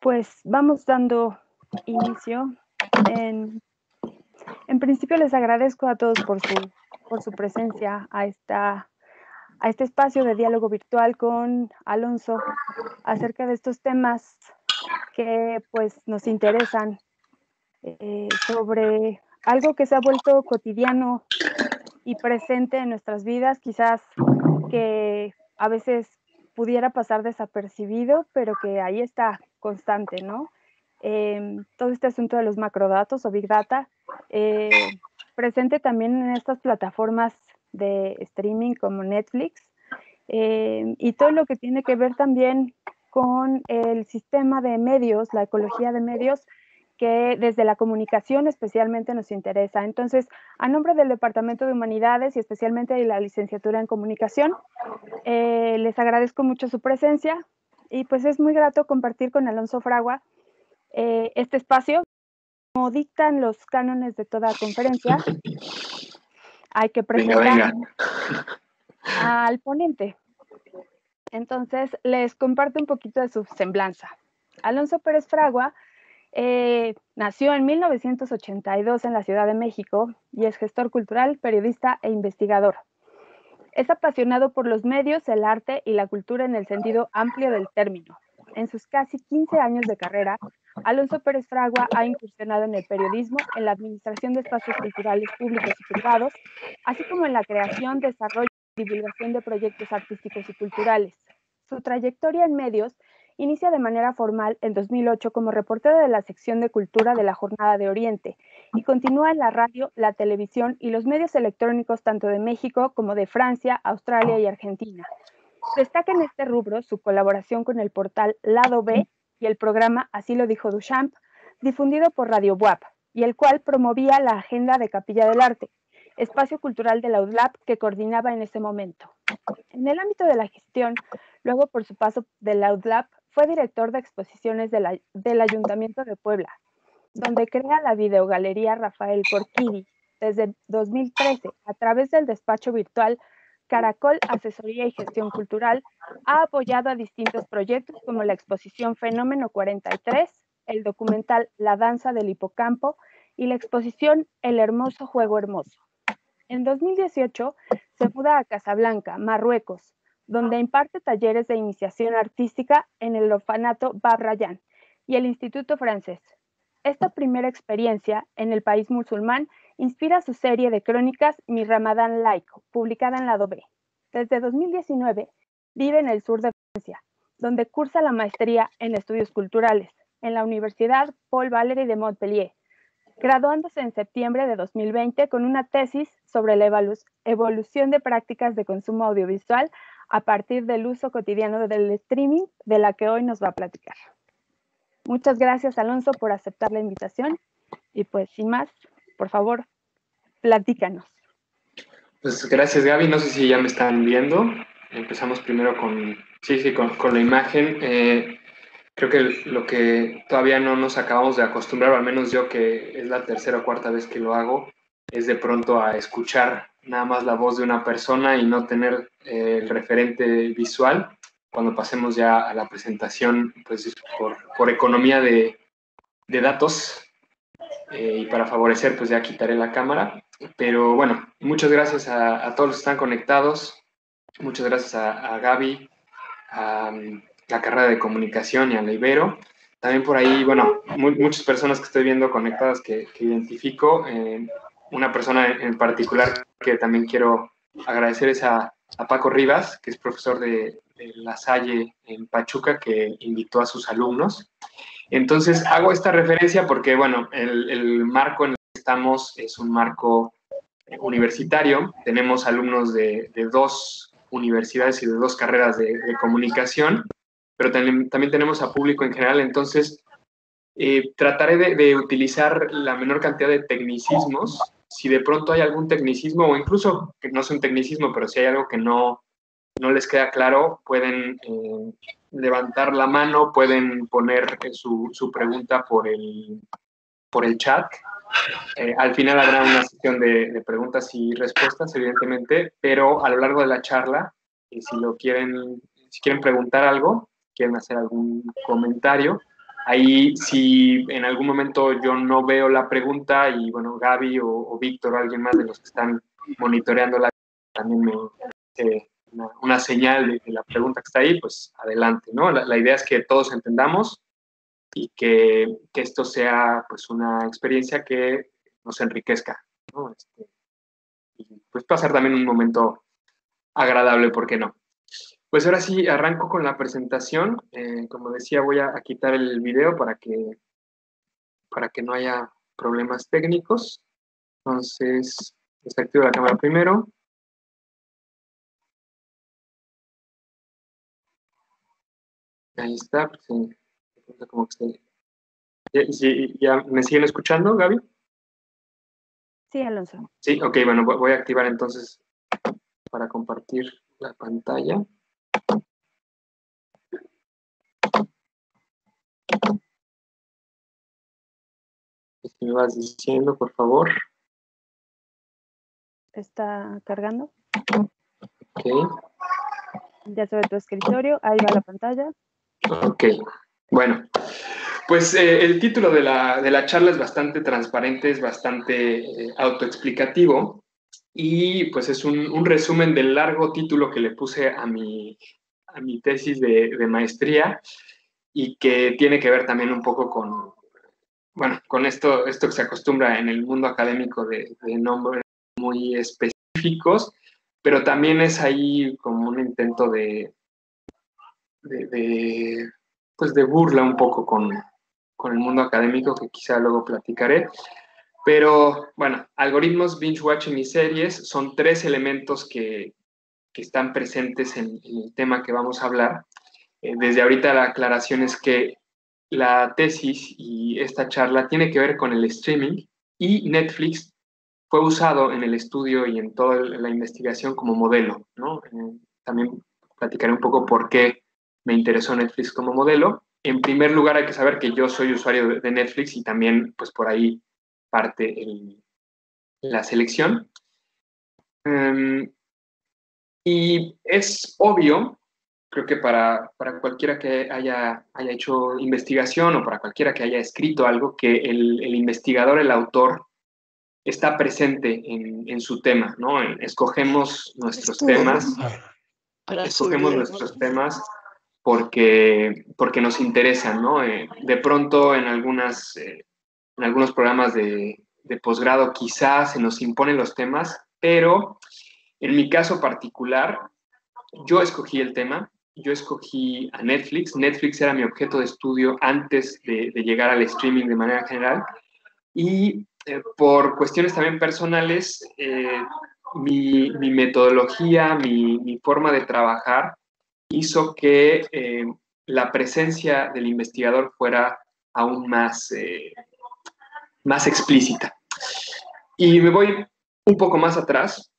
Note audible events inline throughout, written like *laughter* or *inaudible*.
pues vamos dando inicio. En, en, principio les agradezco a todos por su, por su presencia a, esta, a este espacio de diálogo virtual con Alonso acerca de estos temas que pues nos interesan eh, sobre algo que se ha vuelto cotidiano y presente en nuestras vidas, quizás que a veces pudiera pasar desapercibido, pero que ahí está constante, ¿no? Em, todo este asunto de los macrodatos o Big Data, eh, presente también en estas plataformas de streaming como Netflix, em, y todo lo que tiene que ver también con el sistema de medios, la ecología de medios, que desde la comunicación especialmente nos interesa. Entonces, a nombre del Departamento de Humanidades y especialmente de la licenciatura en comunicación, eh, les agradezco mucho su presencia y pues es muy grato compartir con Alonso Fragua eh, este espacio. Como dictan los cánones de toda conferencia, hay que presentar al ponente. Entonces, les comparto un poquito de su semblanza. Alonso Pérez Fragua eh, nació en 1982 en la Ciudad de México y es gestor cultural, periodista e investigador. Es apasionado por los medios, el arte y la cultura en el sentido amplio del término. En sus casi 15 años de carrera, Alonso Pérez Fragua ha incursionado en el periodismo, en la administración de espacios culturales públicos y privados, así como en la creación, desarrollo y divulgación de proyectos artísticos y culturales. Su trayectoria en medios Inicia de manera formal en 2008 como reportero de la sección de cultura de la Jornada de Oriente y continúa en la radio, la televisión y los medios electrónicos tanto de México como de Francia, Australia y Argentina. Destaca en este rubro su colaboración con el portal Lado B y el programa Así lo dijo Duchamp, difundido por Radio WAP, y el cual promovía la agenda de Capilla del Arte, espacio cultural de la que coordinaba en ese momento. En el ámbito de la gestión, luego por su paso de la fue director de exposiciones del Ayuntamiento de Puebla, donde crea la videogalería Rafael Corquiri desde 2013 a través del despacho virtual Caracol Asesoría y Gestión Cultural, ha apoyado a distintos proyectos como la exposición Fenómeno 43, el documental La Danza del Hipocampo y la exposición El Hermoso Juego Hermoso. En 2018 se muda a Casablanca, Marruecos, donde imparte talleres de iniciación artística en el orfanato Babrayan y el Instituto Francés. Esta primera experiencia en el país musulmán inspira su serie de crónicas Mi Ramadán Laico, publicada en la B. Desde 2019 vive en el sur de Francia, donde cursa la maestría en estudios culturales en la Universidad Paul Valéry de Montpellier, graduándose en septiembre de 2020 con una tesis sobre la evolución de prácticas de consumo audiovisual a partir del uso cotidiano del streaming de la que hoy nos va a platicar. Muchas gracias, Alonso, por aceptar la invitación. Y pues, sin más, por favor, platícanos. Pues gracias, Gaby. No sé si ya me están viendo. Empezamos primero con, sí, sí, con, la imagen. Eh, creo que lo que todavía no nos acabamos de acostumbrar, o al menos yo que es la tercera o cuarta vez que lo hago, es de pronto a escuchar nada más la voz de una persona y no tener eh, el referente visual. Cuando pasemos ya a la presentación, pues por, por economía de, de datos eh, y para favorecer, pues ya quitaré la cámara. Pero bueno, muchas gracias a, a todos los que están conectados. Muchas gracias a, a Gaby, a, la carrera de comunicación y a la Ibero. También por ahí, bueno, muchas personas que estoy viendo conectadas que, que identifico. Eh, una persona en particular que también quiero agradecer es a, Paco Rivas, que es profesor de, La Salle en Pachuca, que invitó a sus alumnos. Entonces, hago esta referencia porque, bueno, el, marco en el que estamos es un marco eh, universitario. Tenemos alumnos de, dos universidades y de dos carreras de, comunicación, pero también, también, tenemos a público en general. Entonces, eh, trataré de, utilizar la menor cantidad de tecnicismos si de pronto hay algún tecnicismo o incluso que no es un tecnicismo, pero si hay algo que no, no les queda claro, pueden eh, levantar la mano, pueden poner su, su, pregunta por el, por el chat. Eh, al final habrá una sesión de, de, preguntas y respuestas, evidentemente, pero a lo largo de la charla, si lo quieren, si quieren preguntar algo, quieren hacer algún comentario, Ahí si en algún momento yo no veo la pregunta y bueno, Gaby o, Víctor o alguien más de los que están monitoreando la también me una, señal de, la pregunta que está ahí, pues adelante, ¿no? La, idea es que todos entendamos y que, que, esto sea pues una experiencia que nos enriquezca, ¿no? Este, y pues pasar también un momento agradable, ¿por qué no? Pues ahora sí, arranco con la presentación. Eh, como decía, voy a, quitar el video para que, para que no haya problemas técnicos. Entonces, desactivo la cámara primero. Ahí está. Pues, ¿Ya, me siguen escuchando, Gaby? Sí, Alonso. Sí, ok, bueno, voy a activar entonces para compartir la pantalla. ¿Qué me vas diciendo, por favor? Está cargando. Ok. Ya sobre tu escritorio, ahí va la pantalla. Ok, bueno, pues eh, el título de la, charla es bastante transparente, es bastante eh, autoexplicativo y pues es un, resumen del largo título que le puse a mi, a mi tesis de, maestría y que tiene que ver también un poco con, bueno, con esto, esto que se acostumbra en el mundo académico de, nombres muy específicos, pero también es ahí como un intento de, de, pues de burla un poco con, con el mundo académico que quizá luego platicaré. Pero bueno, algoritmos, binge watching y series son tres elementos que, que están presentes en, el tema que vamos a hablar. Eh, desde ahorita la aclaración es que la tesis y esta charla tiene que ver con el streaming y Netflix fue usado en el estudio y en toda la investigación como modelo. ¿no? Eh, también platicaré un poco por qué me interesó Netflix como modelo. En primer lugar, hay que saber que yo soy usuario de Netflix y también, pues por ahí parte la selección. Em, y es obvio, creo que para, cualquiera que haya, haya, hecho investigación o para cualquiera que haya escrito algo, que el, investigador, el autor, está presente en, su tema, ¿no? Escogemos nuestros temas, escogemos nuestros temas porque, porque nos interesan, ¿no? Eh, de pronto en algunas... Eh, en algunos programas de, posgrado quizás se nos imponen los temas, pero en mi caso particular, yo escogí el tema, yo escogí a Netflix, Netflix era mi objeto de estudio antes de, llegar al streaming de manera general, y eh, por cuestiones también personales, eh, mi, metodología, mi, forma de trabajar hizo que eh, la presencia del investigador fuera aún más más explícita. Y me voy un poco más atrás.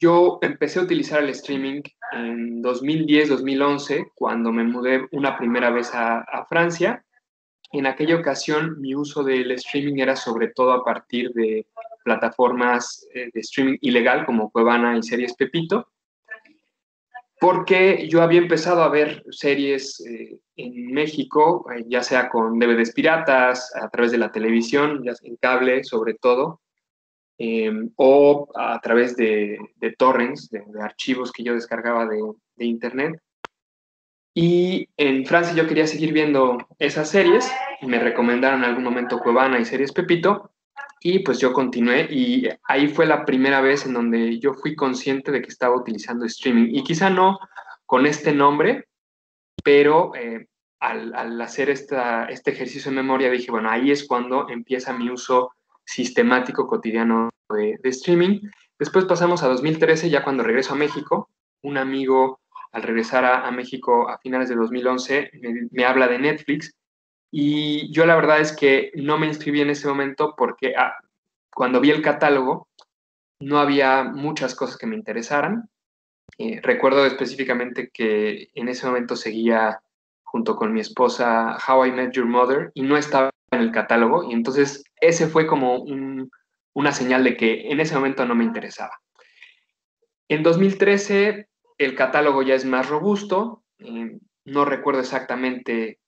Yo empecé a utilizar el streaming en 2010-2011, cuando me mudé una primera vez a, Francia. En aquella ocasión mi uso del streaming era sobre todo a partir de plataformas eh, de streaming ilegal como Cuevana y Series Pepito porque yo había empezado a ver series eh, en México, eh, ya sea con DVDs piratas, a través de la televisión, ya en cable sobre todo, em, o a través de, torrents, de, archivos que yo descargaba de, internet. Y en Francia yo quería seguir viendo esas series, me recomendaron en algún momento Cuevana y series Pepito, y pues yo continué y ahí fue la primera vez en donde yo fui consciente de que estaba utilizando streaming. Y quizá no con este nombre, pero eh, al, hacer esta, este ejercicio de memoria dije, bueno, ahí es cuando empieza mi uso sistemático cotidiano de, streaming. Después pasamos a 2013, ya cuando regreso a México, un amigo al regresar a, México a finales de 2011 me, habla de Netflix y yo la verdad es que no me inscribí en ese momento porque ah, cuando vi el catálogo no había muchas cosas que me interesaran. Eh, recuerdo específicamente que en ese momento seguía junto con mi esposa How I Met Your Mother y no estaba en el catálogo y entonces ese fue como una señal de que en ese momento no me interesaba. En 2013 el catálogo ya es más robusto, eh, no recuerdo exactamente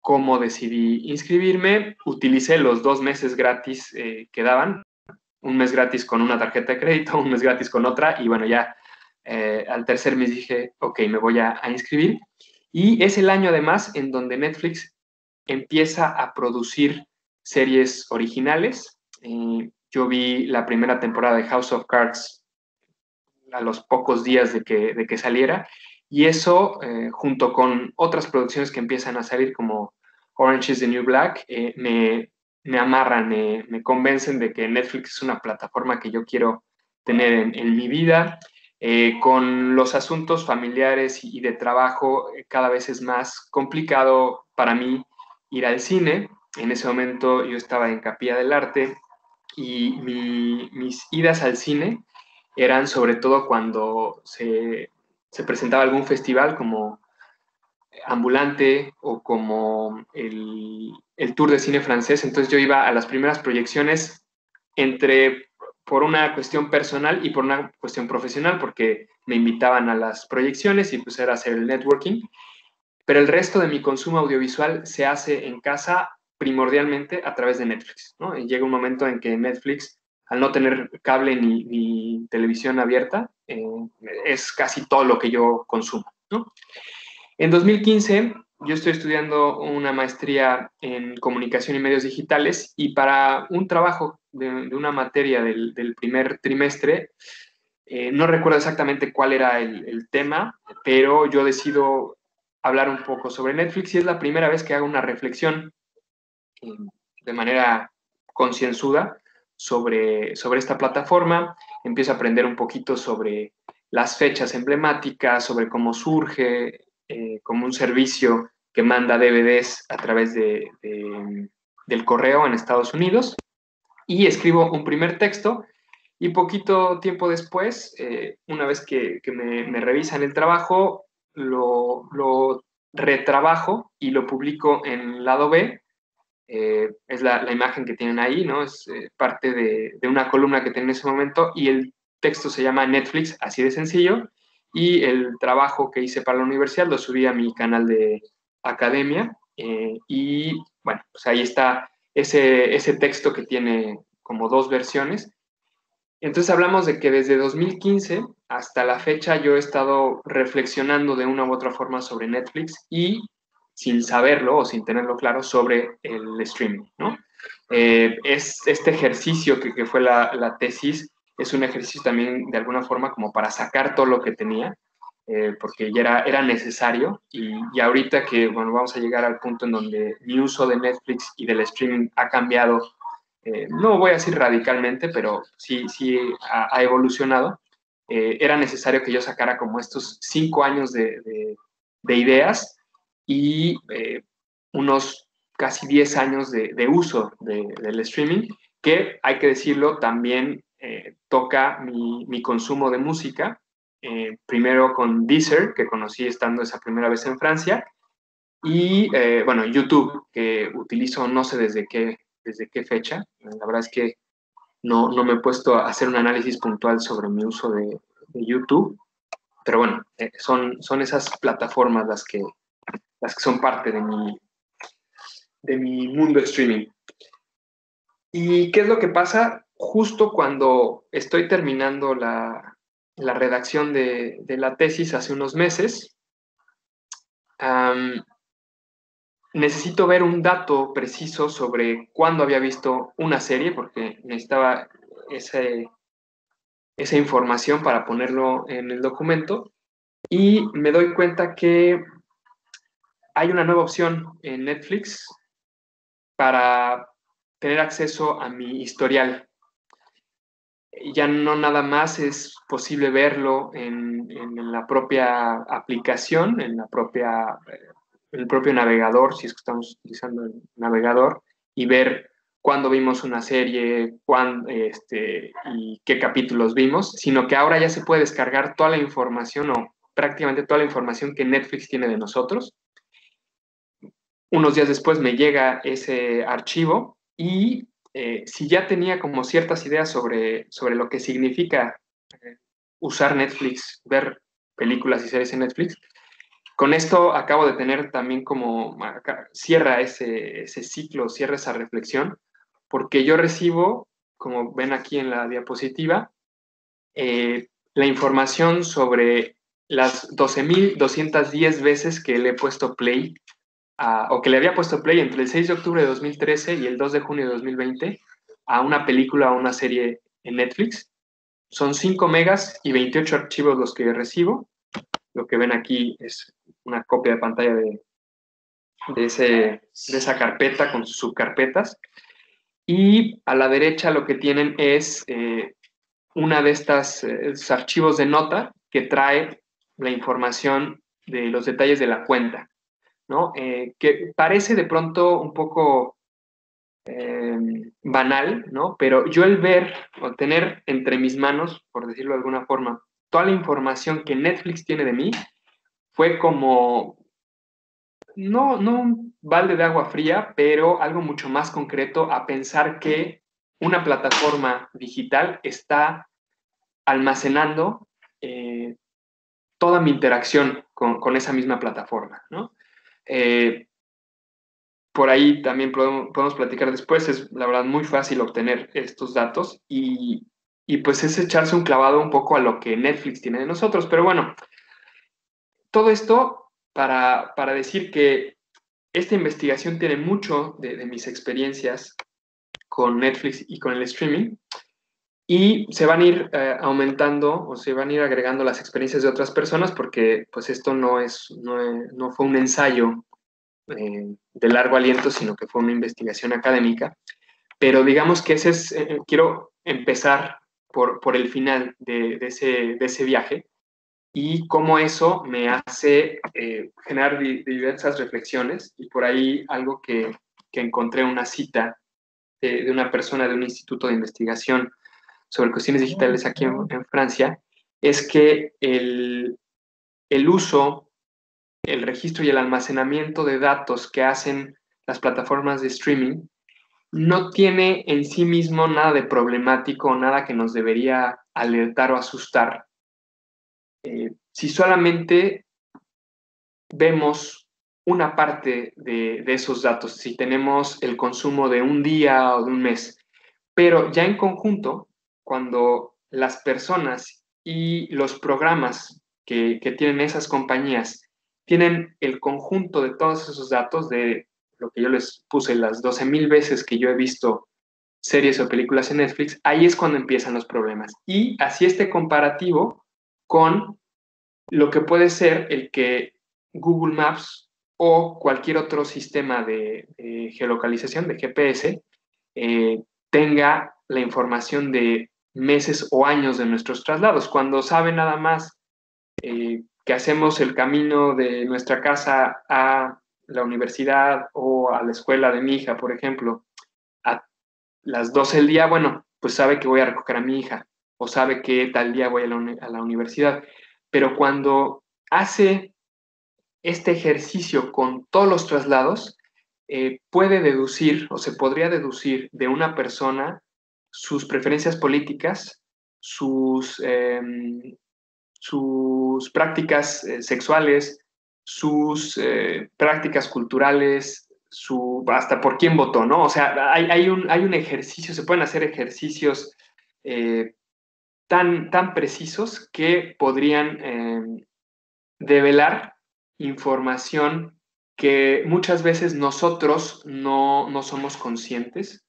cómo decidí inscribirme. Utilicé los dos meses gratis eh, que daban, un mes gratis con una tarjeta de crédito, *laughs* un mes gratis con otra, y bueno, ya eh, al tercer mes dije, ok, me voy a, inscribir. Y es el año además en donde Netflix empieza a producir series originales. Eh, yo vi la primera temporada de House of Cards a los pocos días de que, de que saliera y eso, eh, junto con otras producciones que empiezan a salir como Orange is the New Black, me, me, amarran, me, convencen de que Netflix es una plataforma que yo quiero tener en, mi vida eh, con los asuntos familiares y de trabajo, eh, cada vez es más complicado para mí ir al cine. En ese momento yo estaba en Capilla del Arte y mis idas al cine eran sobre todo cuando se, presentaba algún festival como ambulante o como el, el, tour de cine francés. Entonces yo iba a las primeras proyecciones entre por una cuestión personal y por una cuestión profesional, porque me invitaban a las proyecciones y pues era hacer el networking. Pero el resto de mi consumo audiovisual se hace en casa primordialmente a través de Netflix. ¿no? Y llega un momento en que Netflix, al no tener cable ni, televisión abierta, eh, es casi todo lo que yo consumo. ¿no? En 2015 yo estoy estudiando una maestría en comunicación y medios digitales y para un trabajo de, una materia del, primer trimestre, eh, no recuerdo exactamente cuál era el, tema, pero yo decido hablar un poco sobre Netflix y es la primera vez que hago una reflexión de manera concienzuda sobre, sobre esta plataforma. Empiezo a aprender un poquito sobre las fechas emblemáticas, sobre cómo surge eh, como un servicio que manda DVDs a través de, del correo en Estados Unidos y escribo un primer texto y poquito tiempo después, eh, una vez que, me, revisan el trabajo, lo, retrabajo y lo publico en lado B. Eh, es la, imagen que tienen ahí, ¿no? Es eh, parte de, una columna que tienen en ese momento y el texto se llama Netflix, así de sencillo. Y el trabajo que hice para la universidad lo subí a mi canal de, academia eh, y bueno, pues ahí está ese, ese texto que tiene como dos versiones. Entonces hablamos de que desde 2015 hasta la fecha yo he estado reflexionando de una u otra forma sobre Netflix y sin saberlo o sin tenerlo claro sobre el streaming, ¿no? Eh, es este ejercicio que, que fue la, la, tesis, es un ejercicio también de alguna forma como para sacar todo lo que tenía eh, porque ya era, era necesario y, y, ahorita que bueno, vamos a llegar al punto en donde mi uso de Netflix y del streaming ha cambiado, eh, no voy a decir radicalmente, pero sí, sí ha, evolucionado, era necesario que yo sacara como estos cinco años de, de, ideas y unos casi diez años de, de uso del streaming, que hay que decirlo, también toca mi, mi consumo de música eh, primero con Deezer, que conocí estando esa primera vez en Francia, y eh, bueno, YouTube, que utilizo no sé desde qué, desde qué fecha. La verdad es que no, no me he puesto a hacer un análisis puntual sobre mi uso de, YouTube, pero bueno, eh, son, son esas plataformas las que, las que son parte de mi, de mi mundo streaming. ¿Y qué es lo que pasa? Justo cuando estoy terminando la, la redacción de, la tesis hace unos meses, necesito ver un dato preciso sobre cuándo había visto una serie, porque necesitaba ese, esa información para ponerlo en el documento, y me doy cuenta que hay una nueva opción en Netflix para tener acceso a mi historial ya no nada más es posible verlo en, la propia aplicación, en la propia, eh, el propio navegador, si es que estamos utilizando el navegador, y ver cuándo vimos una serie, cuándo, este, y qué capítulos vimos, sino que ahora ya se puede descargar toda la información o prácticamente toda la información que Netflix tiene de nosotros. Unos días después me llega ese archivo y eh, si ya tenía como ciertas ideas sobre, sobre lo que significa eh, usar Netflix, ver películas y series en Netflix, con esto acabo de tener también como, cierra ese, ese ciclo, cierra esa reflexión, porque yo recibo, como ven aquí en la diapositiva, eh, la información sobre las 12.210 veces que le he puesto play, o que le había puesto play entre el 6 de octubre de 2013 y el 2 de junio de 2020 a una película o una serie en Netflix. Son 5 megas y 28 archivos los que recibo. Lo que ven aquí es una copia de pantalla de, de, ese, de esa carpeta con sus subcarpetas. Y a la derecha lo que tienen es eh, una de estas eh, archivos de nota que trae la información de los detalles de la cuenta, ¿no? Eh, que parece de pronto un poco banal, ¿no? Pero yo el ver o tener entre mis manos, por decirlo de alguna forma, toda la información que Netflix tiene de mí, fue como, no, no un balde de agua fría, pero algo mucho más concreto a pensar que una plataforma digital está almacenando eh, toda mi interacción con, esa misma plataforma, eh, por ahí también podemos, platicar después, es la verdad muy fácil obtener estos datos y, y pues es echarse un clavado un poco a lo que Netflix tiene de nosotros, pero bueno, todo esto para, decir que esta investigación tiene mucho de, mis experiencias con Netflix y con el streaming y se van a ir eh, aumentando o se van a ir agregando las experiencias de otras personas porque pues esto no, es, no, fue un ensayo eh, de largo aliento, sino que fue una investigación académica. Pero digamos que ese es, eh, quiero empezar por, por el final de, ese, de ese viaje y cómo eso me hace eh, generar diversas reflexiones y por ahí algo que, que encontré una cita de, una persona de un instituto de investigación sobre cuestiones digitales aquí en, Francia, es que el, el uso, el registro y el almacenamiento de datos que hacen las plataformas de streaming no tiene en sí mismo nada de problemático, nada que nos debería alertar o asustar, eh, si solamente vemos una parte de, esos datos, si tenemos el consumo de un día o de un mes, pero ya en conjunto, cuando las personas y los programas que, tienen esas compañías tienen el conjunto de todos esos datos de lo que yo les puse, las 12.000 veces que yo he visto series o películas en Netflix, ahí es cuando empiezan los problemas. Y así este comparativo con lo que puede ser el que Google Maps o cualquier otro sistema de, geolocalización, de GPS, eh, tenga la información de meses o años de nuestros traslados. Cuando sabe nada más eh, que hacemos el camino de nuestra casa a la universidad o a la escuela de mi hija, por ejemplo, a las 12 del día, bueno, pues sabe que voy a recoger a mi hija o sabe que tal día voy a la, universidad. Pero cuando hace este ejercicio con todos los traslados, eh, puede deducir o se podría deducir de una persona sus preferencias políticas, sus, em, sus prácticas eh, sexuales, sus eh, prácticas culturales, su, hasta por quién votó, ¿no? O sea, hay, un, hay un ejercicio, se pueden hacer ejercicios tan, tan precisos que podrían em, develar información que muchas veces nosotros no, somos conscientes,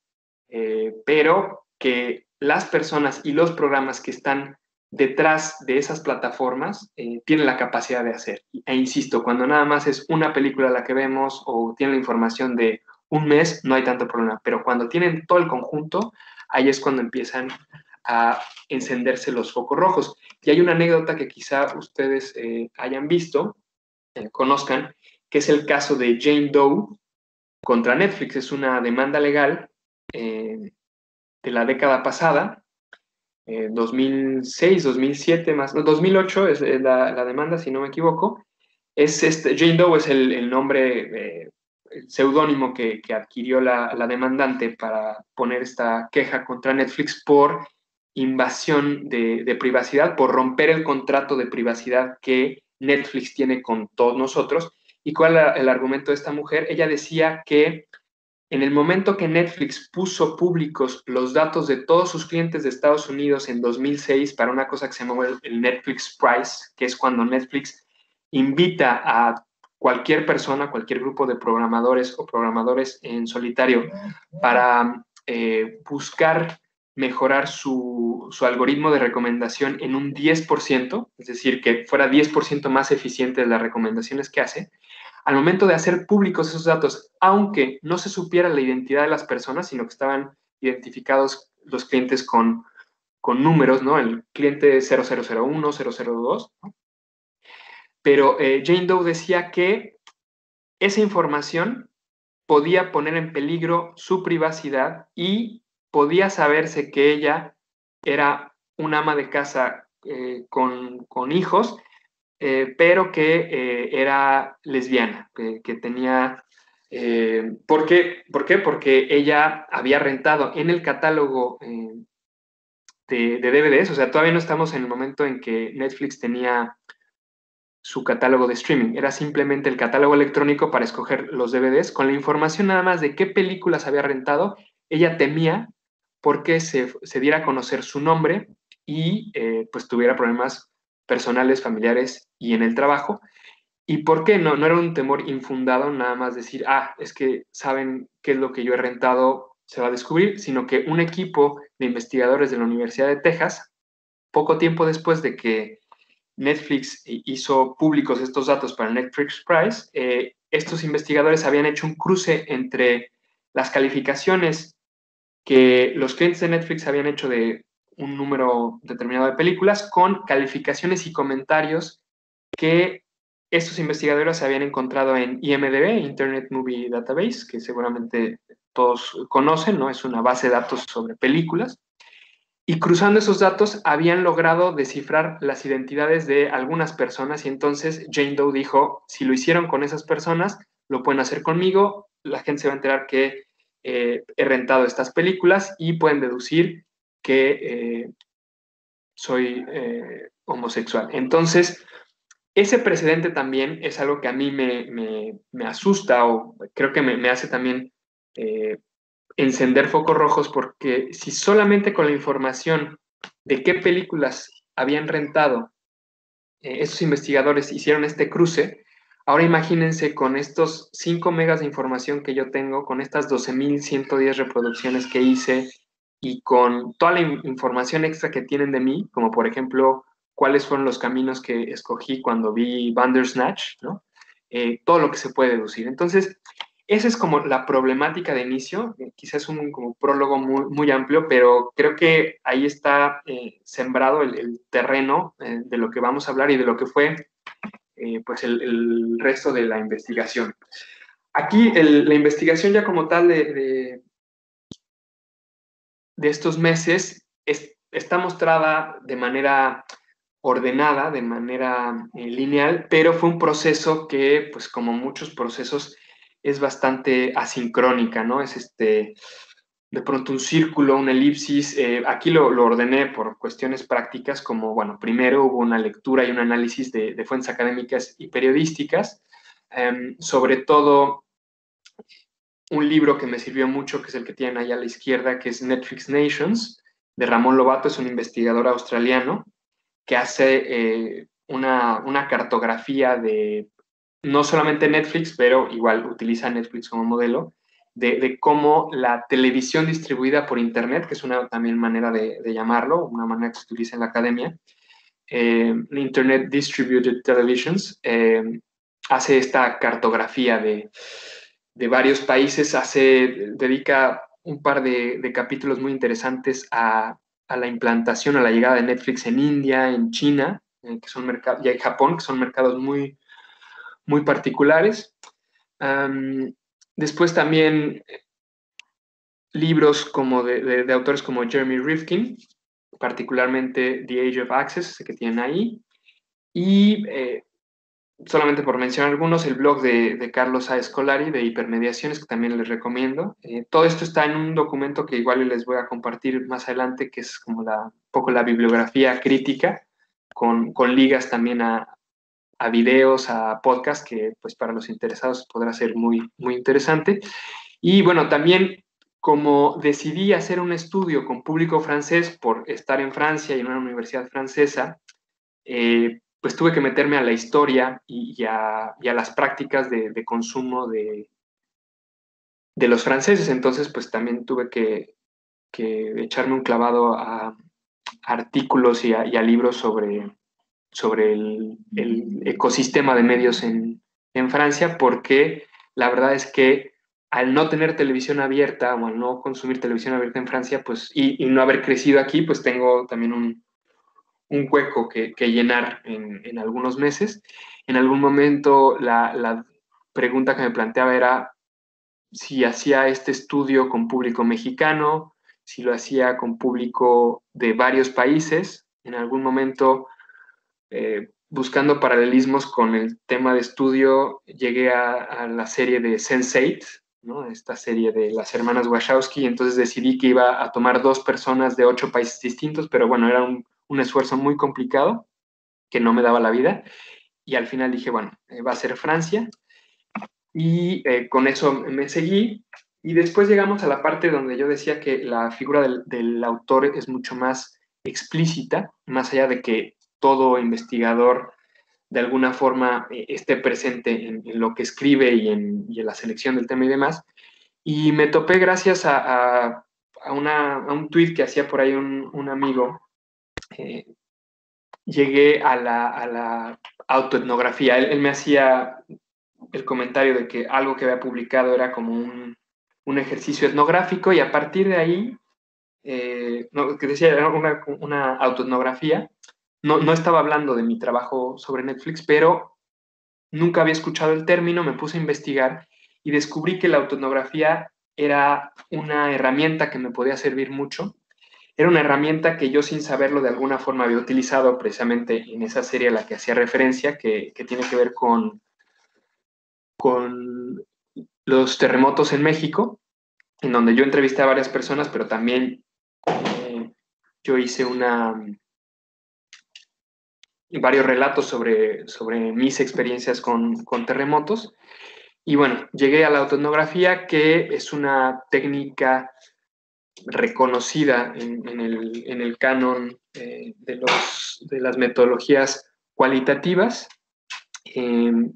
eh, pero que las personas y los programas que están detrás de esas plataformas eh, tienen la capacidad de hacer. E insisto, cuando nada más es una película la que vemos o tiene la información de un mes, no hay tanto problema, pero cuando tienen todo el conjunto, ahí es cuando empiezan a encenderse los focos rojos. Y hay una anécdota que quizá ustedes eh, hayan visto, eh, conozcan, que es el caso de Jane Doe contra Netflix. Es una demanda legal de la década pasada, 2006, 2007, más, no, 2008 es la, la, demanda, si no me equivoco. Es este, Jane Doe es el, nombre, el seudónimo que, que, adquirió la, la demandante para poner esta queja contra Netflix por invasión de, privacidad, por romper el contrato de privacidad que Netflix tiene con todos nosotros. ¿Y cuál era el argumento de esta mujer? Ella decía que en el momento que Netflix puso públicos los datos de todos sus clientes de Estados Unidos en 2006 para una cosa que se llama el Netflix Price, que es cuando Netflix invita a cualquier persona, cualquier grupo de programadores o programadores en solitario para eh, buscar mejorar su, su, algoritmo de recomendación en un 10%, es decir, que fuera 10% más eficiente de las recomendaciones que hace, al momento de hacer públicos esos datos, aunque no se supiera la identidad de las personas, sino que estaban identificados los clientes con, con números, ¿no? El cliente 0001, 002, Pero eh, Jane Doe decía que esa información podía poner en peligro su privacidad y podía saberse que ella era una ama de casa eh, con, con, hijos eh, pero que eh, era lesbiana, que, tenía... Eh, ¿por, qué? ¿Por qué? Porque ella había rentado en el catálogo de, de, DVDs, o sea, todavía no estamos en el momento en que Netflix tenía su catálogo de streaming, era simplemente el catálogo electrónico para escoger los DVDs, con la información nada más de qué películas había rentado, ella temía porque se, se diera a conocer su nombre y pues tuviera problemas personales, familiares y en el trabajo. ¿Y por qué? No, no era un temor infundado nada más decir, ah, es que saben qué es lo que yo he rentado, se va a descubrir, sino que un equipo de investigadores de la Universidad de Texas, poco tiempo después de que Netflix hizo públicos estos datos para Netflix Prize, eh, estos investigadores habían hecho un cruce entre las calificaciones que los clientes de Netflix habían hecho de un número determinado de películas con calificaciones y comentarios que estos investigadores habían encontrado en IMDb, Internet Movie Database, que seguramente todos conocen, ¿no? Es una base de datos sobre películas. Y cruzando esos datos habían logrado descifrar las identidades de algunas personas y entonces Jane Doe dijo, si lo hicieron con esas personas, lo pueden hacer conmigo, la gente se va a enterar que eh, he rentado estas películas y pueden deducir que eh, soy eh, homosexual. Entonces, ese precedente también es algo que a mí me, asusta o creo que me, hace también eh, encender focos rojos porque si solamente con la información de qué películas habían rentado esos investigadores hicieron este cruce, ahora imagínense con estos 5 megas de información que yo tengo, con estas 12.110 reproducciones que hice, y con toda la información extra que tienen de mí, como por ejemplo cuáles fueron los caminos que escogí cuando vi Bandersnatch, ¿no? Eh, todo lo que se puede deducir. Entonces, esa es como la problemática de inicio, eh, quizás un como prólogo muy, muy, amplio, pero creo que ahí está eh, sembrado el, terreno de lo que vamos a hablar y de lo que fue pues el, el, resto de la investigación. Aquí la investigación ya como tal de, de estos meses está mostrada de manera ordenada, de manera eh, lineal, pero fue un proceso que, pues como muchos procesos, es bastante asincrónica, ¿no? Es este, de pronto un círculo, una elipsis. Eh, aquí lo, ordené por cuestiones prácticas, como, bueno, primero hubo una lectura y un análisis de, fuentes académicas y periodísticas, em, sobre todo un libro que me sirvió mucho, que es el que tienen ahí a la izquierda, que es Netflix Nations, de Ramón Lobato, es un investigador australiano que hace eh, una, cartografía de no solamente Netflix, pero igual utiliza Netflix como modelo, de, cómo la televisión distribuida por Internet, que es una también manera de, llamarlo, una manera que se utiliza en la academia, eh, Internet Distributed Televisions, eh, hace esta cartografía de, de varios países, hace, dedica un par de, capítulos muy interesantes a, la implantación, a la llegada de Netflix en India, en China, eh, que son mercados, y en Japón, que son mercados muy, muy particulares. después también libros como de, autores como Jeremy Rifkin, particularmente The Age of Access, que tienen ahí, y eh, solamente por mencionar algunos, el blog de, Carlos A. Escolari de hipermediaciones, que también les recomiendo. Eh, todo esto está en un documento que igual les voy a compartir más adelante, que es como la, un poco la bibliografía crítica, con, ligas también a, a videos, a podcasts, que pues para los interesados podrá ser muy, muy interesante. Y bueno, también como decidí hacer un estudio con público francés por estar en Francia y en una universidad francesa, eh, pues tuve que meterme a la historia y, a, las prácticas de, consumo de, de, los franceses. Entonces, pues también tuve que, echarme un clavado a, artículos y a, libros sobre, sobre el, ecosistema de medios en, en Francia, porque la verdad es que al no tener televisión abierta o al no consumir televisión abierta en Francia, pues, y, no haber crecido aquí, pues tengo también un, hueco que, llenar en, algunos meses. En algún momento la, pregunta que me planteaba era si hacía este estudio con público mexicano, si lo hacía con público de varios países. En algún momento, eh, buscando paralelismos con el tema de estudio, llegué a, la serie de Sense8, esta serie de las hermanas Wachowski, entonces decidí que iba a tomar dos personas de ocho países distintos, pero bueno, era un, esfuerzo muy complicado que no me daba la vida. Y al final dije, bueno, eh, va a ser Francia. Y eh, con eso me seguí. Y después llegamos a la parte donde yo decía que la figura del, autor es mucho más explícita, más allá de que todo investigador de alguna forma eh, esté presente en, lo que escribe y en, la selección del tema y demás. Y me topé gracias a, un tweet que hacía por ahí un, amigo. Llegué a la, autoetnografía. Él, me hacía el comentario de que algo que había publicado era como un, ejercicio etnográfico y a partir de ahí, eh, que decía, era una, una autoetnografía, no, estaba hablando de mi trabajo sobre Netflix, pero nunca había escuchado el término, me puse a investigar y descubrí que la autoetnografía era una herramienta que me podía servir mucho. Era una herramienta que yo sin saberlo de alguna forma había utilizado precisamente en esa serie a la que hacía referencia, que, tiene que ver con, con los terremotos en México, en donde yo entrevisté a varias personas, pero también eh, yo hice una, varios relatos sobre, sobre mis experiencias con, terremotos. Y bueno, llegué a la autoetnografía, que es una técnica reconocida en, el, canon eh, de, las metodologías cualitativas. Em,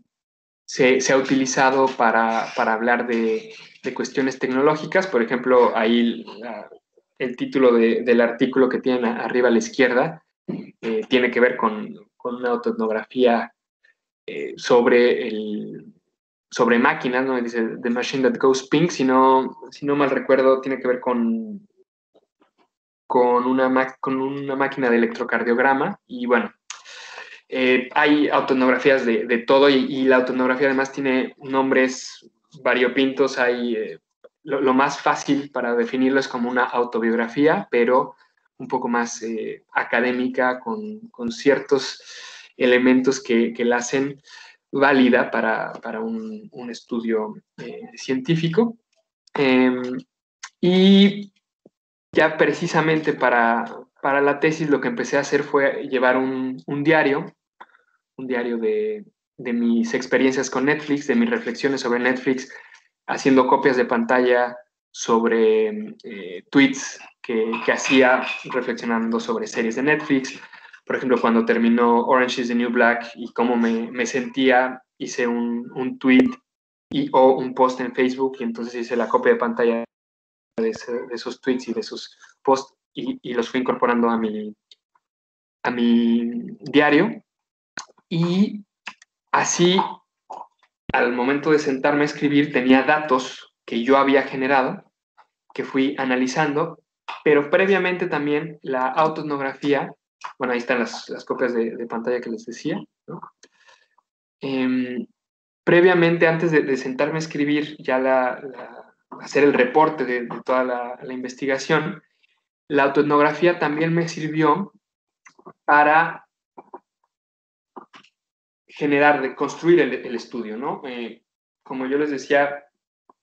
se, ha utilizado para, hablar de, cuestiones tecnológicas. Por ejemplo, ahí el título del artículo que tienen arriba a la izquierda eh, tiene que ver con, con una autoetnografía eh, sobre, el, sobre máquinas, no dice The Machine That Goes Pink, si no, si no mal recuerdo, tiene que ver con, con, una, con una máquina de electrocardiograma. Y bueno, eh, hay autoetnografías de, de todo y, la autoetnografía además tiene nombres variopintos. Hay, eh, lo, lo, más fácil para definirlo es como una autobiografía, pero un poco más eh, académica, con, con, ciertos elementos que, que la hacen válida para, para un, un, estudio eh, científico. Em, y ya precisamente para, para, la tesis lo que empecé a hacer fue llevar un, un diario, un diario de, de, mis experiencias con Netflix, de mis reflexiones sobre Netflix, haciendo copias de pantalla sobre eh, tweets que, hacía reflexionando sobre series de Netflix. Por ejemplo, cuando terminó Orange is the New Black y cómo me, me sentía, hice un, un, tweet y, o un post en Facebook y entonces hice la copia de pantalla de, esos tweets y de esos posts y, y, los fui incorporando a mi, a mi diario. Y así, al momento de sentarme a escribir, tenía datos que yo había generado, que fui analizando pero previamente también la autoetnografía, bueno, ahí están las, copias de, pantalla que les decía, em, previamente, antes de, sentarme a escribir, ya la, hacer el reporte de, toda la, investigación, la autoetnografía también me sirvió para generar, de construir el, estudio, ¿no? Eh, como yo les decía,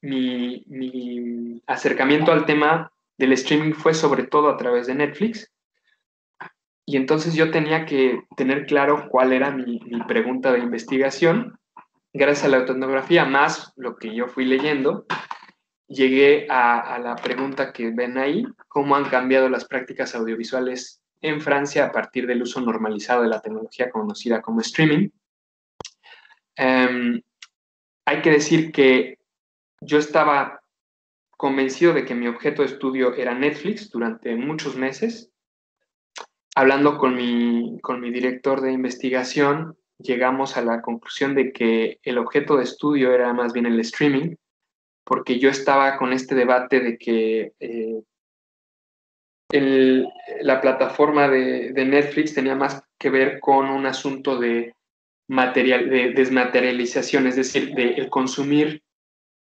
mi, mi, acercamiento al tema del streaming fue sobre todo a través de Netflix. Y entonces yo tenía que tener claro cuál era mi, mi pregunta de investigación. Gracias a la etnografía, más lo que yo fui leyendo, llegué a, la pregunta que ven ahí, cómo han cambiado las prácticas audiovisuales en Francia a partir del uso normalizado de la tecnología conocida como streaming. Um, hay que decir que yo estaba convencido de que mi objeto de estudio era Netflix durante muchos meses. Hablando con mi, con mi director de investigación, llegamos a la conclusión de que el objeto de estudio era más bien el streaming, porque yo estaba con este debate de que eh, la plataforma de, de, Netflix tenía más que ver con un asunto de, material, de desmaterialización, es decir, de el consumir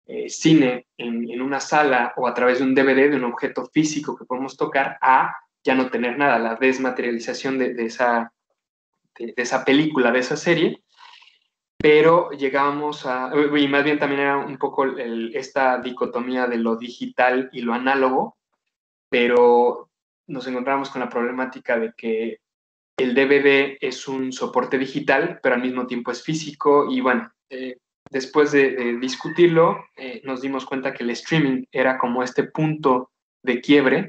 eh, cine en, una sala o a través de un DVD, de un objeto físico que podemos tocar, a ya no tener nada, la desmaterialización de, esa, de, esa película, de esa serie. Pero llegábamos a, y más bien también era un poco esta dicotomía de lo digital y lo análogo, pero nos encontramos con la problemática de que el DVD es un soporte digital, pero al mismo tiempo es físico y bueno, eh, después de, de discutirlo, eh, nos dimos cuenta que el streaming era como este punto de quiebre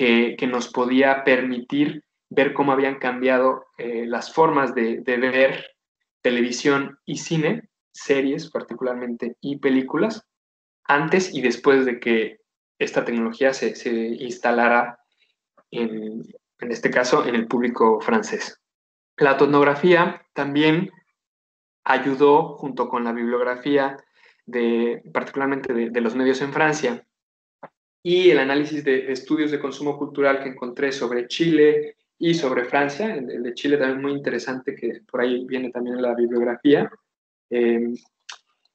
que, nos podía permitir ver cómo habían cambiado eh, las formas de, ver televisión y cine, series particularmente y películas, antes y después de que esta tecnología se, se instalara en, en este caso en el público francés. La etnografía también ayudó junto con la bibliografía de, particularmente de, los medios en Francia y el análisis de, estudios de consumo cultural que encontré sobre Chile y sobre Francia, el, de Chile también muy interesante, que por ahí viene también la bibliografía, eh,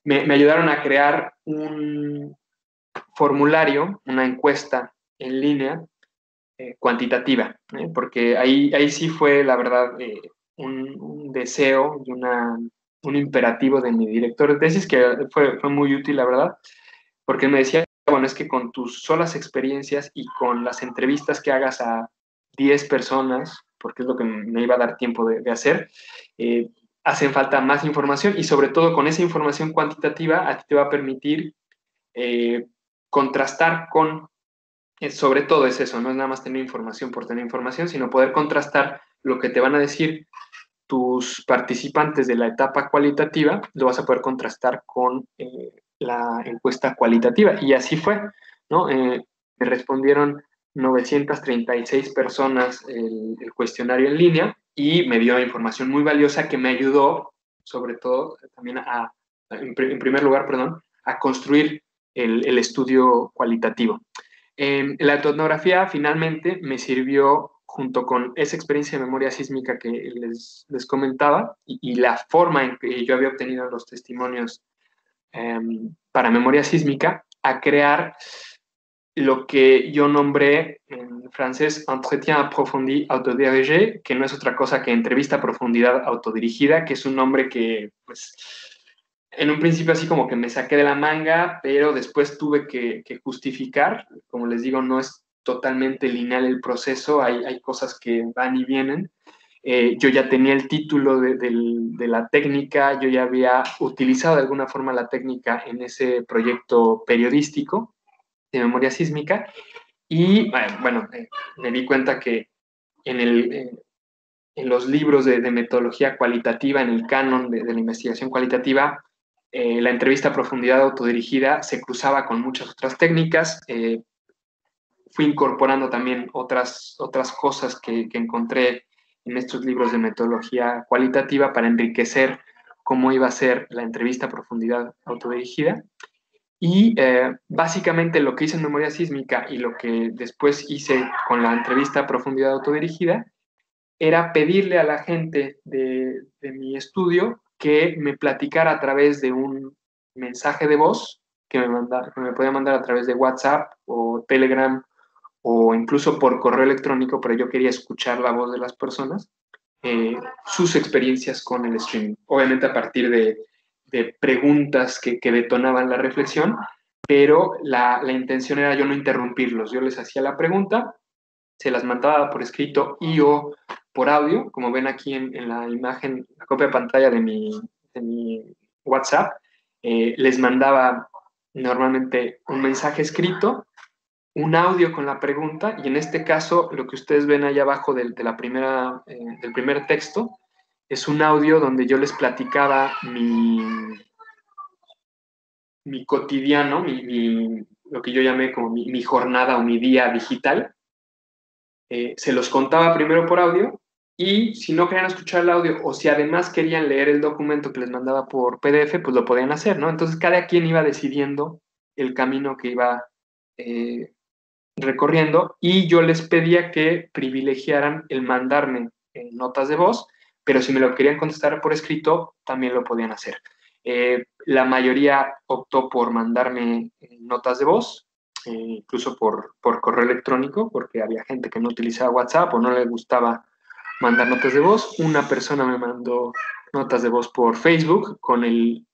me, ayudaron a crear un formulario, una encuesta en línea eh, cuantitativa, ¿eh? porque ahí, ahí sí fue, la verdad, eh, un, un, deseo y una, un imperativo de mi director de tesis que fue, fue muy útil, la verdad, porque me decía, es que con tus solas experiencias y con las entrevistas que hagas a 10 personas, porque es lo que me iba a dar tiempo de, hacer, eh, hacen falta más información y sobre todo con esa información cuantitativa a ti te va a permitir eh, contrastar con, eh, sobre todo es eso, no es nada más tener información por tener información, sino poder contrastar lo que te van a decir tus participantes de la etapa cualitativa, lo vas a poder contrastar con la encuesta cualitativa. Y así fue, ¿no? Eh, me respondieron 936 personas el, cuestionario en línea y me dio información muy valiosa que me ayudó, sobre todo, también a, en, primer lugar, perdón, a construir el, estudio cualitativo. Eh, la etnografía finalmente me sirvió junto con esa experiencia de memoria sísmica que les, les comentaba y, la forma en que yo había obtenido los testimonios eh, para memoria sísmica, a crear lo que yo nombré en francés entretien approfondi autodirigé, que no es otra cosa que entrevista a profundidad autodirigida, que es un nombre que, pues, en un principio así como que me saqué de la manga, pero después tuve que, justificar, como les digo, no es totalmente lineal el proceso, hay cosas que van y vienen. Eh, yo ya tenía el título de, de, de, la técnica, yo ya había utilizado de alguna forma la técnica en ese proyecto periodístico de memoria sísmica y bueno, eh, me di cuenta que en, el, eh, en los libros de, de, metodología cualitativa, en el canon de, de la investigación cualitativa, eh, la entrevista a profundidad autodirigida se cruzaba con muchas otras técnicas. Eh, fui incorporando también otras, otras cosas que, que, encontré en estos libros de metodología cualitativa para enriquecer cómo iba a ser la entrevista a profundidad autodirigida. Y eh, básicamente lo que hice en memoria sísmica y lo que después hice con la entrevista a profundidad autodirigida era pedirle a la gente de, mi estudio que me platicara a través de un mensaje de voz que me, manda, que me podía mandar a través de WhatsApp o Telegram o incluso por correo electrónico, pero yo quería escuchar la voz de las personas, eh, sus experiencias con el streaming. Obviamente a partir de, de preguntas que, que, detonaban la reflexión, pero la, la, intención era yo no interrumpirlos. Yo les hacía la pregunta se las mandaba por escrito y o por audio, como ven aquí en, la imagen, la copia de pantalla de mi, WhatsApp, eh, les mandaba normalmente un mensaje escrito, un audio con la pregunta, y en este caso lo que ustedes ven ahí abajo de, la primera, eh, del primer texto es un audio donde yo les platicaba mi, mi cotidiano, mi, lo que yo llamé como mi, jornada o mi día digital. Eh, se los contaba primero por audio y si no querían escuchar el audio o si además querían leer el documento que les mandaba por PDF, pues lo podían hacer, ¿no? Entonces cada quien iba decidiendo el camino que iba eh, recorriendo y yo les pedía que privilegiaran el mandarme eh, notas de voz, pero si me lo querían contestar por escrito, también lo podían hacer. Eh, la mayoría optó por mandarme notas de voz, incluso por, por correo electrónico, porque había gente que no utilizaba WhatsApp o no le gustaba mandar notas de voz. Una persona me mandó notas de voz por Facebook con el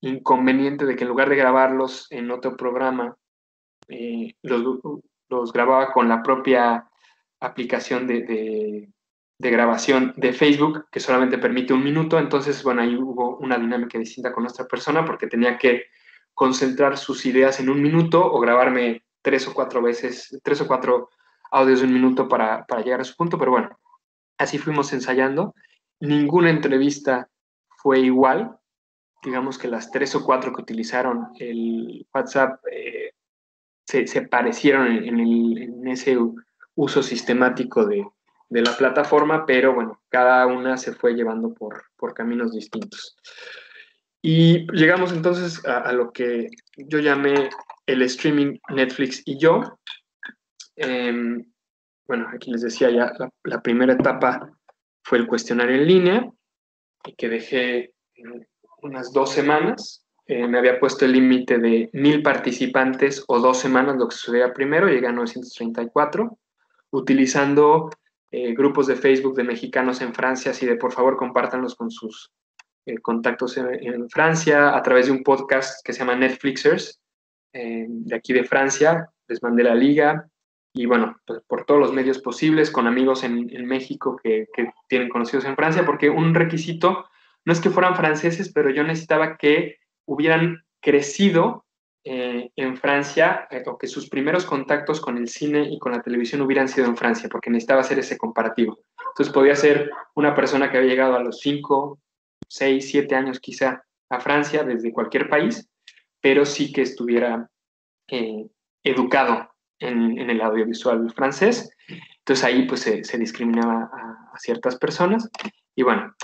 inconveniente de que en lugar de grabarlos en otro programa, eh, los, grababa con la propia aplicación de, grabación de Facebook, que solamente permite un minuto. Entonces, bueno, ahí hubo una dinámica distinta con nuestra persona porque tenía que concentrar sus ideas en un minuto o grabarme tres o cuatro veces, tres o cuatro audios de un minuto para, para llegar a su punto. Pero bueno, Así fuimos ensayando. Ninguna entrevista fue igual. Digamos que las tres o cuatro que utilizaron el WhatsApp eh, se, parecieron en, ese uso sistemático de, la plataforma, pero bueno, cada una se fue llevando por, caminos distintos. Y llegamos entonces a, lo que yo llamé el streaming Netflix y yo. Em, bueno, aquí les decía ya, la, primera etapa fue el cuestionario en línea, que dejé unas dos semanas. Eh, me había puesto el límite de mil participantes o dos semanas, lo que sucedía primero, llegué a 934, utilizando eh, grupos de Facebook de mexicanos en Francia, así de por favor compártanlos con sus eh, contactos en, Francia, a través de un podcast que se llama Netflixers, de aquí de Francia, les mandé la liga, y bueno, pues por todos los medios posibles, con amigos en, México que, tienen conocidos en Francia, porque un requisito no es que fueran franceses, pero yo necesitaba que hubieran crecido eh, en Francia eh, o que sus primeros contactos con el cine y con la televisión hubieran sido en Francia, porque necesitaba hacer ese comparativo. Entonces podía ser una persona que había llegado a los 5, 6, 7 años quizá a Francia desde cualquier país, pero sí que estuviera eh, educado en, el audiovisual francés. Entonces ahí pues se, discriminaba a, ciertas personas. Y bueno,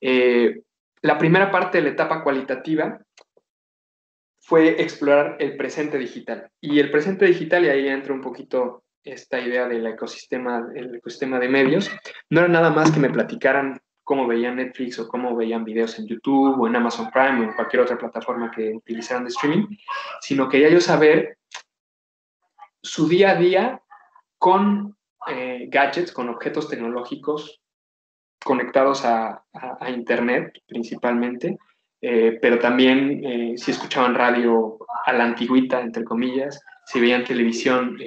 eh, la primera parte de la etapa cualitativa fue explorar el presente digital. Y el presente digital, y ahí entra un poquito esta idea del ecosistema, el ecosistema de medios, no era nada más que me platicaran cómo veían Netflix o cómo veían videos en YouTube o en Amazon Prime o en cualquier otra plataforma que utilizaran de streaming, sino quería yo saber su día a día con eh, gadgets, con objetos tecnológicos conectados a, Internet principalmente, eh, pero también eh, si escuchaban radio a la antigüita, entre comillas, si veían televisión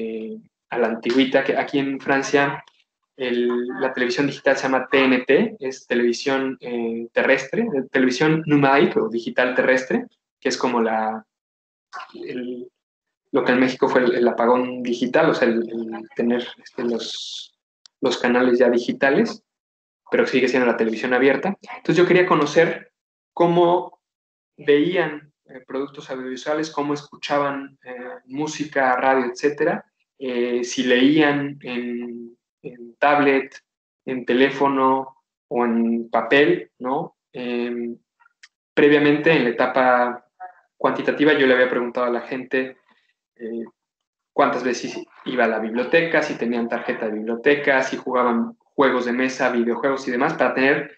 a la antigüita, que aquí en Francia la televisión digital se llama TNT, es televisión terrestre, televisión numérica o digital terrestre, que es como la, lo que en México fue el, apagón digital, o sea, el, tener este, los, los canales ya digitales, pero sigue siendo la televisión abierta. Entonces yo quería conocer cómo veían eh, productos audiovisuales, cómo escuchaban eh, música, radio, etcétera, eh, si leían en, en, tablet, en teléfono o en papel, ¿no? Em, previamente, en la etapa cuantitativa, yo le había preguntado a la gente cuántas veces iba a la biblioteca, si tenían tarjeta de biblioteca, si jugaban juegos de mesa, videojuegos y demás, para tener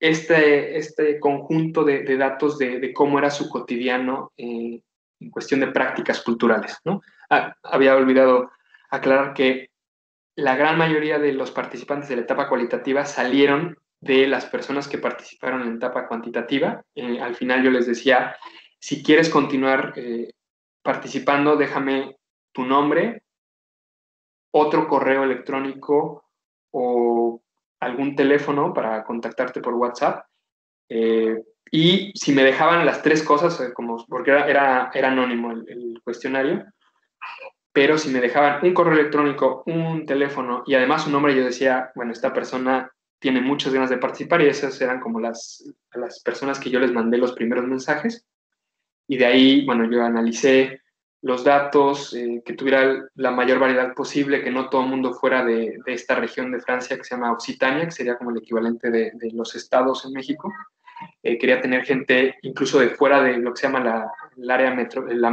este, este conjunto de, datos de, cómo era su cotidiano eh, en cuestión de prácticas culturales. ¿no? Ah, había olvidado aclarar que la gran mayoría de los participantes de la etapa cualitativa salieron de las personas que participaron en la etapa cuantitativa. Eh, al final yo les decía, si quieres continuar participando, déjame tu nombre, otro correo electrónico o algún teléfono para contactarte por WhatsApp. Eh, y si me dejaban las tres cosas, eh, como, porque era, era, anónimo el, cuestionario, pero si me dejaban un correo electrónico, un teléfono y además un nombre, yo decía, bueno, esta persona tiene muchas ganas de participar y esas eran como las, las personas que yo les mandé los primeros mensajes. Y de ahí, bueno, yo analicé los datos, eh, que tuviera la mayor variedad posible, que no todo el mundo fuera de, esta región de Francia que se llama Occitania, que sería como el equivalente de, los estados en México. Eh, quería tener gente incluso de fuera de lo que se llama la, el área metro, la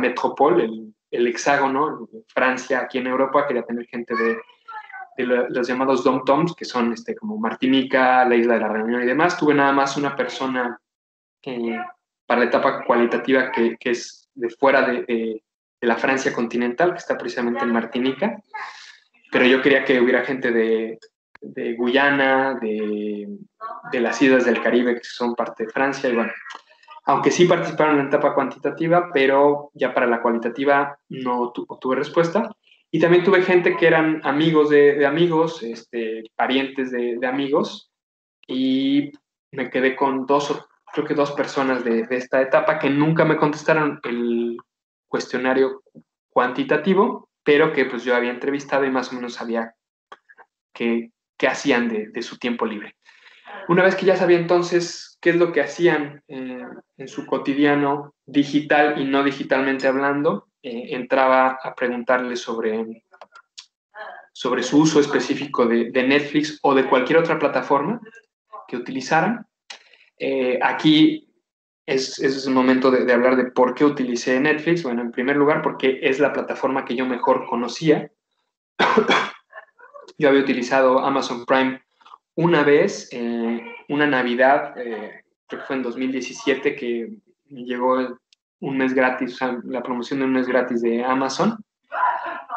el, hexágono, Francia, aquí en Europa, quería tener gente de, los llamados dom-toms, que son este, como Martinica, la isla de la Reunión y demás. Tuve nada más una persona eh, para la etapa cualitativa que es de fuera de, la Francia continental, que está precisamente en Martinica, pero yo quería que hubiera gente de, Guyana, de, las islas del Caribe, que son parte de Francia, y bueno, aunque sí participaron en la etapa cuantitativa, pero ya para la cualitativa no tuve respuesta. Y también tuve gente que eran amigos de, amigos, este, parientes de, amigos, y me quedé con dos, creo que dos personas de, de, esta etapa que nunca me contestaron. El cuestionario cuantitativo, pero que pues yo había entrevistado y más o menos sabía qué, qué hacían de, su tiempo libre. Una vez que ya sabía entonces qué es lo que hacían eh, en su cotidiano digital y no digitalmente hablando, eh, entraba a preguntarle sobre, sobre su uso específico de, Netflix o de cualquier otra plataforma que utilizaran. Eh, aquí es, es el momento de, hablar de por qué utilicé Netflix. Bueno, en primer lugar, porque es la plataforma que yo mejor conocía. *coughs* yo había utilizado Amazon Prime una vez, eh, una Navidad, eh, creo que fue en 2017, que llegó un mes gratis, o sea, la promoción de un mes gratis de Amazon.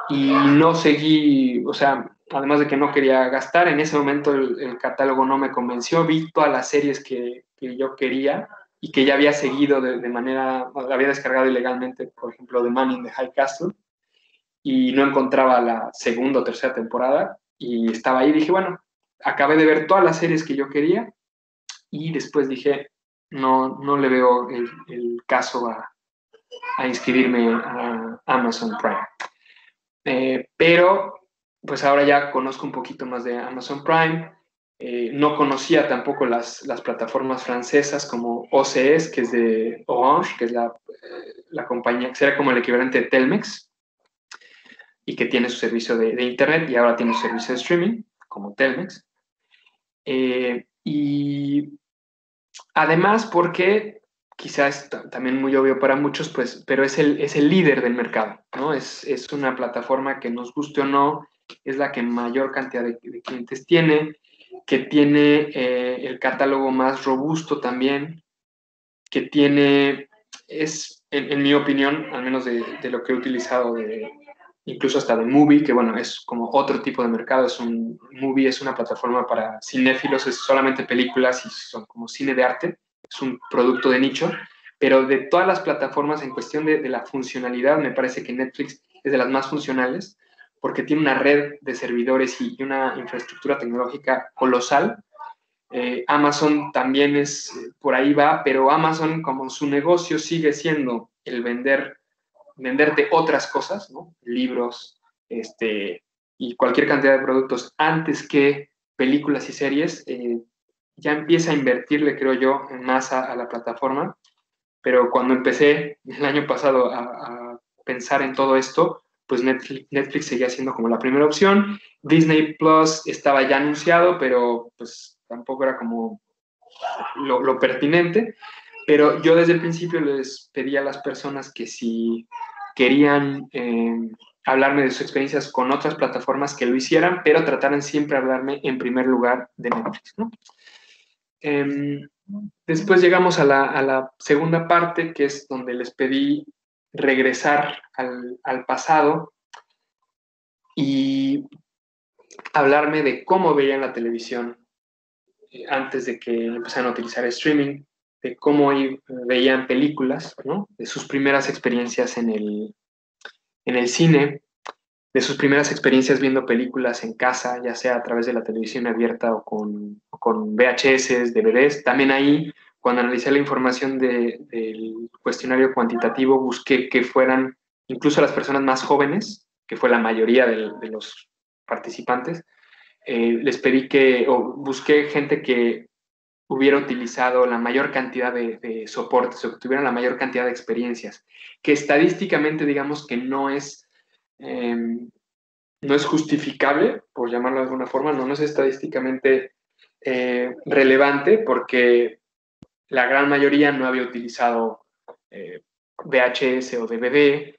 Y no seguí, o sea, además de que no quería gastar, en ese momento el, el catálogo no me convenció, vi todas las series que, que yo quería y que ya había seguido de, manera, había descargado ilegalmente, por ejemplo, The Man in the High Castle, y no encontraba la segunda o tercera temporada, y estaba ahí, dije, bueno, acabé de ver todas las series que yo quería, y después dije, no, no le veo el, caso a, a, inscribirme a Amazon Prime. Eh, pero, pues ahora ya conozco un poquito más de Amazon Prime, eh, no conocía tampoco las, plataformas francesas como OCS, que es de Orange, que es la, eh, la compañía, que será como el equivalente de Telmex, y que tiene su servicio de, Internet y ahora tiene su servicio de streaming, como Telmex. Eh, y además porque quizás también muy obvio para muchos, pues, pero es el, es el líder del mercado, ¿no? Es, es, una plataforma que nos guste o no, es la que mayor cantidad de, de clientes tiene, que tiene eh, el catálogo más robusto también, que tiene, es, en, mi opinión, al menos de, lo que he utilizado, de, incluso hasta de Movie, que bueno, es como otro tipo de mercado, es un, Movie es una plataforma para cinéfilos, es solamente películas y son como cine de arte, es un producto de nicho, pero de todas las plataformas en cuestión de, de la funcionalidad, me parece que Netflix es de las más funcionales porque tiene una red de servidores y una infraestructura tecnológica colosal. Eh, Amazon también es, por ahí va, pero Amazon como su negocio sigue siendo el vender, venderte otras cosas, ¿no? libros este, y cualquier cantidad de productos antes que películas y series, eh, ya empieza a invertirle, creo yo, más a, la plataforma. Pero cuando empecé el año pasado a, a pensar en todo esto, pues Netflix, seguía siendo como la primera opción. Disney Plus estaba ya anunciado, pero pues tampoco era como lo, pertinente. Pero yo desde el principio les pedí a las personas que si querían eh, hablarme de sus experiencias con otras plataformas que lo hicieran, pero trataran siempre de hablarme en primer lugar de Netflix. Em, después llegamos a la, segunda parte, que es donde les pedí regresar al, pasado y hablarme de cómo veían la televisión eh, antes de que empezaran a utilizar streaming, de cómo veían películas, de sus primeras experiencias en el, en el cine, de sus primeras experiencias viendo películas en casa, ya sea a través de la televisión abierta o con, con VHS, DVDs. También ahí, cuando analicé la información del cuestionario cuantitativo, busqué que fueran incluso las personas más jóvenes, que fue la mayoría de, de los participantes, eh, les pedí que, o busqué gente que hubiera utilizado la mayor cantidad de, soportes o que tuvieran la mayor cantidad de experiencias, que estadísticamente digamos que no es, em, no es justificable, por llamarlo de alguna forma, no, es estadísticamente eh, relevante porque la gran mayoría no había utilizado eh, VHS o DVD,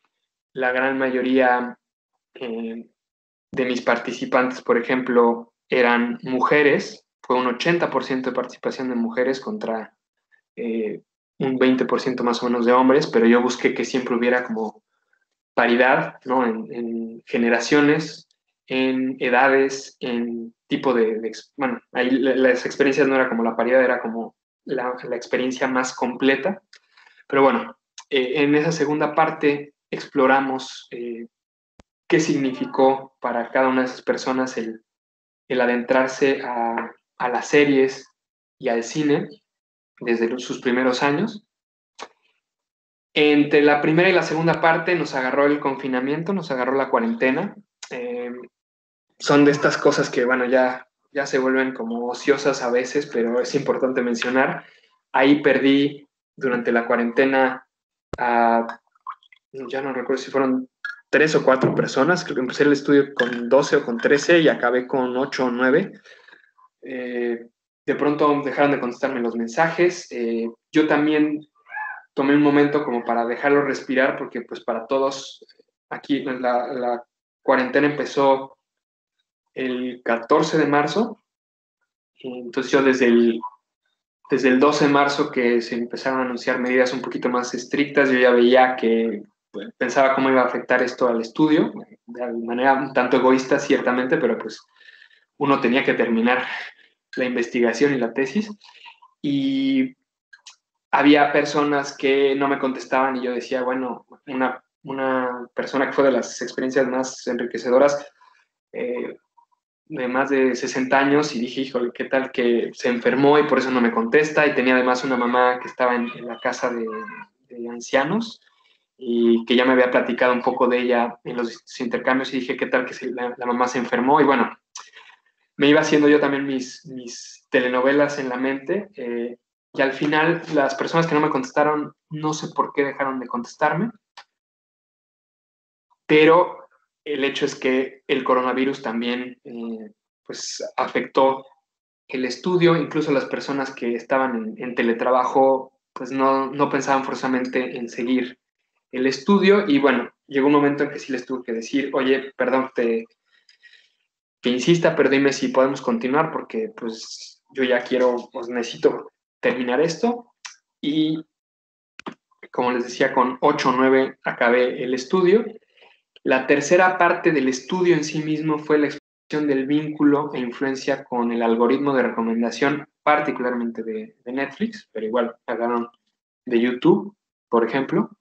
la gran mayoría eh, de mis participantes, por ejemplo, eran mujeres, fue un 80% de participación de mujeres contra eh, un 20% más o menos de hombres, pero yo busqué que siempre hubiera como paridad ¿no? en, generaciones, en edades, en tipo de, bueno, ahí las experiencias no era como la paridad, era como la, experiencia más completa. Pero bueno, eh, en esa segunda parte exploramos eh, qué significó para cada una de esas personas el, adentrarse a, las series y al cine desde sus primeros años. Entre la primera y la segunda parte nos agarró el confinamiento, nos agarró la cuarentena. Em, son de estas cosas que, bueno, ya, ya se vuelven como ociosas a veces, pero es importante mencionar. Ahí perdí durante la cuarentena a, ya no recuerdo si fueron tres o cuatro personas, creo que empecé el estudio con 12 o con 13 y acabé con 8 o 9. Eh, de pronto dejaron de contestarme los mensajes. Eh, yo también tomé un momento como para dejarlo respirar, porque pues para todos aquí la, la cuarentena empezó el 14 de marzo. Entonces yo desde el, desde el 12 de marzo que se empezaron a anunciar medidas un poquito más estrictas, yo ya veía que pues, pensaba cómo iba a afectar esto al estudio, de manera un tanto egoísta ciertamente, pero pues uno tenía que terminar la investigación y la tesis. Y había personas que no me contestaban y yo decía, bueno, una, una persona que fue de las experiencias más enriquecedoras, eh, de más de 60 años, y dije, híjole, ¿qué tal que se enfermó y por eso no me contesta? Y tenía además una mamá que estaba en, la casa de, ancianos y que ya me había platicado un poco de ella en los intercambios y dije, ¿qué tal que la, la mamá se enfermó? Y bueno, me iba haciendo yo también mis, mis telenovelas en la mente eh, y al final las personas que no me contestaron, no sé por qué dejaron de contestarme, pero el hecho es que el coronavirus también eh, pues afectó el estudio, incluso las personas que estaban en, teletrabajo pues no, no pensaban forzosamente en seguir el estudio y bueno, llegó un momento en que sí les tuve que decir, oye, perdón, te, insista, pero dime si podemos continuar porque pues yo ya quiero, pues necesito terminar esto y como les decía, con 8 o 9 acabé el estudio. La tercera parte del estudio en sí mismo fue la explicación del vínculo e influencia con el algoritmo de recomendación, particularmente de, Netflix, pero igual hablaron de YouTube, por ejemplo.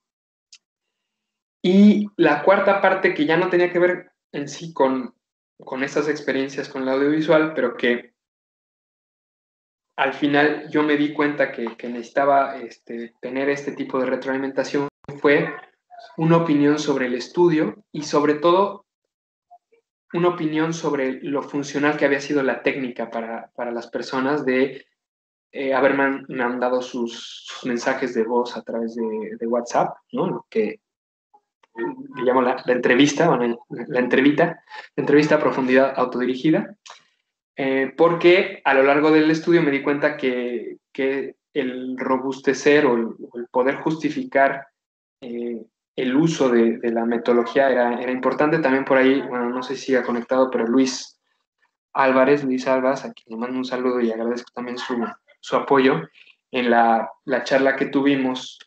Y la cuarta parte que ya no tenía que ver en sí con con estas experiencias con el audiovisual, pero que al final yo me di cuenta que, necesitaba este, tener este tipo de retroalimentación fue una opinión sobre el estudio y sobre todo una opinión sobre lo funcional que había sido la técnica para, las personas de eh, haberme mandado sus, mensajes de voz a través de, de WhatsApp, ¿no? que le llamo la, entrevista, la, entrevista, entrevista a profundidad autodirigida, eh, porque a lo largo del estudio me di cuenta que, el robustecer o el, poder justificar eh, el uso de, la metodología era, era, importante. También por ahí, bueno, no sé si ha conectado, pero Luis Álvarez, Luis Albas, a quien le mando un saludo y agradezco también su, su apoyo en la, la charla que tuvimos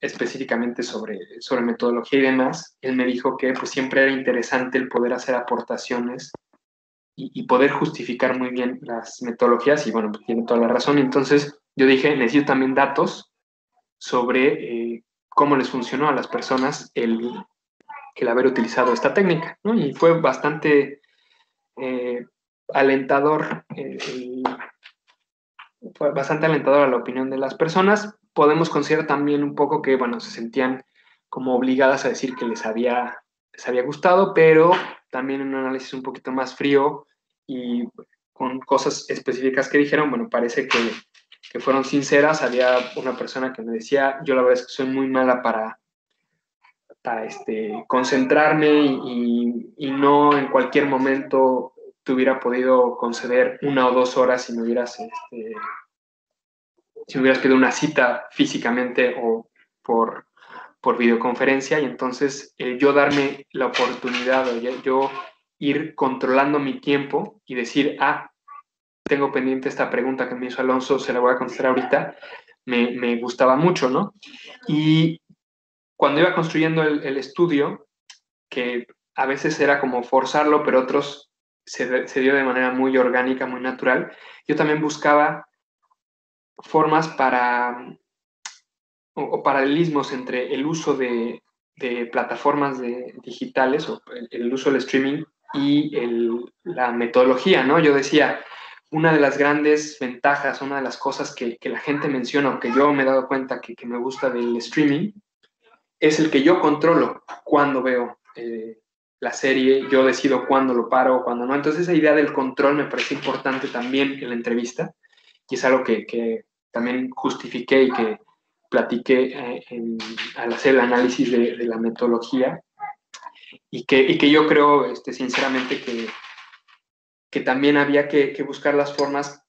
específicamente sobre, sobre metodología y demás, él me dijo que pues, siempre era interesante el poder hacer aportaciones y, poder justificar muy bien las metodologías, y bueno, pues, tiene toda la razón. Entonces yo dije, necesito también datos sobre eh, cómo les funcionó a las personas el, haber utilizado esta técnica, ¿no? Y fue bastante eh, alentador, fue bastante alentador a la opinión de las personas. Podemos considerar también un poco que, bueno, se sentían como obligadas a decir que les había, les había gustado, pero también un análisis un poquito más frío y con cosas específicas que dijeron, bueno, parece que, que fueron sinceras. Había una persona que me decía, yo la verdad es que soy muy mala para, este, concentrarme y, y, no en cualquier momento te hubiera podido conceder una o dos horas si me hubieras, este, si me hubieras pedido una cita físicamente o por, por videoconferencia y entonces eh, yo darme la oportunidad, yo ir controlando mi tiempo y decir, ah, tengo pendiente esta pregunta que me hizo Alonso, se la voy a contestar ahorita, me, gustaba mucho, ¿no? Y cuando iba construyendo el, estudio, que a veces era como forzarlo, pero otros se, dio de manera muy orgánica, muy natural, yo también buscaba formas para o, paralelismos entre el uso de, plataformas digitales o el, el, uso del streaming y el, la metodología, ¿no? Yo decía, una de las grandes ventajas, una de las cosas que, que la gente menciona o que yo me he dado cuenta que, me gusta del streaming es el que yo controlo cuando veo eh, la serie, yo decido cuándo lo paro, cuándo no. Entonces esa idea del control me parece importante también en la entrevista y es algo que, que también justifiqué y que platiqué eh, al hacer el análisis de, la metodología y que, y que yo creo, este, sinceramente, que, que también había que, buscar las formas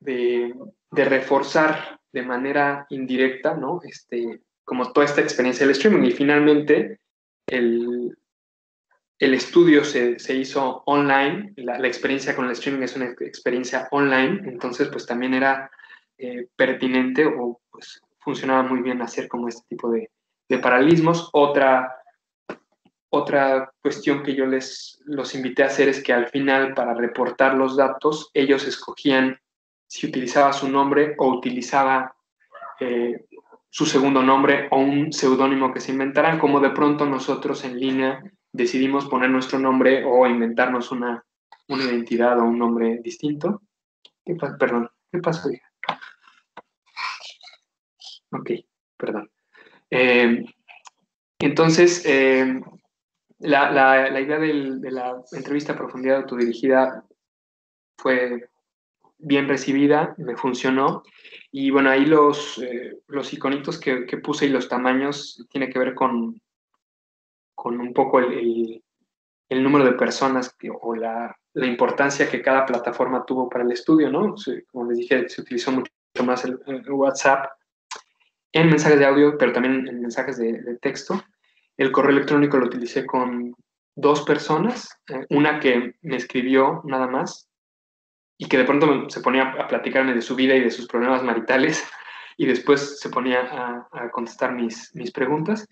de, reforzar de manera indirecta, ¿no? Este, como toda esta experiencia del streaming. Y finalmente, el, estudio se, hizo online, la, experiencia con el streaming es una experiencia online, entonces pues también era eh, pertinente o pues funcionaba muy bien hacer como este tipo de, paralelismos. Otra, otra cuestión que yo les los invité a hacer es que al final, para reportar los datos, ellos escogían si utilizaba su nombre o utilizaba eh, su segundo nombre o un seudónimo que se inventaran, como de pronto nosotros en línea decidimos poner nuestro nombre o inventarnos una, una identidad o un nombre distinto. ¿Qué Perdón, ¿qué pasó? Ok, perdón. Eh, entonces, eh, la, la, idea de la entrevista a profundidad autodirigida fue bien recibida, me funcionó. Y bueno, ahí los, eh, los iconitos que, que, puse y los tamaños tiene que ver con, con un poco el, el, número de personas o la, la, importancia que cada plataforma tuvo para el estudio, ¿no? Como les dije, se utilizó mucho más el, WhatsApp en mensajes de audio, pero también en mensajes de, texto. El correo electrónico lo utilicé con dos personas, eh, una que me escribió nada más y que de pronto se ponía a platicarme de su vida y de sus problemas maritales y después se ponía a, a contestar mis, mis, preguntas.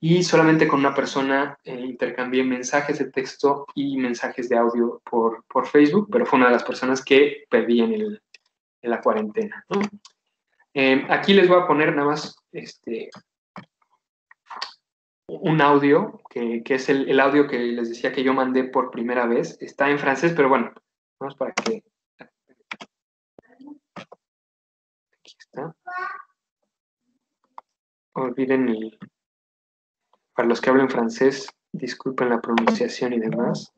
Y solamente con una persona eh, intercambié mensajes de texto y mensajes de audio por, por, Facebook, pero fue una de las personas que perdí en, el, en la cuarentena. ¿no? Eh, aquí les voy a poner nada más este, un audio, que, que es el, el, audio que les decía que yo mandé por primera vez. Está en francés, pero bueno, vamos para que... Aquí está. Olviden el... Para los que hablen francés, disculpen la pronunciación y demás.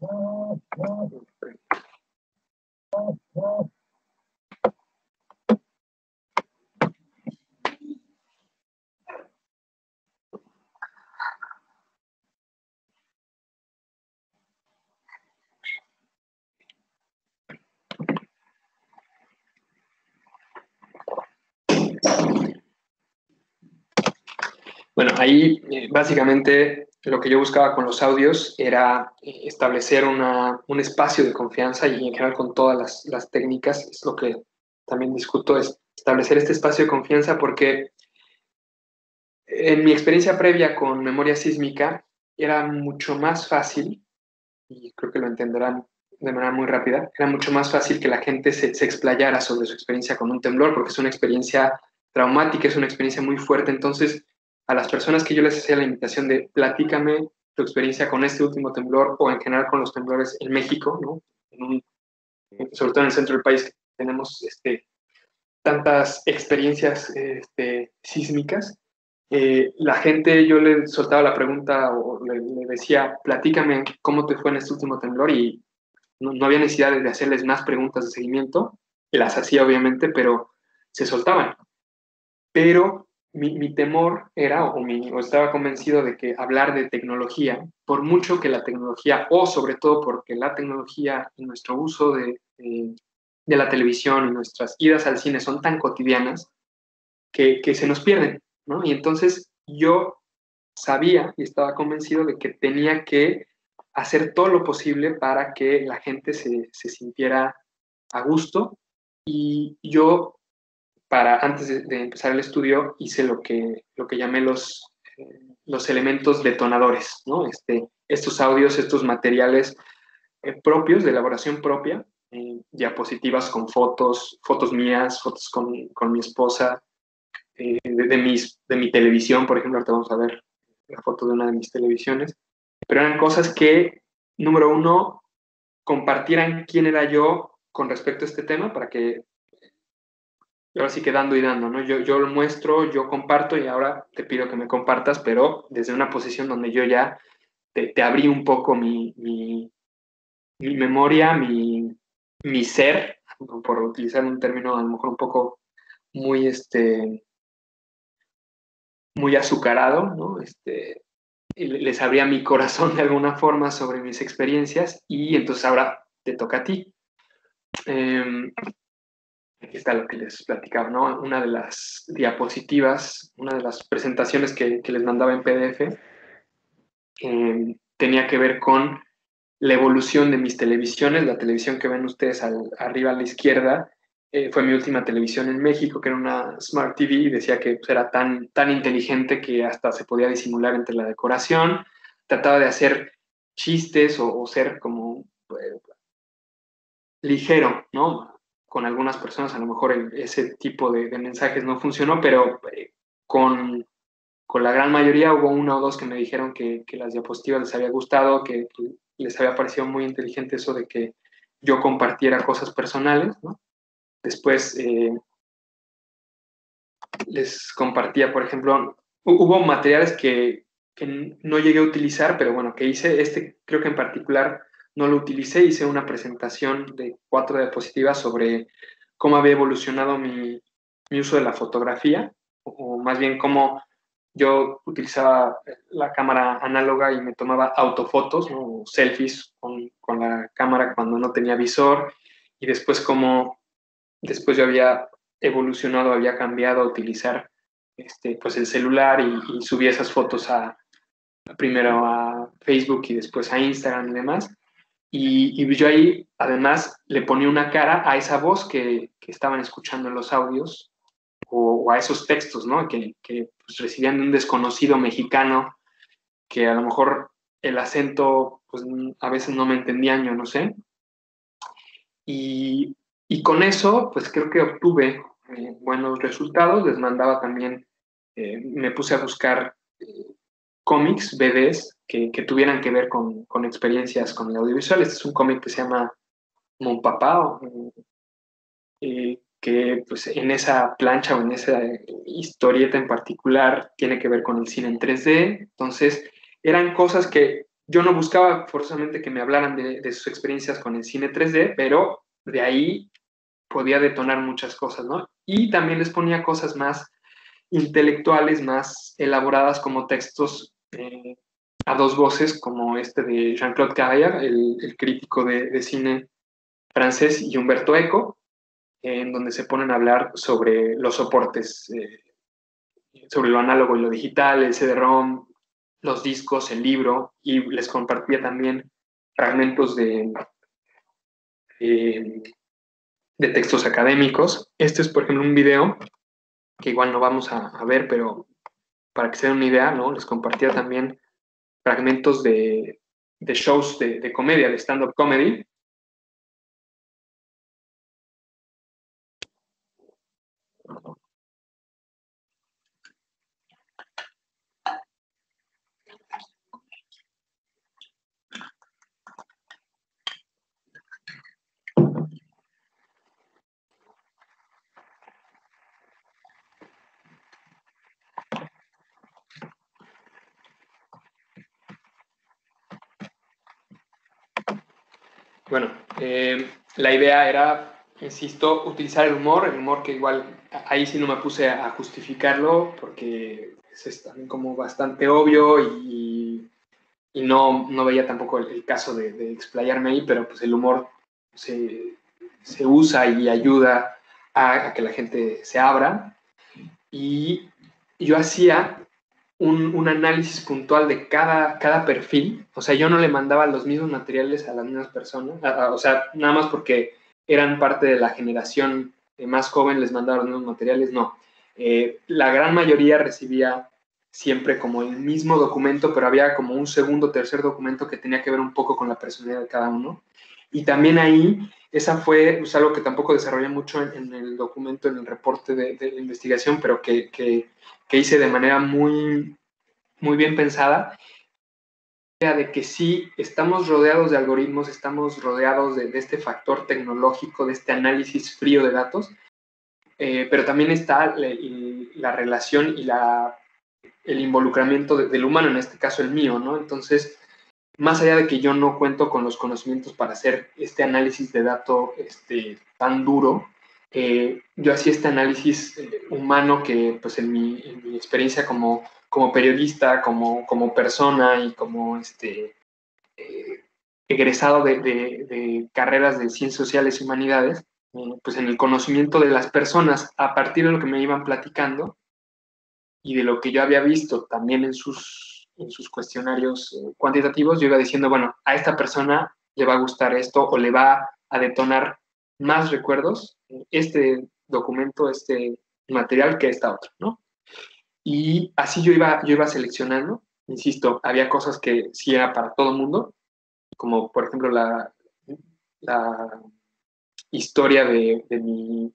Bueno, ahí eh, básicamente lo que yo buscaba con los audios era eh, establecer una, un espacio de confianza y en general con todas las, las, técnicas, es lo que también discuto, es establecer este espacio de confianza porque en mi experiencia previa con memoria sísmica era mucho más fácil, y creo que lo entenderán de manera muy rápida, era mucho más fácil que la gente se, se explayara sobre su experiencia con un temblor porque es una experiencia traumática, es una experiencia muy fuerte, entonces a las personas que yo les hacía la invitación de platícame tu experiencia con este último temblor o en general con los temblores en México, ¿no? sobre todo en el centro del país tenemos este, tantas experiencias este, sísmicas. Eh, la gente, yo le soltaba la pregunta o le, decía, platícame cómo te fue en este último temblor y no, no había necesidad de hacerles más preguntas de seguimiento, las hacía obviamente, pero se soltaban. Pero mi, temor era, o, o, estaba convencido de que hablar de tecnología, por mucho que la tecnología, o sobre todo porque la tecnología y nuestro uso de, de, la televisión y nuestras idas al cine son tan cotidianas, que, se nos pierden, ¿no? Y entonces yo sabía y estaba convencido de que tenía que hacer todo lo posible para que la gente se sintiera a gusto y yo para antes de, empezar el estudio hice lo que, lo que llamé los, eh, los elementos detonadores, ¿no? Este, estos audios, estos materiales eh, propios, de elaboración propia, eh, diapositivas con fotos, fotos mías, fotos con, con mi esposa, de, de, mis, de mi televisión, por ejemplo, ahorita vamos a ver la foto de una de mis televisiones, pero eran cosas que, número uno, compartieran quién era yo con respecto a este tema para que ahora sí que dando y dando, ¿no? Yo, yo lo muestro, yo comparto y ahora te pido que me compartas, pero desde una posición donde yo ya te, te abrí un poco mi, mi, memoria, mi, mi, ser, por utilizar un término a lo mejor un poco muy, este, muy azucarado, ¿no? Este, les abría mi corazón de alguna forma sobre mis experiencias y entonces ahora te toca a ti. Eh, aquí está lo que les platicaba, ¿no? Una de las diapositivas, una de las presentaciones que, les mandaba en PDF, em, tenía que ver con la evolución de mis televisiones. La televisión que ven ustedes arriba a la izquierda eh, fue mi última televisión en México, que era una Smart TV, y decía que pues, era tan, tan inteligente que hasta se podía disimular entre la decoración. Trataba de hacer chistes o, ser como eh, ligero, ¿no? Con algunas personas a lo mejor ese tipo de, mensajes no funcionó, pero eh, con, con, la gran mayoría hubo uno o dos que me dijeron que, que las diapositivas les había gustado, que, les había parecido muy inteligente eso de que yo compartiera cosas personales. Después eh, les compartía, por ejemplo, hubo materiales que, que no llegué a utilizar, pero bueno, que hice, este creo que en particular no lo utilicé, hice una presentación de cuatro diapositivas sobre cómo había evolucionado mi, uso de la fotografía, o, más bien cómo yo utilizaba la cámara análoga y me tomaba autofotos, ¿no? selfies con, con, la cámara cuando no tenía visor, y después cómo después yo había evolucionado, había cambiado a utilizar este, pues el celular y, y subí esas fotos a, primero a Facebook y después a Instagram y demás. Y, yo ahí, además, le ponía una cara a esa voz que, que estaban escuchando en los audios o, a esos textos, ¿no? Que, que pues, recibían de un desconocido mexicano que a lo mejor el acento, pues a veces no me entendían, yo no sé. Y, y con eso, pues creo que obtuve eh, buenos resultados. Les mandaba también, eh, me puse a buscar eh, cómics, BDs, que, tuvieran que ver con, experiencias con el audiovisual. Este es un cómic que se llama Mon Papá, eh, que pues, en esa plancha o en esa historieta en particular tiene que ver con el cine en 3D. Entonces, eran cosas que yo no buscaba forzosamente que me hablaran de, de sus experiencias con el cine 3D, pero de ahí podía detonar muchas cosas, ¿no? Y también les ponía cosas más intelectuales, más elaboradas como textos eh, a dos voces, como este de Jean-Claude Carrière, el, crítico de, cine francés, y Humberto Eco, en donde se ponen a hablar sobre los soportes, eh, sobre lo análogo y lo digital, el CD-ROM, los discos, el libro, y les compartía también fragmentos de, de, textos académicos. Este es, por ejemplo, un video que igual no vamos a ver, pero para que se den una idea, ¿no? Les compartía también fragmentos de, shows de, de, comedia, de stand-up comedy. Bueno, eh, la idea era, insisto, utilizar el humor, el humor que igual ahí sí no me puse a justificarlo porque es también como bastante obvio y, y no, no, veía tampoco el, caso de, explayarme ahí, pero pues el humor se, se usa y ayuda a, que la gente se abra. Y yo hacía un, un, análisis puntual de cada, cada perfil, o sea, yo no le mandaba los mismos materiales a las mismas personas, o sea, nada más porque eran parte de la generación más joven, les mandaba los mismos materiales, no. Eh, la gran mayoría recibía siempre como el mismo documento, pero había como un segundo, tercer documento que tenía que ver un poco con la personalidad de cada uno. Y también ahí, esa fue pues, algo que tampoco desarrollé mucho en, el documento, en el reporte de, investigación, pero que, hice de manera muy, muy bien pensada, de que sí, estamos rodeados de algoritmos, estamos rodeados de, este factor tecnológico, de este análisis frío de datos, eh, pero también está la, la relación y la, el involucramiento de, del humano, en este caso el mío, ¿no? Entonces, más allá de que yo no cuento con los conocimientos para hacer este análisis de dato este, tan duro, eh, yo hacía este análisis eh, humano que, pues, en mi, en mi experiencia como, como, periodista, como, como persona y como este, eh, egresado de, de, de, carreras de ciencias sociales y humanidades, pues en el conocimiento de las personas a partir de lo que me iban platicando y de lo que yo había visto también en sus, en sus cuestionarios eh, cuantitativos, yo iba diciendo, bueno, a esta persona le va a gustar esto o le va a detonar más recuerdos este documento, este material que esta otra, ¿no? Y así yo iba, yo iba seleccionando, insisto, había cosas que sí era para todo el mundo, como por ejemplo la, la historia de, de, mi,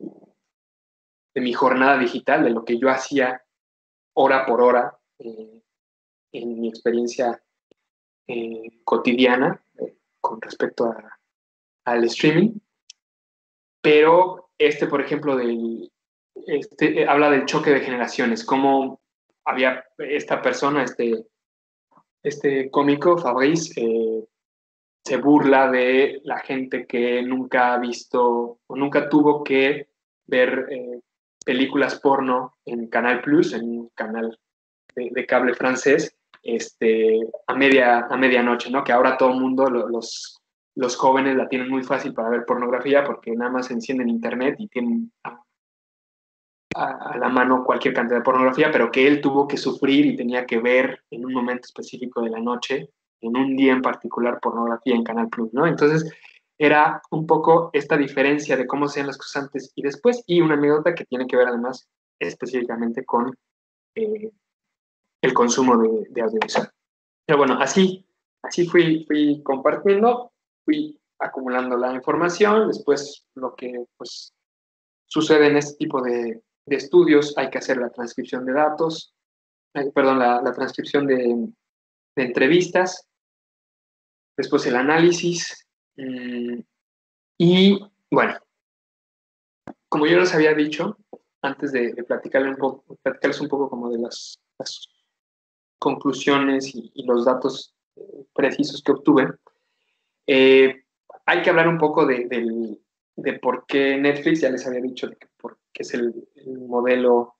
de mi jornada digital, de lo que yo hacía hora por hora eh, en mi experiencia eh, cotidiana eh, con respecto a, al streaming. Pero este, por ejemplo, del, este, habla del choque de generaciones, cómo había esta persona, este, este cómico, Fabrice, eh, se burla de la gente que nunca ha visto o nunca tuvo que ver eh, películas porno en Canal Plus, en un canal de, cable francés, este, a, media, a medianoche, ¿no? Que ahora todo el mundo, los, los jóvenes la tienen muy fácil para ver pornografía porque nada más encienden internet y tienen a, la mano cualquier cantidad de pornografía, pero que él tuvo que sufrir y tenía que ver en un momento específico de la noche, en un día en particular, pornografía en Canal Plus, ¿no? Entonces, era un poco esta diferencia de cómo sean las cosas antes y después, y una anécdota que tiene que ver además específicamente con eh, el consumo de, audiovisual. Pero bueno, así, así fui, fui compartiendo, fui acumulando la información, después lo que pues, sucede en este tipo de, de estudios, hay que hacer la transcripción de datos, perdón, la, transcripción de, de, entrevistas, después el análisis, mmm, y bueno, como yo les había dicho, antes de, de platicarles, un poco, platicarles un poco como de las, las conclusiones y, los datos eh, precisos que obtuve, eh, hay que hablar un poco de, por qué Netflix, ya les había dicho que, es el, el, modelo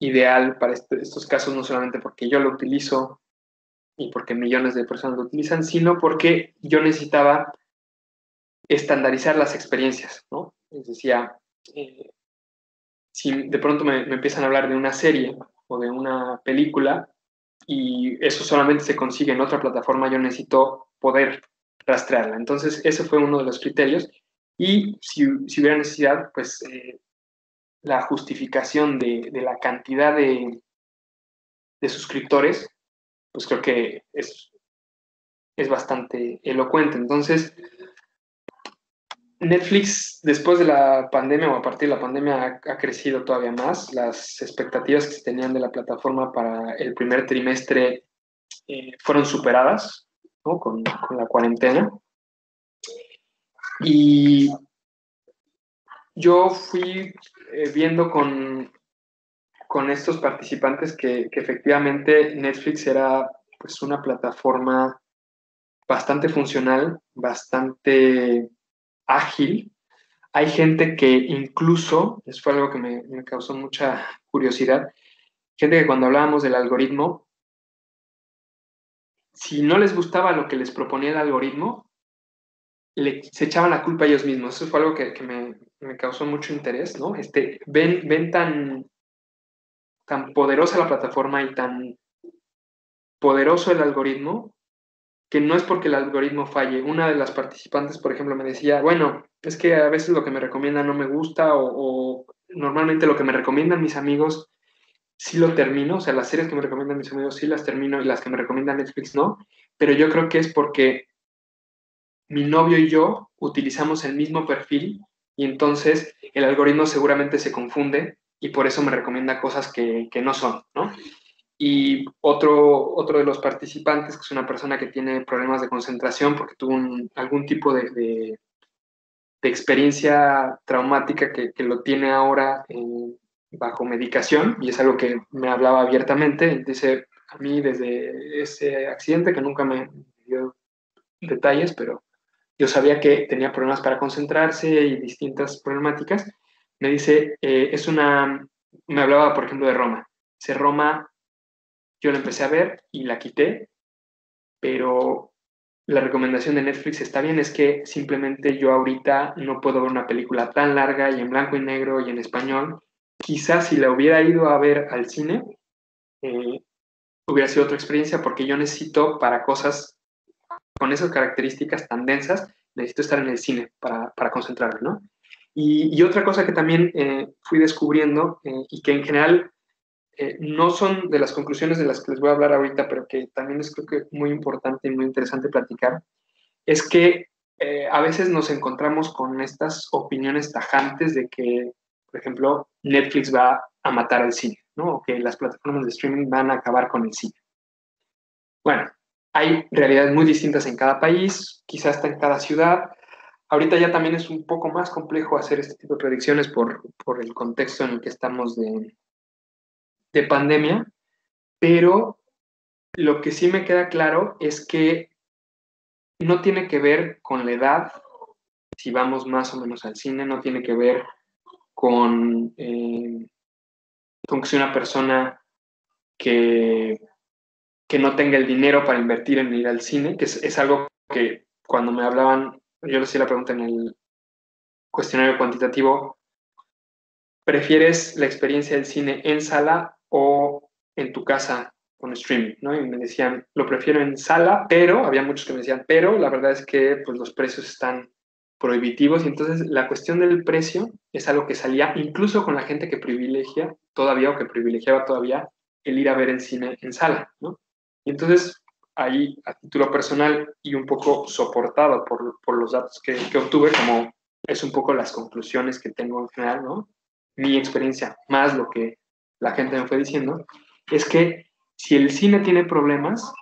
ideal para este, estos casos, no solamente porque yo lo utilizo y porque millones de personas lo utilizan, sino porque yo necesitaba estandarizar las experiencias, ¿no? Les decía, eh, si de pronto me, empiezan a hablar de una serie o de una película y eso solamente se consigue en otra plataforma, yo necesito poder rastrearla. Entonces, ese fue uno de los criterios y si, si hubiera necesidad, pues eh, la justificación de, de la cantidad de, de, suscriptores, pues creo que es, es bastante elocuente. Entonces, Netflix, después de la pandemia o a partir de la pandemia, ha, crecido todavía más. Las expectativas que se tenían de la plataforma para el primer trimestre eh, fueron superadas con la cuarentena. Y yo fui eh, viendo con, con estos participantes que, que, efectivamente Netflix era pues una plataforma bastante funcional, bastante ágil. Hay gente que incluso, eso fue algo que me, causó mucha curiosidad, gente que cuando hablábamos del algoritmo, si no les gustaba lo que les proponía el algoritmo, se echaban la culpa a ellos mismos. Eso fue algo que, me, causó mucho interés, ¿no? Este, ven, ven tan, tan poderosa la plataforma y tan poderoso el algoritmo que no es porque el algoritmo falle. Una de las participantes, por ejemplo, me decía, bueno, es que a veces lo que me recomiendan no me gusta o, normalmente lo que me recomiendan mis amigos sí lo termino, o sea, las series que me recomiendan mis amigos sí las termino y las que me recomiendan Netflix no, pero yo creo que es porque mi novio y yo utilizamos el mismo perfil y entonces el algoritmo seguramente se confunde y por eso me recomienda cosas que, no son, ¿no? Y otro, otro de los participantes, que es una persona que tiene problemas de concentración porque tuvo algún tipo de, experiencia traumática que, lo tiene ahora bajo medicación, y es algo que me hablaba abiertamente, dice, a mí desde ese accidente, que nunca me dio detalles, pero yo sabía que tenía problemas para concentrarse y distintas problemáticas. Me dice, eh, es una, me hablaba por ejemplo de Roma. Dice, Roma, yo la empecé a ver y la quité, pero la recomendación de Netflix está bien, es que simplemente yo ahorita no puedo ver una película tan larga y en blanco y negro y en español. Quizás si la hubiera ido a ver al cine, eh, hubiera sido otra experiencia porque yo necesito para cosas con esas características tan densas, necesito estar en el cine para, para concentrarme, ¿no? Y, otra cosa que también eh, fui descubriendo eh, y que en general eh, no son de las conclusiones de las que les voy a hablar ahorita, pero que también es creo que muy importante y muy interesante platicar, es que a veces nos encontramos con estas opiniones tajantes de que, por ejemplo, Netflix va a matar al cine, ¿no? O que las plataformas de streaming van a acabar con el cine. Bueno, hay realidades muy distintas en cada país, quizás hasta en cada ciudad. Ahorita ya también es un poco más complejo hacer este tipo de predicciones por, por el contexto en el que estamos de, de pandemia, pero lo que sí me queda claro es que no tiene que ver con la edad, si vamos más o menos al cine, no tiene que ver con, eh, con que sea una persona que que no tenga el dinero para invertir en ir al cine, que es, algo que cuando me hablaban, yo les hacía la pregunta en el cuestionario cuantitativo, ¿prefieres la experiencia del cine en sala o en tu casa con streaming? ¿no? Y me decían, lo prefiero en sala, pero, había muchos que me decían, pero la verdad es que pues, los precios están prohibitivos y entonces la cuestión del precio es algo que salía incluso con la gente que privilegia todavía o que privilegiaba todavía el ir a ver el cine en sala, ¿no? Y entonces, ahí, a título personal y un poco soportado por, por los datos que, que, obtuve, como es un poco las conclusiones que tengo en general, ¿no? Mi experiencia, más lo que la gente me fue diciendo, es que si el cine tiene problemas,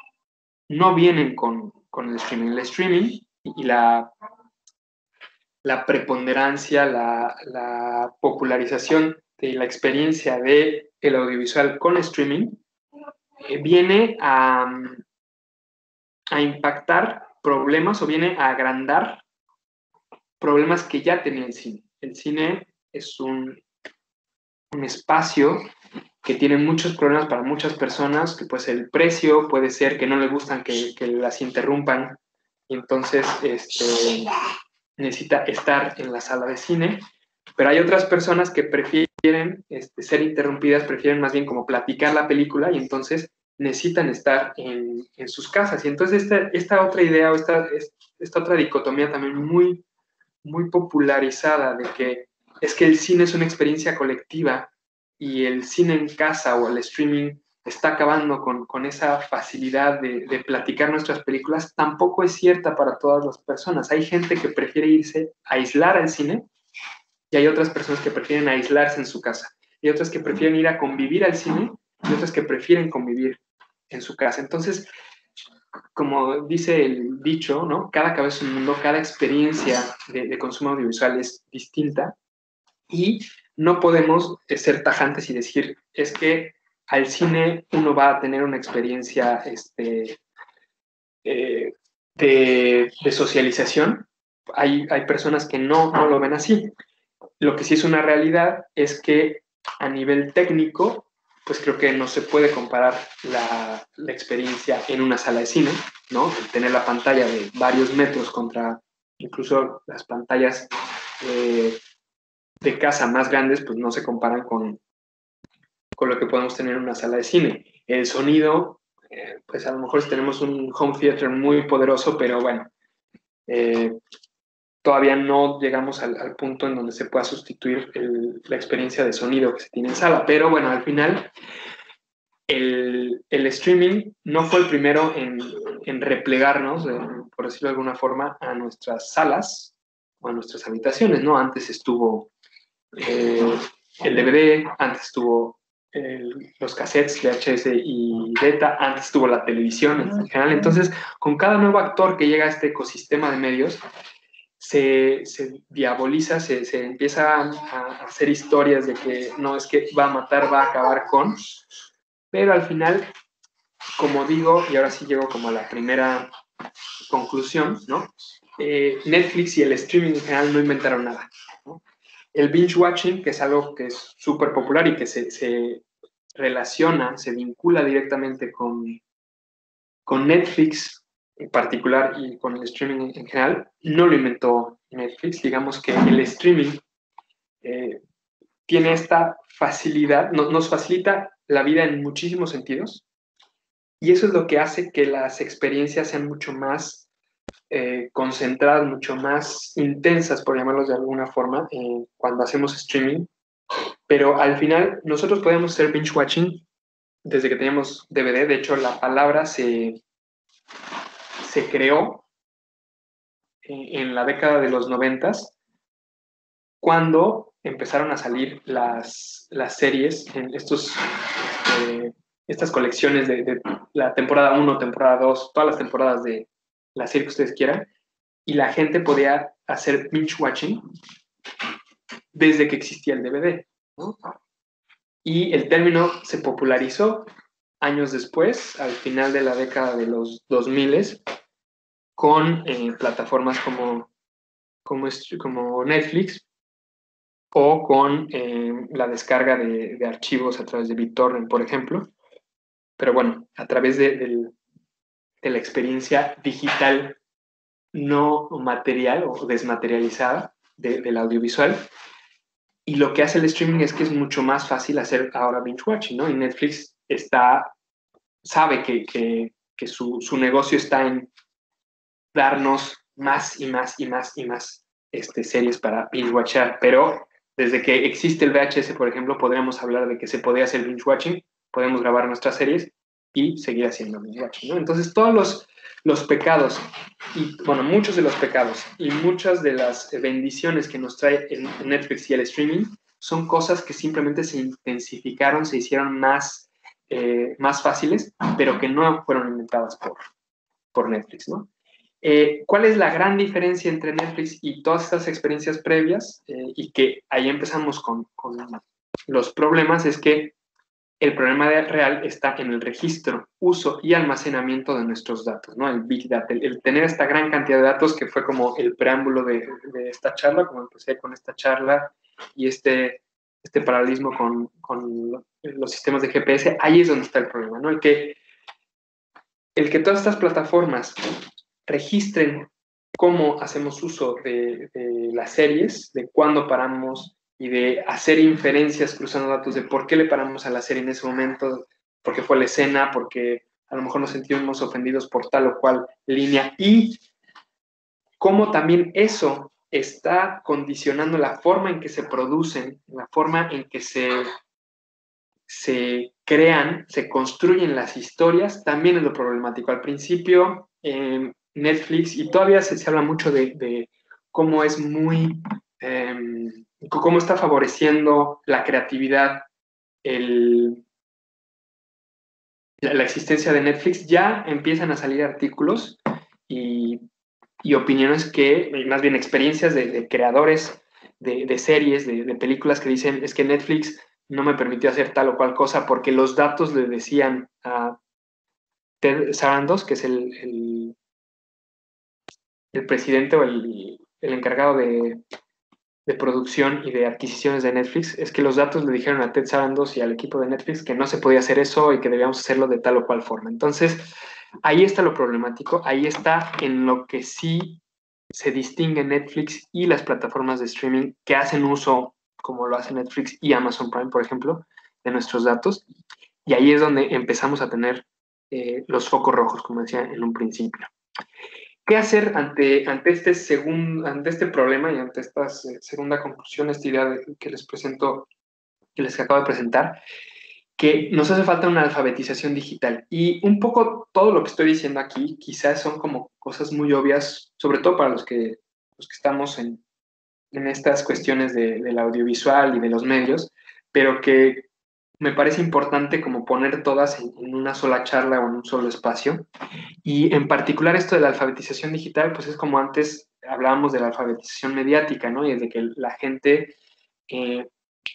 no vienen con, con el streaming. El streaming y la, la preponderancia, la, la popularización de la experiencia de el audiovisual con streaming eh, viene a, a impactar problemas o viene a agrandar problemas que ya tenía el cine. El cine es un, un espacio que tiene muchos problemas para muchas personas, que puede ser el precio, puede ser que no le gustan que, que las interrumpan, entonces este, necesita estar en la sala de cine, pero hay otras personas que prefieren este, ser interrumpidas, prefieren más bien como platicar la película y entonces necesitan estar en, sus casas. Y entonces esta, esta otra idea o esta, esta otra dicotomía también muy, muy popularizada de que es que el cine es una experiencia colectiva y el cine en casa o el streaming está acabando con, con esa facilidad de, de, platicar nuestras películas, tampoco es cierta para todas las personas. Hay gente que prefiere irse a aislar al cine y hay otras personas que prefieren aislarse en su casa. Y otras que prefieren ir a convivir al cine y otras que prefieren convivir en su casa. Entonces, como dice el dicho, ¿no? Cada cabeza es un mundo, cada experiencia de, consumo audiovisual es distinta y no podemos eh, ser tajantes y decir, es que al cine uno va a tener una experiencia este, eh, de, socialización, hay, hay, personas que no, no lo ven así. Lo que sí es una realidad es que a nivel técnico, pues creo que no se puede comparar la, la, experiencia en una sala de cine, ¿no? Tener la pantalla de varios metros contra incluso las pantallas eh, de casa más grandes, pues no se comparan con, con lo que podemos tener en una sala de cine. El sonido, eh, pues a lo mejor tenemos un home theater muy poderoso, pero bueno, eh, todavía no llegamos al, punto en donde se pueda sustituir la experiencia de sonido que se tiene en sala. Pero bueno, al final, el, streaming no fue el primero en, en replegarnos, por decirlo de alguna forma, a nuestras salas o a nuestras habitaciones, ¿no? Antes estuvo eh, el DVD, antes estuvo los cassettes VHS y beta, antes estuvo la televisión en general. Entonces, con cada nuevo actor que llega a este ecosistema de medios, se, diaboliza, se, se, empieza a hacer historias de que no es que va a matar, va a acabar con, pero al final, como digo, y ahora sí llego como a la primera conclusión, ¿no? Eh, Netflix y el streaming en general no inventaron nada el binge watching, que es algo que es súper popular y que se, relaciona, se vincula directamente con, con Netflix en particular y con el streaming en general, no lo inventó Netflix. Digamos que el streaming eh, tiene esta facilidad, nos facilita la vida en muchísimos sentidos y eso es lo que hace que las experiencias sean mucho más eh, concentradas, mucho más intensas, por llamarlos de alguna forma, eh, cuando hacemos streaming. Pero al final nosotros podemos hacer binge watching desde que teníamos DVD. De hecho, la palabra se, se creó en la década de los noventas cuando empezaron a salir las, las series en estos, eh, estas colecciones de, de, la temporada 1, temporada 2, todas las temporadas de, la serie que ustedes quieran, y la gente podía hacer binge watching desde que existía el DVD. Y el término se popularizó años después, al final de la década de los 2000, con eh, plataformas como, como, como, Netflix o con eh, la descarga de, archivos a través de BitTorrent, por ejemplo. Pero bueno, a través del, de la experiencia digital no material o desmaterializada del audiovisual. Y lo que hace el streaming es que es mucho más fácil hacer ahora binge watching, ¿no? Y Netflix está, sabe que, que, su, su, negocio está en darnos más y más y más y más este, series para binge watchar, pero desde que existe el VHS, por ejemplo, podríamos hablar de que se podía hacer binge watching, podemos grabar nuestras series y seguir haciendo watching, ¿no? Entonces, todos los, los pecados, y bueno, muchos de los pecados y muchas de las bendiciones que nos trae el Netflix y el streaming son cosas que simplemente se intensificaron, se hicieron más, eh, más fáciles, pero que no fueron inventadas por, por Netflix, ¿no? Eh, ¿Cuál es la gran diferencia entre Netflix y todas estas experiencias previas? Eh, y que ahí empezamos con, con los problemas, es que el problema real está en el registro, uso y almacenamiento de nuestros datos, ¿no? El Big Data, el, tener esta gran cantidad de datos que fue como el preámbulo de, esta charla, como empecé con esta charla y este, este paralelismo con, con, los sistemas de GPS, ahí es donde está el problema, ¿no? El que, el que todas estas plataformas registren cómo hacemos uso de, de las series, de cuándo paramos, y de hacer inferencias cruzando datos de por qué le paramos a la serie en ese momento, porque fue la escena, porque a lo mejor nos sentimos ofendidos por tal o cual línea y cómo también eso está condicionando la forma en que se producen, la forma en que se, se crean, se construyen las historias, también es lo problemático. Al principio, Netflix, y todavía se, se habla mucho de, de, cómo es muy... Em, cómo está favoreciendo la creatividad, la, existencia de Netflix, ya empiezan a salir artículos y, opiniones que, más bien experiencias de, creadores de, series, de, películas que dicen, es que Netflix no me permitió hacer tal o cual cosa porque los datos le decían a Ted Sarandos, que es el, el presidente o el, encargado de, producción y de adquisiciones de Netflix es que los datos le dijeron a Ted Sarandos y al equipo de Netflix que no se podía hacer eso y que debíamos hacerlo de tal o cual forma. Entonces, ahí está lo problemático, ahí está en lo que sí se distingue Netflix y las plataformas de streaming que hacen uso, como lo hace Netflix y Amazon Prime, por ejemplo, de nuestros datos. Y ahí es donde empezamos a tener eh, los focos rojos, como decía en un principio. ¿Qué hacer ante, ante, este, segundo ante este problema y ante esta segunda conclusión, esta idea que les presento, que les acabo de presentar? Que nos hace falta una alfabetización digital. Y un poco todo lo que estoy diciendo aquí quizás son como cosas muy obvias, sobre todo para los que, los que estamos en, en estas cuestiones de, del audiovisual y de los medios, pero que me parece importante como poner todas en, una sola charla o en un solo espacio. Y en particular esto de la alfabetización digital, pues es como antes hablábamos de la alfabetización mediática, ¿no? Y de que la gente eh,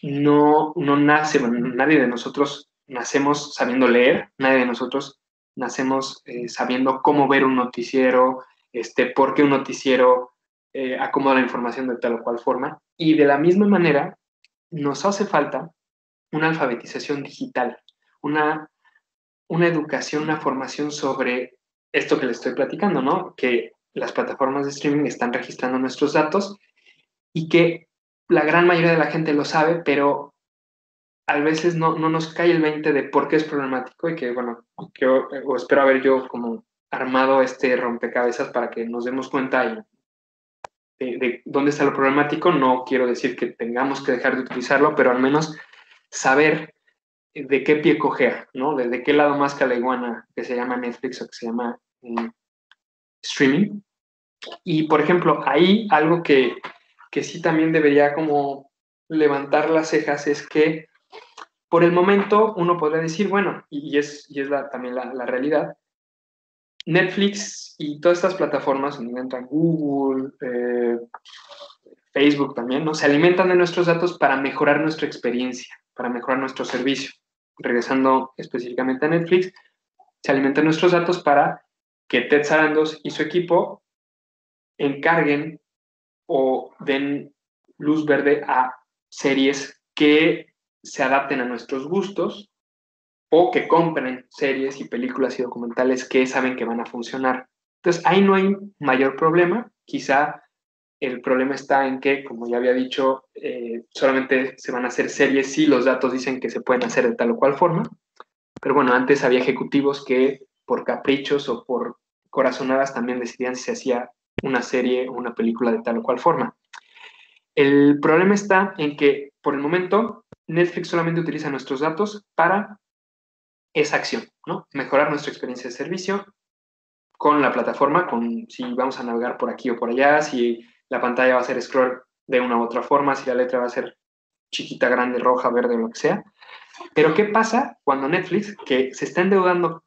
no, no nace, nadie de nosotros nacemos sabiendo leer, nadie de nosotros nacemos eh, sabiendo cómo ver un noticiero, este, por qué un noticiero eh, acomoda la información de tal o cual forma. Y de la misma manera, nos hace falta una alfabetización digital, una, una educación, una formación sobre esto que les estoy platicando, ¿no? Que las plataformas de streaming están registrando nuestros datos y que la gran mayoría de la gente lo sabe, pero a veces no, no nos cae el 20 de por qué es problemático y que, bueno, que, o espero haber yo como armado este rompecabezas para que nos demos cuenta de, de, dónde está lo problemático. No quiero decir que tengamos que dejar de utilizarlo, pero al menos saber de qué pie cojea, ¿no? De, qué lado más la iguana que se llama Netflix o que se llama eh, streaming. Y, por ejemplo, ahí algo que, que sí también debería como levantar las cejas es que por el momento uno podría decir, bueno, y, es, y es también la, la, realidad, Netflix y todas estas plataformas, donde entran Google, eh, Facebook también, ¿no? Se alimentan de nuestros datos para mejorar nuestra experiencia para mejorar nuestro servicio. Regresando específicamente a Netflix, se alimentan nuestros datos para que Ted Sarandos y su equipo encarguen o den luz verde a series que se adapten a nuestros gustos o que compren series y películas y documentales que saben que van a funcionar. Entonces, ahí no hay mayor problema. Quizá el problema está en que, como ya había dicho, eh, solamente se van a hacer series si los datos dicen que se pueden hacer de tal o cual forma. Pero bueno, antes había ejecutivos que por caprichos o por corazonadas también decidían si se hacía una serie o una película de tal o cual forma. El problema está en que, por el momento, Netflix solamente utiliza nuestros datos para esa acción, ¿no? Mejorar nuestra experiencia de servicio con la plataforma, con si vamos a navegar por aquí o por allá, si la pantalla va a ser scroll de una u otra forma, si la letra va a ser chiquita, grande, roja, verde, lo que sea. Pero ¿qué pasa cuando Netflix, que se está endeudando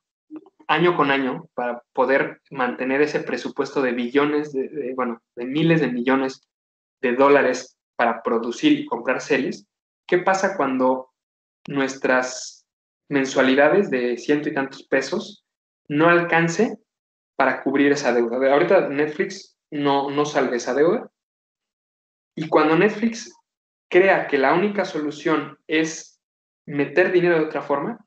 año con año para poder mantener ese presupuesto de billones, de, bueno, de miles de millones de dólares para producir y comprar series, ¿qué pasa cuando nuestras mensualidades de ciento y tantos pesos no alcance para cubrir esa deuda? Ahorita Netflix no, no salve esa deuda. Y cuando Netflix crea que la única solución es meter dinero de otra forma,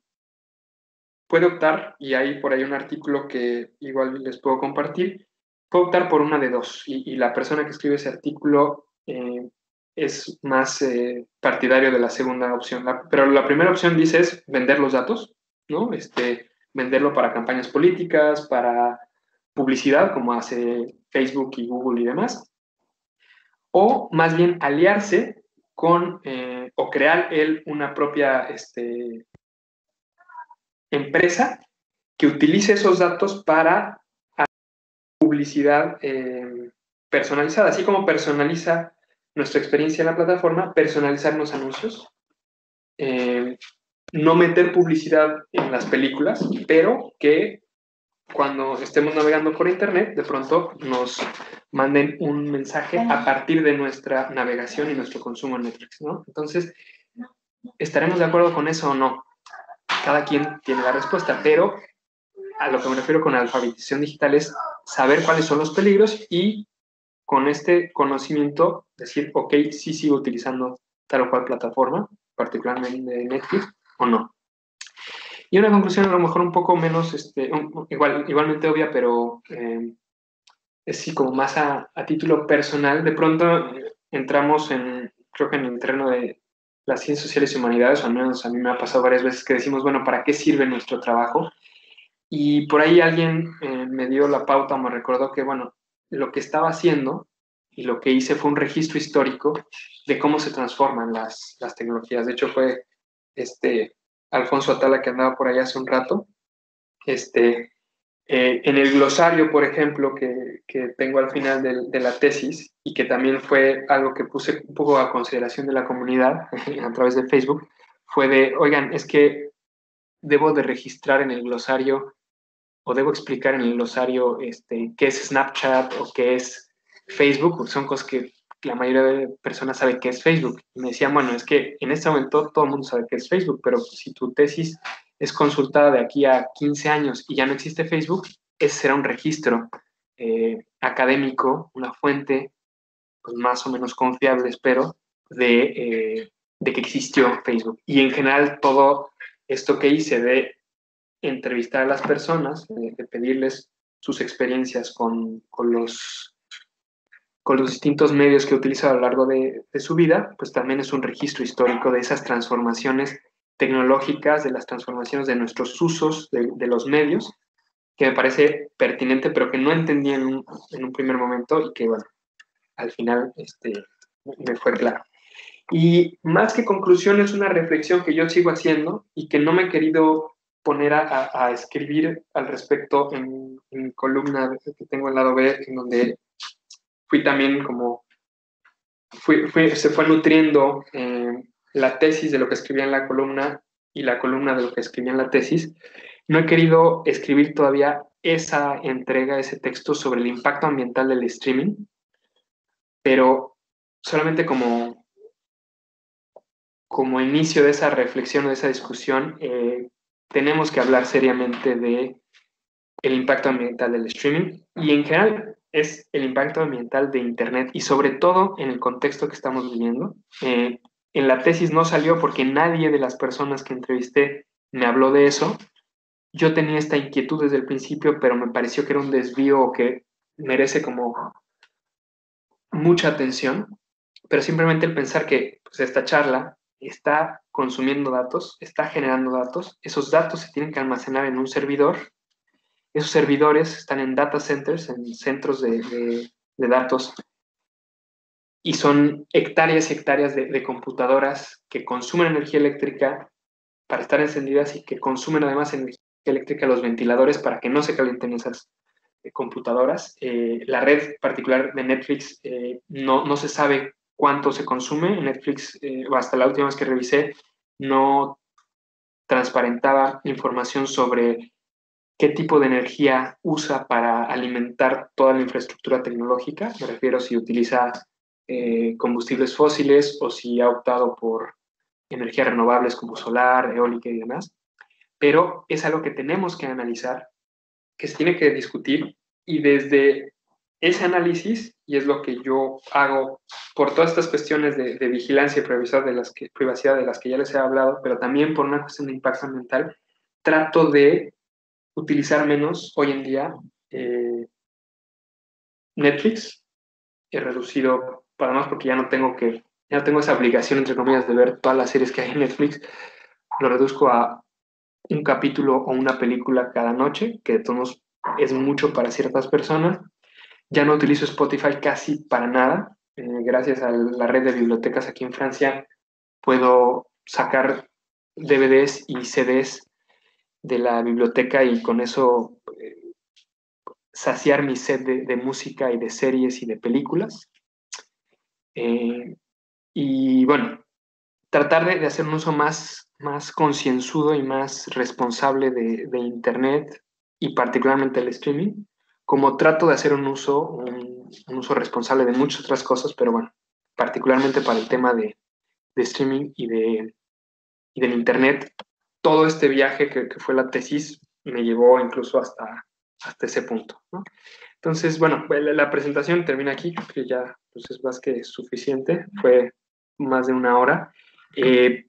puede optar, y hay por ahí un artículo que igual les puedo compartir, puede optar por una de dos. Y, la persona que escribe ese artículo eh, es más eh, partidario de la segunda opción. pero la primera opción dice es vender los datos, ¿no? Este, venderlo para campañas políticas, para publicidad, como hace Facebook y Google y demás, o más bien aliarse con eh, o crear él una propia este, empresa que utilice esos datos para publicidad eh, personalizada, así como personaliza nuestra experiencia en la plataforma, personalizar los anuncios, eh, no meter publicidad en las películas, pero que cuando estemos navegando por internet, de pronto nos manden un mensaje a partir de nuestra navegación y nuestro consumo en Netflix, ¿no? Entonces, ¿estaremos de acuerdo con eso o no? Cada quien tiene la respuesta, pero a lo que me refiero con alfabetización digital es saber cuáles son los peligros y con este conocimiento decir, ok, sí sigo utilizando tal o cual plataforma, particularmente Netflix, o no. Y una conclusión a lo mejor un poco menos, este, igual, igualmente obvia, pero eh, es sí como más a, a, título personal. De pronto entramos en, creo que en el terreno de las ciencias sociales y humanidades, o al menos a mí me ha pasado varias veces que decimos, bueno, ¿para qué sirve nuestro trabajo? Y por ahí alguien eh, me dio la pauta, me recordó que, bueno, lo que estaba haciendo y lo que hice fue un registro histórico de cómo se transforman las, las tecnologías. De hecho, fue este Alfonso Atala que andaba por ahí hace un rato. Este, eh, en el glosario, por ejemplo, que, que tengo al final de, de, la tesis y que también fue algo que puse un poco a consideración de la comunidad *laughs* a través de Facebook, fue de, oigan, es que debo de registrar en el glosario o debo explicar en el glosario este, qué es Snapchat o qué es Facebook, son cosas que la mayoría de personas sabe qué es Facebook. Y me decían, bueno, es que en este momento todo el mundo sabe qué es Facebook, pero si tu tesis es consultada de aquí a 15 años y ya no existe Facebook, ese será un registro eh, académico, una fuente pues, más o menos confiable, espero, de, eh, de que existió Facebook. Y en general todo esto que hice de entrevistar a las personas, de, pedirles sus experiencias con, con, los, con los distintos medios que he utilizado a lo largo de, su vida, pues también es un registro histórico de esas transformaciones tecnológicas, de las transformaciones de nuestros usos de, los medios, que me parece pertinente, pero que no entendí en un, primer momento y que, bueno, al final este, me fue claro. Y más que conclusión, es una reflexión que yo sigo haciendo y que no me he querido poner a, escribir al respecto en, en columna que tengo en lado B, en donde fui también como, fui, fui, se fue nutriendo eh, la tesis de lo que escribía en la columna y la columna de lo que escribía en la tesis. No he querido escribir todavía esa entrega, ese texto sobre el impacto ambiental del streaming, pero solamente como, como inicio de esa reflexión o de esa discusión, eh, tenemos que hablar seriamente de el impacto ambiental del streaming y en general es el impacto ambiental de Internet y sobre todo en el contexto que estamos viviendo. Eh, en la tesis no salió porque nadie de las personas que entrevisté me habló de eso. Yo tenía esta inquietud desde el principio, pero me pareció que era un desvío que merece como mucha atención, pero simplemente el pensar que pues, esta charla está consumiendo datos, está generando datos, esos datos se tienen que almacenar en un servidor, esos servidores están en data centers, en centros de, datos, y son hectáreas y hectáreas de, computadoras que consumen energía eléctrica para estar encendidas y que consumen además energía eléctrica los ventiladores para que no se calienten esas eh, computadoras. Eh, la red particular de Netflix eh, no, no se sabe cuánto se consume. Netflix, hasta la última vez que revisé, no transparentaba información sobre qué tipo de energía usa para alimentar toda la infraestructura tecnológica. Me refiero si utiliza eh, combustibles fósiles o si ha optado por energías renovables como solar, eólica y demás. Pero es algo que tenemos que analizar, que se tiene que discutir y desde ese análisis, y es lo que yo hago por todas estas cuestiones de, de vigilancia y privacidad de, las que, privacidad de las que ya les he hablado, pero también por una cuestión de impacto ambiental, trato de utilizar menos hoy en día eh, Netflix. He reducido, para más porque ya no tengo que, ya no tengo esa obligación, entre comillas, de ver todas las series que hay en Netflix. Lo reduzco a un capítulo o una película cada noche, que de todos es mucho para ciertas personas ya no utilizo Spotify casi para nada. Eh, gracias a la red de bibliotecas aquí en Francia puedo sacar DVDs y CDs de la biblioteca y con eso eh, saciar mi sed de, de, música y de series y de películas. Eh, y bueno, tratar de, de, hacer un uso más, más concienzudo y más responsable de, de Internet y particularmente el streaming como trato de hacer un uso, un, un, uso responsable de muchas otras cosas, pero bueno, particularmente para el tema de, de streaming y, de, y del Internet, todo este viaje que, fue la tesis me llevó incluso hasta, hasta ese punto. Entonces, bueno, la, presentación termina aquí, que ya pues, es más que suficiente, fue más de una hora. Eh,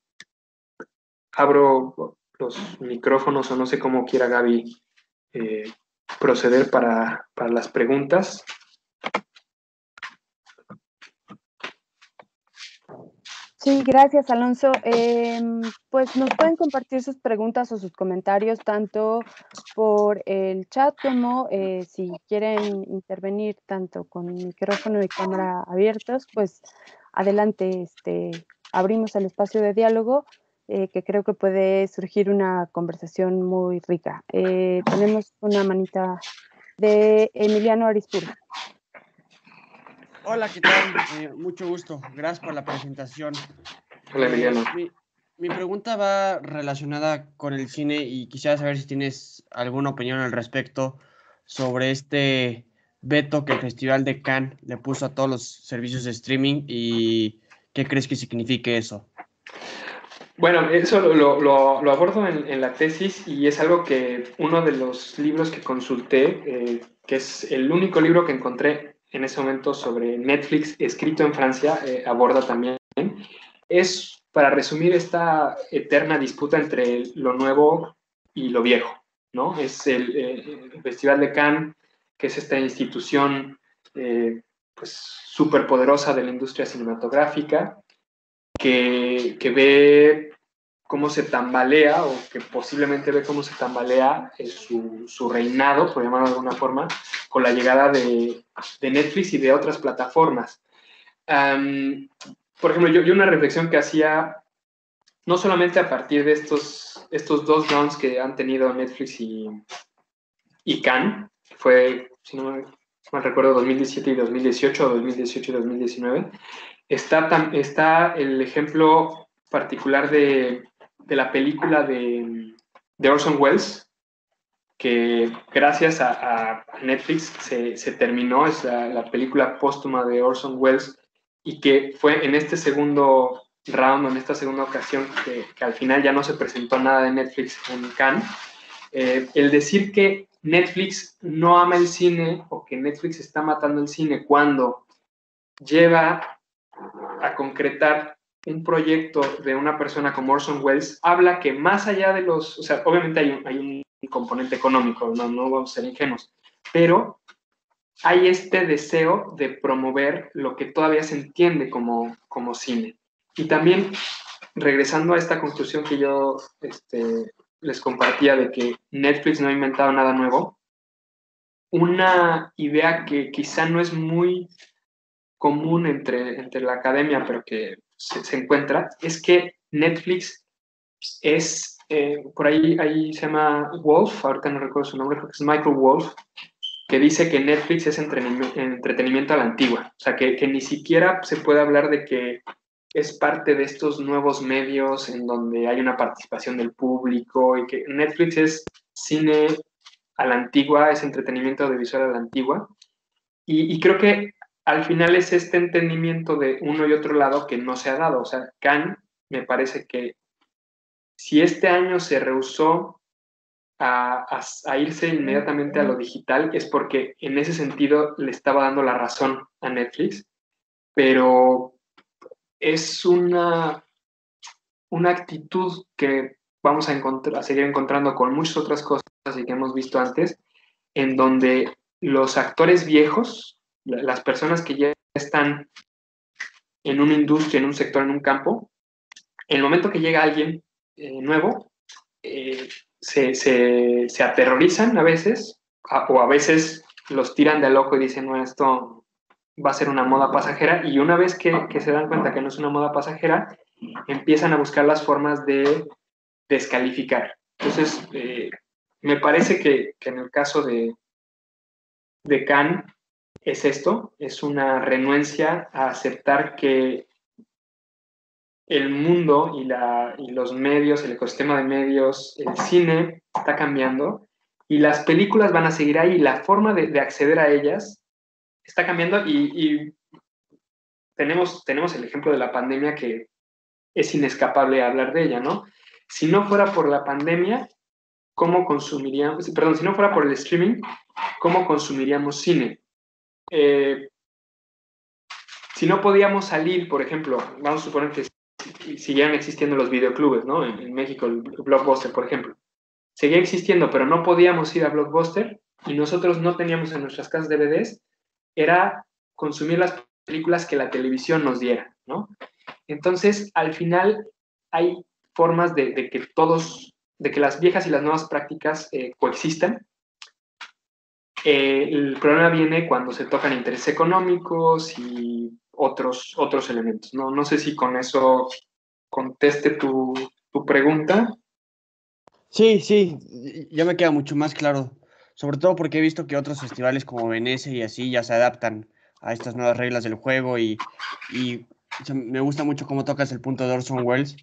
abro los micrófonos o no sé cómo quiera Gaby eh, proceder para, para las preguntas. Sí, gracias Alonso. Em, pues nos pueden compartir sus preguntas o sus comentarios tanto por el chat como eh, si quieren intervenir tanto con micrófono y cámara abiertos, pues adelante, este, abrimos el espacio de diálogo eh, que creo que puede surgir una conversación muy rica. Eh, tenemos una manita de Emiliano Arispuro. Hola, ¿qué tal? Eh, mucho gusto. Gracias por la presentación. Hola, Emiliano. Mi, pregunta va relacionada con el cine y quisiera saber si tienes alguna opinión al respecto sobre este veto que el Festival de Cannes le puso a todos los servicios de streaming y qué crees que signifique eso. Bueno, eso lo, lo, abordo en, la tesis y es algo que uno de los libros que consulté, eh, que es el único libro que encontré en ese momento sobre Netflix, escrito en Francia, eh, aborda también, es para resumir esta eterna disputa entre lo nuevo y lo viejo, ¿no? Es el, el Festival de Cannes, que es esta institución eh, pues súper poderosa de la industria cinematográfica, que, que, ve cómo se tambalea o que posiblemente ve cómo se tambalea eh, su, su, reinado, por llamarlo de alguna forma, con la llegada de, de Netflix y de otras plataformas. por ejemplo, yo, yo, una reflexión que hacía, no solamente a partir de estos, estos dos rounds que han tenido Netflix y, y Cannes, fue, si no mal recuerdo, 2017 y 2018, o 2018 y 2019, está, está el ejemplo particular de, de la película de, Orson Welles, que gracias a, Netflix se, terminó, es la, película póstuma de Orson Welles, y que fue en este segundo round, en esta segunda ocasión, que, que al final ya no se presentó nada de Netflix en Cannes, eh, el decir que Netflix no ama el cine o que Netflix está matando el cine cuando lleva a concretar un proyecto de una persona como Orson Welles habla que más allá de los, o sea, obviamente hay un, hay un componente económico, no, no vamos a ser ingenuos, pero hay este deseo de promover lo que todavía se entiende como, como cine. Y también, regresando a esta conclusión que yo este, les compartía de que Netflix no ha inventado nada nuevo, una idea que quizá no es muy común entre, entre la academia, pero que se, encuentra, es que Netflix es, eh, por ahí, ahí se llama Wolf, ahorita no recuerdo su nombre, creo que es Michael Wolf, que dice que Netflix es entretenimiento a la antigua, o sea, que, que ni siquiera se puede hablar de que es parte de estos nuevos medios en donde hay una participación del público y que Netflix es cine a la antigua, es entretenimiento audiovisual a la antigua. Y creo que al final es este entendimiento de uno y otro lado que no se ha dado. O sea, Khan me parece que si este año se rehusó a, irse inmediatamente a lo digital, es porque en ese sentido le estaba dando la razón a Netflix, pero es una, una actitud que vamos a, a seguir encontrando con muchas otras cosas y que hemos visto antes, en donde los actores viejos las personas que ya están en una industria, en un sector, en un campo, el momento que llega alguien eh, nuevo, eh, se, aterrorizan a veces, o a veces los tiran de loco y dicen, no, esto va a ser una moda pasajera, y una vez que, se dan cuenta que no es una moda pasajera, empiezan a buscar las formas de descalificar. Entonces, eh, me parece que, en el caso de, de Khan, es esto, es una renuencia a aceptar que el mundo y, la, y los medios, el ecosistema de medios, el cine está cambiando y las películas van a seguir ahí, la forma de, acceder a ellas está cambiando y, tenemos, tenemos el ejemplo de la pandemia que es inescapable hablar de ella, ¿no? Si no fuera por la pandemia, ¿cómo consumiríamos, perdón, si no fuera por el streaming, ¿cómo consumiríamos cine? Eh, si no podíamos salir, por ejemplo, vamos a suponer que siguieran existiendo los videoclubes, ¿no? En, México, el Blockbuster, por ejemplo. Seguía existiendo, pero no podíamos ir a Blockbuster y nosotros no teníamos en nuestras casas DVDs, era consumir las películas que la televisión nos diera, ¿no? Entonces, al final, hay formas de, que todos, de que las viejas y las nuevas prácticas eh, coexistan. Eh, el problema viene cuando se tocan intereses económicos y otros, otros elementos. No, no sé si con eso conteste tu, tu pregunta. Sí, sí, ya me queda mucho más claro. Sobre todo porque he visto que otros festivales como Venecia y así ya se adaptan a estas nuevas reglas del juego y, y me gusta mucho cómo tocas el punto de Orson Welles,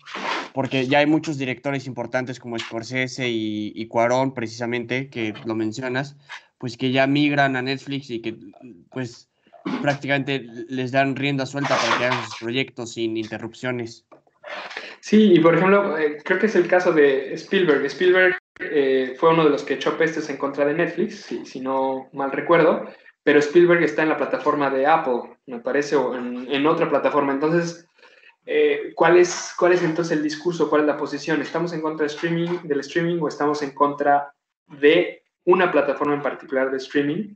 porque ya hay muchos directores importantes como Scorsese y, y Cuarón, precisamente, que lo mencionas, pues que ya migran a Netflix y que pues prácticamente les dan rienda suelta para que hagan sus proyectos sin interrupciones. Sí, y por ejemplo, eh, creo que es el caso de Spielberg. Spielberg eh, fue uno de los que echó pestes en contra de Netflix, si, no mal recuerdo, pero Spielberg está en la plataforma de Apple, me parece, o en, otra plataforma. Entonces, eh, ¿cuál, es, ¿cuál es entonces el discurso? ¿Cuál es la posición? ¿Estamos en contra de streaming, del streaming o estamos en contra de una plataforma en particular de streaming?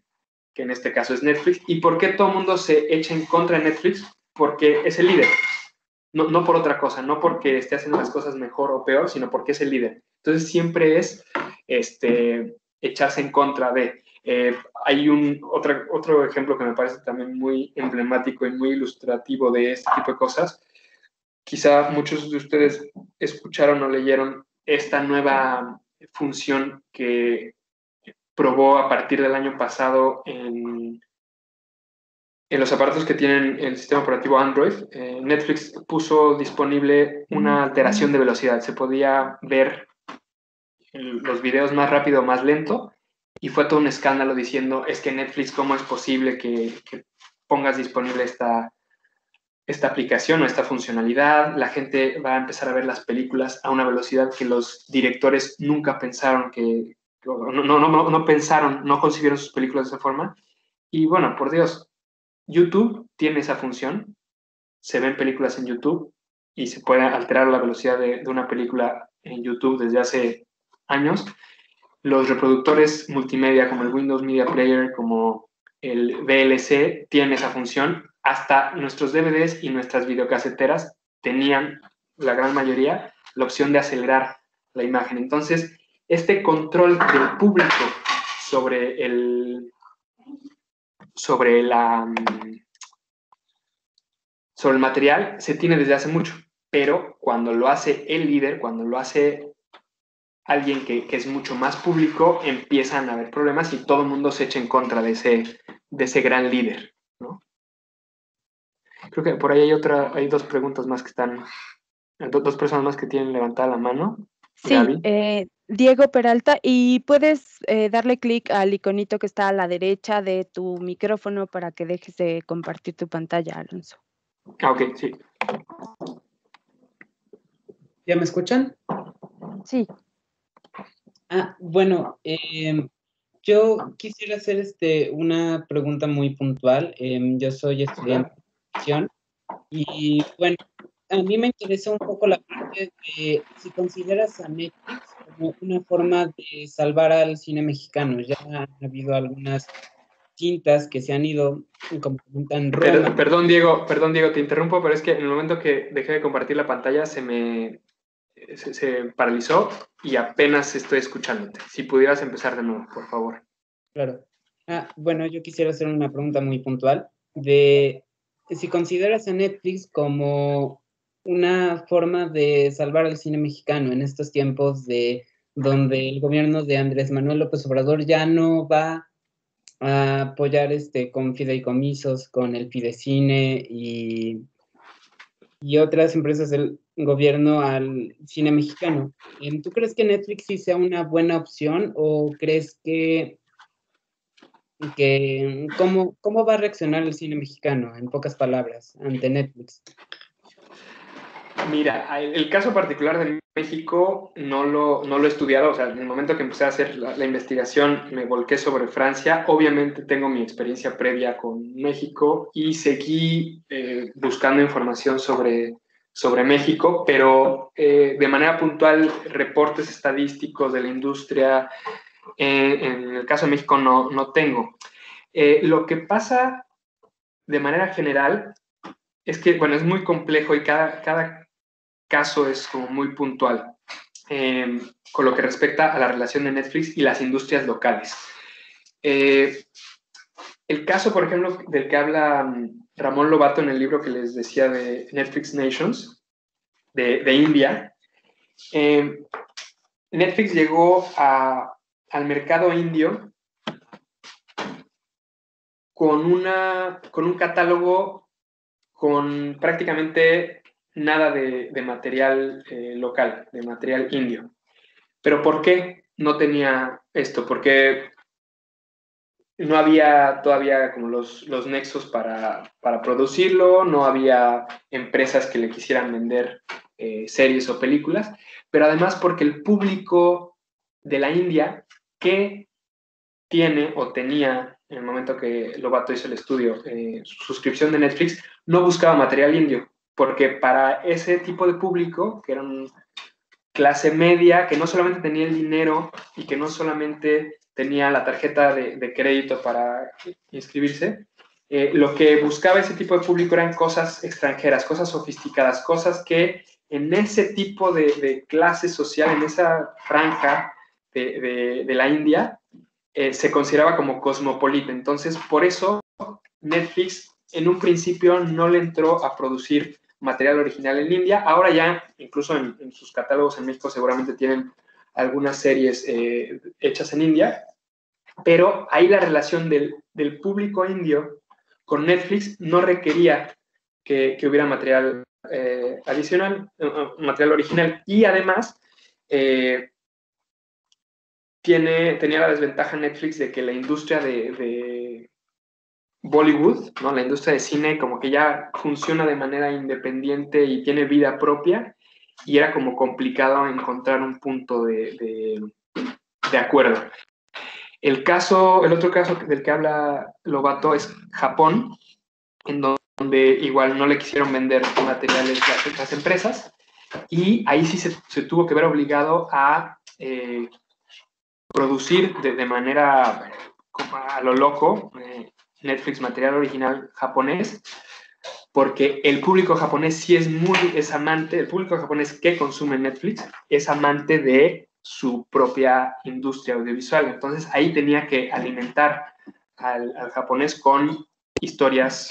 que en este caso es Netflix. ¿Y por qué todo el mundo se echa en contra de Netflix? Porque es el líder. No, no, por otra cosa, no porque esté haciendo las cosas mejor o peor, sino porque es el líder. Entonces siempre es este, echarse en contra de. Eh, hay un otro, otro ejemplo que me parece también muy emblemático y muy ilustrativo de este tipo de cosas. Quizá muchos de ustedes escucharon o leyeron esta nueva función que probó a partir del año pasado en, en los aparatos que tienen el sistema operativo Android. Eh, Netflix puso disponible una alteración de velocidad. Se podía ver los videos más rápido o más lento y fue todo un escándalo diciendo es que Netflix, ¿cómo es posible que, que pongas disponible esta, esta aplicación o esta funcionalidad? La gente va a empezar a ver las películas a una velocidad que los directores nunca pensaron que, no, no, no, pensaron, no concibieron sus películas de esa forma. Y bueno, por Dios, YouTube tiene esa función. Se ven películas en YouTube y se puede alterar la velocidad de, de, una película en YouTube desde hace años. Los reproductores multimedia como el Windows Media Player, como el VLC, tienen esa función. Hasta nuestros DVDs y nuestras videocaseteras tenían, la gran mayoría, la opción de acelerar la imagen. Entonces, este control del público sobre el, sobre la sobre el material se tiene desde hace mucho, pero cuando lo hace el líder, cuando lo hace alguien que, es mucho más público, empiezan a haber problemas y todo el mundo se echa en contra de ese, de ese gran líder. Creo que por ahí hay otra, hay dos preguntas más que están, dos personas más que tienen levantada la mano. Sí, eh, Diego Peralta, y puedes eh, darle clic al iconito que está a la derecha de tu micrófono para que dejes de compartir tu pantalla, Alonso. Ah, ok, sí. ¿Ya me escuchan? Sí. Ah, bueno, em, yo quisiera hacer este, una pregunta muy puntual. Em, yo soy estudiante de y bueno, a mí me interesa un poco la parte de si consideras a Netflix como una forma de salvar al cine mexicano. Ya ha habido algunas cintas que se han ido como tan perdón, perdón, Diego, perdón Diego, te interrumpo, pero es que en el momento que dejé de compartir la pantalla se me se, paralizó y apenas estoy escuchándote. Si pudieras empezar de nuevo, por favor. Claro. Ah, bueno, yo quisiera hacer una pregunta muy puntual de si consideras a Netflix como una forma de salvar al cine mexicano en estos tiempos de donde el gobierno de Andrés Manuel López Obrador ya no va a apoyar este con fideicomisos con el Fidecine y, y otras empresas del gobierno al cine mexicano. ¿Tú crees que Netflix sí sea una buena opción o crees que, que cómo, cómo va a reaccionar el cine mexicano, en pocas palabras, ante Netflix? Mira, el caso particular de México no lo, no lo he estudiado, o sea, en el momento que empecé a hacer la, investigación me volqué sobre Francia, obviamente tengo mi experiencia previa con México y seguí eh, buscando información sobre, sobre México, pero eh, de manera puntual reportes estadísticos de la industria, eh, en el caso de México no, no tengo. lo que pasa de manera general es que, bueno, es muy complejo y cada, cada caso es como muy puntual em, con lo que respecta a la relación de Netflix y las industrias locales. Eh, el caso, por ejemplo, del que habla mm, Ramón Lobato en el libro que les decía de Netflix Nations, de, India, em, Netflix llegó al mercado indio con, una, con un catálogo con prácticamente nada de, material eh, local, de material indio. Pero ¿por qué no tenía esto? Porque no había todavía como los, los nexos para, producirlo, no había empresas que le quisieran vender eh, series o películas, pero además porque el público de la India que tiene o tenía en el momento que Lobato hizo el estudio, eh, su suscripción de Netflix, no buscaba material indio, porque para ese tipo de público, que era una clase media, que no solamente tenía el dinero y que no solamente tenía la tarjeta de, crédito para inscribirse, eh, lo que buscaba ese tipo de público eran cosas extranjeras, cosas sofisticadas, cosas que en ese tipo de, clase social, en esa franja de, la India, eh, se consideraba como cosmopolita. Entonces, por eso Netflix en un principio no le entró a producir material original en India. Ahora ya, incluso en, sus catálogos en México seguramente tienen algunas series eh, hechas en India, pero ahí la relación del, público indio con Netflix no requería que, hubiera material eh, adicional, eh, material original. Y además, tiene, tenía la desventaja Netflix de que la industria de Bollywood, ¿no? La industria de cine como que ya funciona de manera independiente y tiene vida propia y era como complicado encontrar un punto de, acuerdo. El caso, el otro caso del que habla Lobato es Japón, en donde igual no le quisieron vender materiales a las empresas y ahí sí se, tuvo que ver obligado a eh, producir de, manera a lo loco eh, Netflix material original japonés, porque el público japonés sí es muy, es amante, el público japonés que consume Netflix es amante de su propia industria audiovisual. Entonces ahí tenía que alimentar al, japonés con historias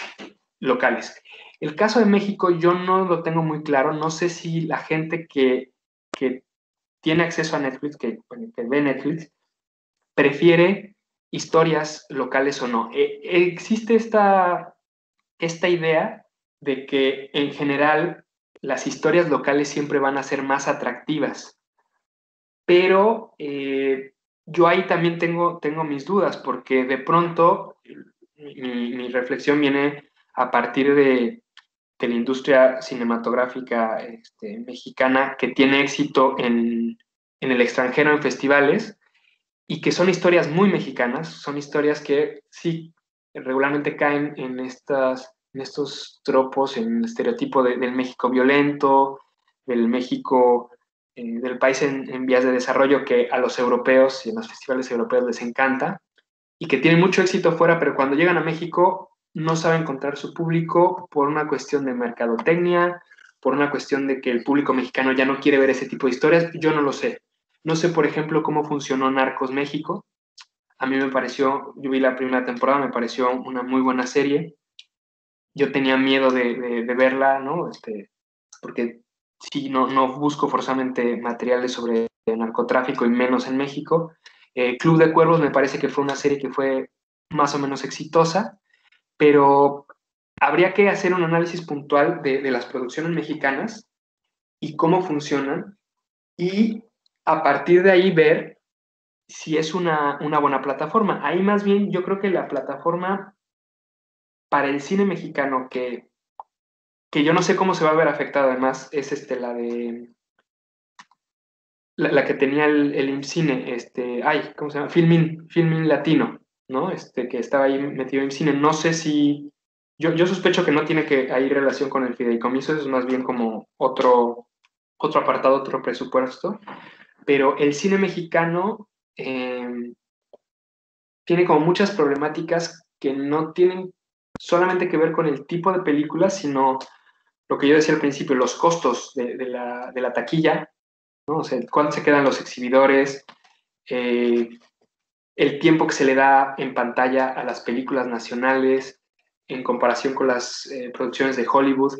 locales. El caso de México yo no lo tengo muy claro, no sé si la gente que, tiene acceso a Netflix, que, que ve Netflix, prefiere historias locales o no. E, existe esta, esta idea de que en general las historias locales siempre van a ser más atractivas, pero eh, yo ahí también tengo, tengo mis dudas, porque de pronto mi, reflexión viene a partir de, la industria cinematográfica este, mexicana que tiene éxito en, en el extranjero en festivales, y que son historias muy mexicanas, son historias que sí regularmente caen en, estas, en estos tropos, en el estereotipo del México violento, del México, eh, del país en, vías de desarrollo que a los europeos y en los festivales europeos les encanta y que tienen mucho éxito fuera, pero cuando llegan a México no saben encontrar su público por una cuestión de mercadotecnia, por una cuestión de que el público mexicano ya no quiere ver ese tipo de historias, yo no lo sé. No sé, por ejemplo, cómo funcionó Narcos México. A mí me pareció, yo vi la primera temporada, me pareció una muy buena serie. Yo tenía miedo de, verla, ¿no? Este, porque sí, no, no busco forzosamente materiales sobre narcotráfico y menos en México. Eh, Club de Cuervos me parece que fue una serie que fue más o menos exitosa, pero habría que hacer un análisis puntual de, de las producciones mexicanas y cómo funcionan y a partir de ahí ver si es una, buena plataforma. Ahí más bien yo creo que la plataforma para el cine mexicano que, que yo no sé cómo se va a ver afectada además, es este, la de la, que tenía el, el IMCINE, este, ay, ¿cómo se llama? Filmin, Filmin Latino, ¿no? Este, que estaba ahí metido en cine. No sé si, yo, yo sospecho que no tiene que hay relación con el fideicomiso, es más bien como otro, otro apartado, otro presupuesto. Pero el cine mexicano em, tiene como muchas problemáticas que no tienen solamente que ver con el tipo de película, sino lo que yo decía al principio, los costos de, la, taquilla, ¿no? Cuánto se quedan los exhibidores, eh, el tiempo que se le da en pantalla a las películas nacionales en comparación con las eh, producciones de Hollywood.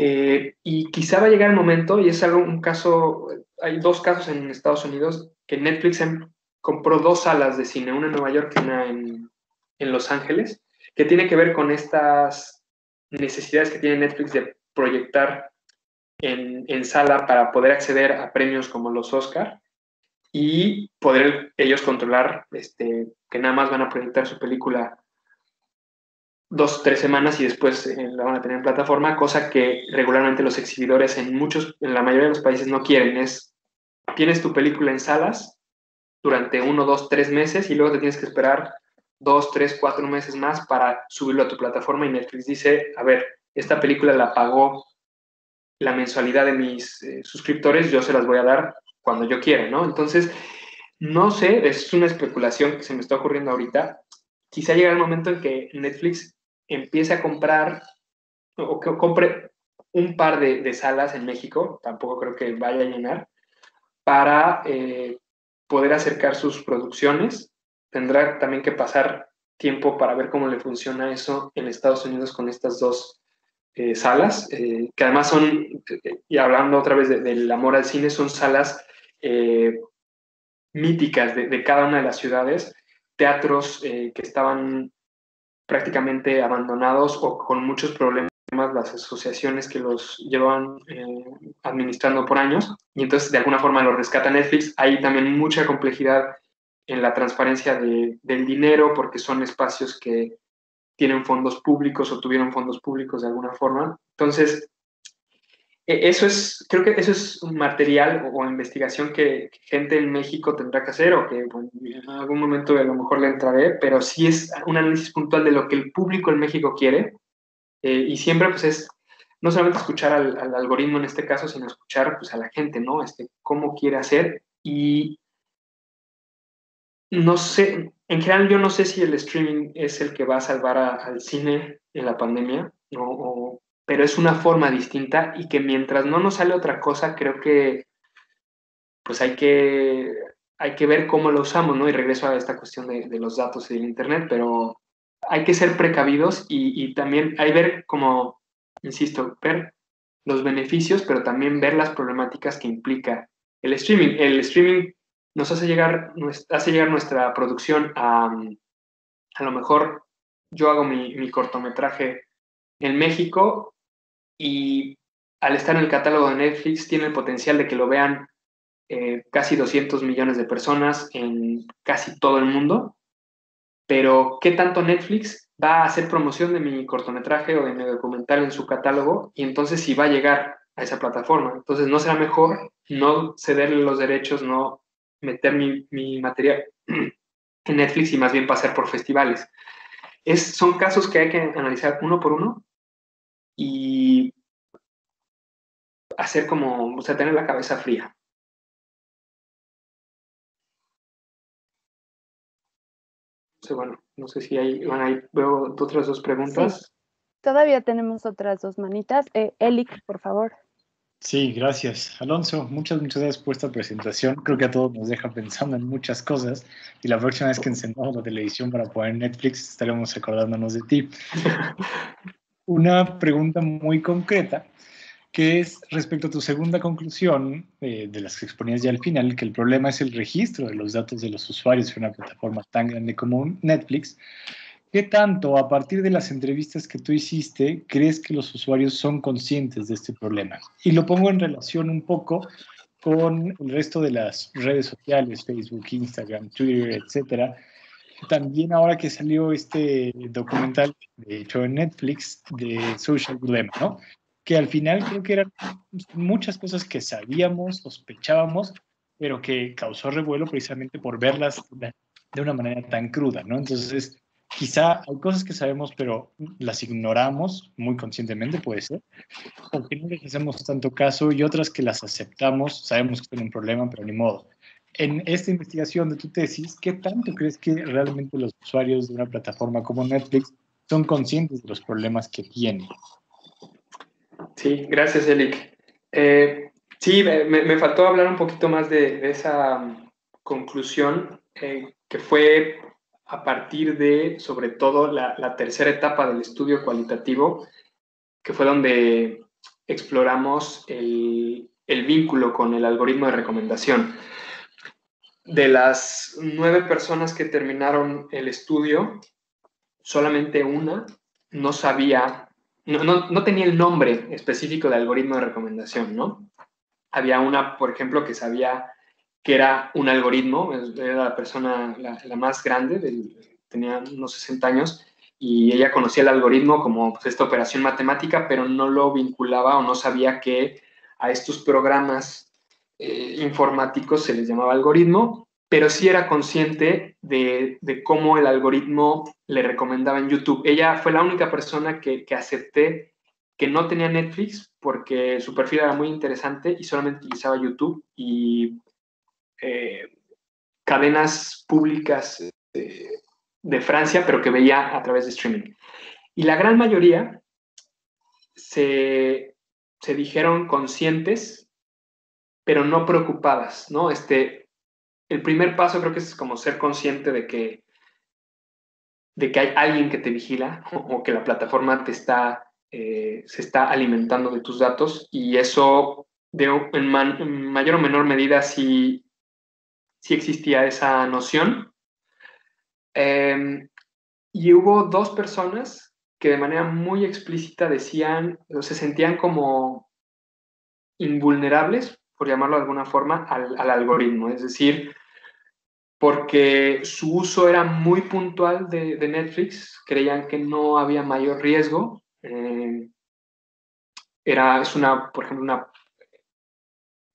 Eh, y quizá va a llegar el momento, y es algo, un caso, hay dos casos en Estados Unidos, que Netflix em, compró dos salas de cine, una en Nueva York y una en, en Los Ángeles, que tiene que ver con estas necesidades que tiene Netflix de proyectar en, en, sala para poder acceder a premios como los Oscar y poder ellos controlar este, que nada más van a proyectar su película dos, tres semanas y después eh, la van a tener en plataforma, cosa que regularmente los exhibidores en muchos, en la mayoría de los países no quieren. Es, tienes tu película en salas durante uno, dos, tres meses y luego te tienes que esperar dos, tres, cuatro meses más para subirlo a tu plataforma y Netflix dice, a ver, esta película la pagó la mensualidad de mis eh, suscriptores, yo se las voy a dar cuando yo quiera, ¿no? Entonces, no sé, es una especulación que se me está ocurriendo ahorita. Quizá llegue el momento en que Netflix empiece a comprar o que compre un par de, de salas en México, tampoco creo que vaya a llenar, para eh, poder acercar sus producciones. Tendrá también que pasar tiempo para ver cómo le funciona eso en Estados Unidos con estas dos eh, salas, eh, que además son, y hablando otra vez del amor al cine, son salas eh, míticas de, de, cada una de las ciudades, teatros que estaban prácticamente abandonados o con muchos problemas las asociaciones que los llevan administrando por años y entonces de alguna forma lo rescata Netflix. Hay también mucha complejidad en la transparencia de, del dinero, porque son espacios que tienen fondos públicos o tuvieron fondos públicos de alguna forma. Entonces, eso es, creo que eso es un material o, investigación que, gente en México tendrá que hacer o que en algún momento a lo mejor le entraré, pero sí es un análisis puntual de lo que el público en México quiere eh, y siempre pues es no solamente escuchar al, al, algoritmo en este caso, sino escuchar pues a la gente, ¿no? Este, cómo quiere hacer y no sé, en general yo no sé si el streaming es el que va a salvar al cine en la pandemia, ¿no? Pero es una forma distinta y que mientras no nos sale otra cosa, creo que pues hay que, hay que ver cómo lo usamos, ¿no? Y regreso a esta cuestión de, los datos y del Internet, pero hay que ser precavidos y, también hay ver como, insisto, ver los beneficios, pero también ver las problemáticas que implica el streaming. El streaming nos hace llegar, hace llegar nuestra producción a, a lo mejor yo hago mi cortometraje en México y al estar en el catálogo de Netflix tiene el potencial de que lo vean eh, casi 200 millones de personas en casi todo el mundo. Pero, ¿qué tanto Netflix va a hacer promoción de mi cortometraje o de mi documental en su catálogo? Y entonces si va a llegar a esa plataforma. Entonces, ¿no será mejor no cederle los derechos, no meter mi, mi material en Netflix y más bien pasar por festivales. Es, son casos que hay que analizar uno por uno y hacer como, o sea, tener la cabeza fría. O bueno, no sé si hay, bueno, hay veo otras dos preguntas. Sí. Todavía tenemos otras dos manitas. Eh, Elic, por favor. Sí, gracias. Alonso, muchas, muchas gracias por esta presentación. Creo que a todos nos deja pensando en muchas cosas y la próxima vez que encendamos la televisión para poner Netflix estaremos acordándonos de ti. *laughs* Una pregunta muy concreta, que es respecto a tu segunda conclusión eh, de las que exponías ya al final, que el problema es el registro de los datos de los usuarios en una plataforma tan grande como Netflix. ¿Qué tanto, a partir de las entrevistas que tú hiciste, crees que los usuarios son conscientes de este problema? Y lo pongo en relación un poco con el resto de las redes sociales, Facebook, Instagram, Twitter, etcétera, también ahora que salió este documental, de hecho en Netflix, de Social Dilemma, ¿no? Que al final creo que eran muchas cosas que sabíamos, sospechábamos, pero que causó revuelo precisamente por verlas de una manera tan cruda, ¿no? Entonces, quizá hay cosas que sabemos, pero las ignoramos muy conscientemente, puede ser, porque no les hacemos tanto caso, y otras que las aceptamos, sabemos que tienen un problema, pero ni modo en esta investigación de tu tesis, ¿qué tanto crees que realmente los usuarios de una plataforma como Netflix son conscientes de los problemas que tienen? Sí, gracias, Elic. Eh, sí, me, faltó hablar un poquito más de, esa um, conclusión, eh, que fue a partir de, sobre todo, la, tercera etapa del estudio cualitativo, que fue donde exploramos el, el vínculo con el algoritmo de recomendación de las nueve personas que terminaron el estudio, solamente una no sabía, no, tenía el nombre específico de algoritmo de recomendación, ¿no? Había una, por ejemplo, que sabía que era un algoritmo, era la persona la, más grande, tenía unos 60 años, y ella conocía el algoritmo como pues, esta operación matemática, pero no lo vinculaba o no sabía que a estos programas eh, informáticos se les llamaba algoritmo, pero sí era consciente de, cómo el algoritmo le recomendaba en YouTube. Ella fue la única persona que, acepté que no tenía Netflix porque su perfil era muy interesante y solamente utilizaba YouTube y eh, cadenas públicas de, Francia, pero que veía a través de streaming. Y la gran mayoría se, se dijeron conscientes pero no preocupadas, ¿no? Este, el primer paso creo que es como ser consciente de que, de que hay alguien que te vigila o, que la plataforma te está, eh, se está alimentando de tus datos y eso de, en, mayor o menor medida sí, existía esa noción. Em, y hubo dos personas que de manera muy explícita decían, o se sentían como invulnerables por llamarlo de alguna forma, al, algoritmo. Es decir, porque su uso era muy puntual de, Netflix, creían que no había mayor riesgo. Eh, era, es una, por ejemplo, una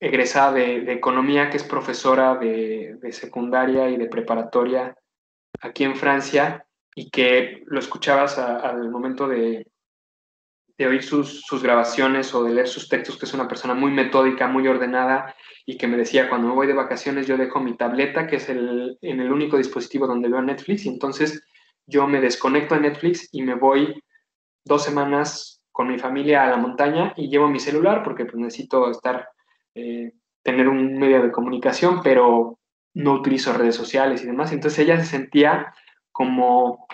egresada de, economía que es profesora de, secundaria y de preparatoria aquí en Francia y que lo escuchabas al momento de, de oír sus, sus, grabaciones o de leer sus textos, que es una persona muy metódica, muy ordenada y que me decía, cuando me voy de vacaciones yo dejo mi tableta, que es el, en el único dispositivo donde veo Netflix, y entonces yo me desconecto de Netflix y me voy dos semanas con mi familia a la montaña y llevo mi celular porque pues, necesito estar, eh, tener un medio de comunicación, pero no utilizo redes sociales y demás. Entonces ella se sentía como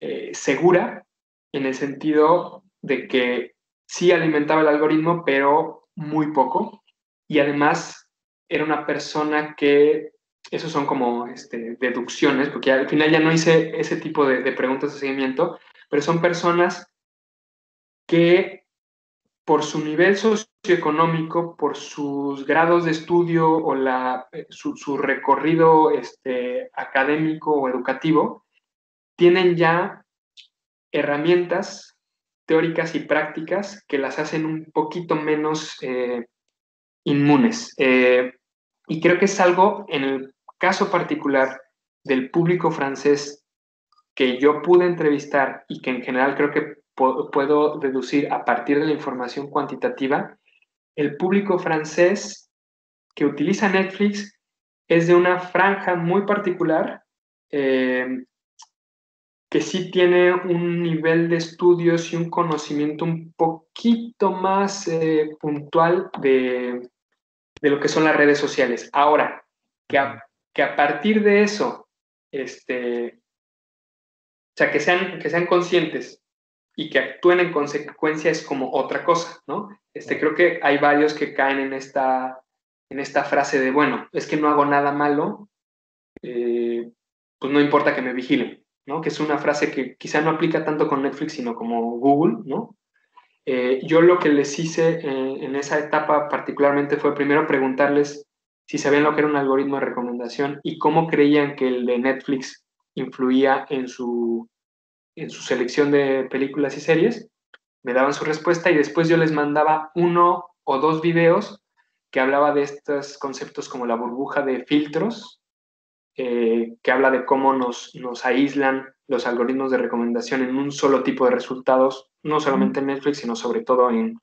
eh, segura en el sentido de que sí alimentaba el algoritmo, pero muy poco. Y además era una persona que, esos son como este, deducciones, porque al final ya no hice ese tipo de, preguntas de seguimiento, pero son personas que por su nivel socioeconómico, por sus grados de estudio o la, eh, su, recorrido este, académico o educativo, tienen ya herramientas teóricas y prácticas que las hacen un poquito menos eh, inmunes. Eh, y creo que es algo, en el caso particular del público francés que yo pude entrevistar y que en general creo que puedo deducir a partir de la información cuantitativa, el público francés que utiliza Netflix es de una franja muy particular eh, que sí tiene un nivel de estudios y un conocimiento un poquito más eh, puntual de, lo que son las redes sociales. Ahora, que a, que a partir de eso, este, o sea, que sean, que sean conscientes y que actúen en consecuencia es como otra cosa, ¿no? Este, creo que hay varios que caen en esta, en esta frase de, bueno, es que no hago nada malo, eh, pues no importa que me vigilen que es una frase que quizá no aplica tanto con Netflix, sino como Google. ¿no? Eh, yo lo que les hice eh, en esa etapa particularmente fue primero preguntarles si sabían lo que era un algoritmo de recomendación y cómo creían que el de Netflix influía en su, en su selección de películas y series, me daban su respuesta y después yo les mandaba uno o dos videos que hablaba de estos conceptos como la burbuja de filtros, eh, que habla de cómo nos, nos aíslan los algoritmos de recomendación en un solo tipo de resultados, no solamente en Netflix, sino sobre todo en,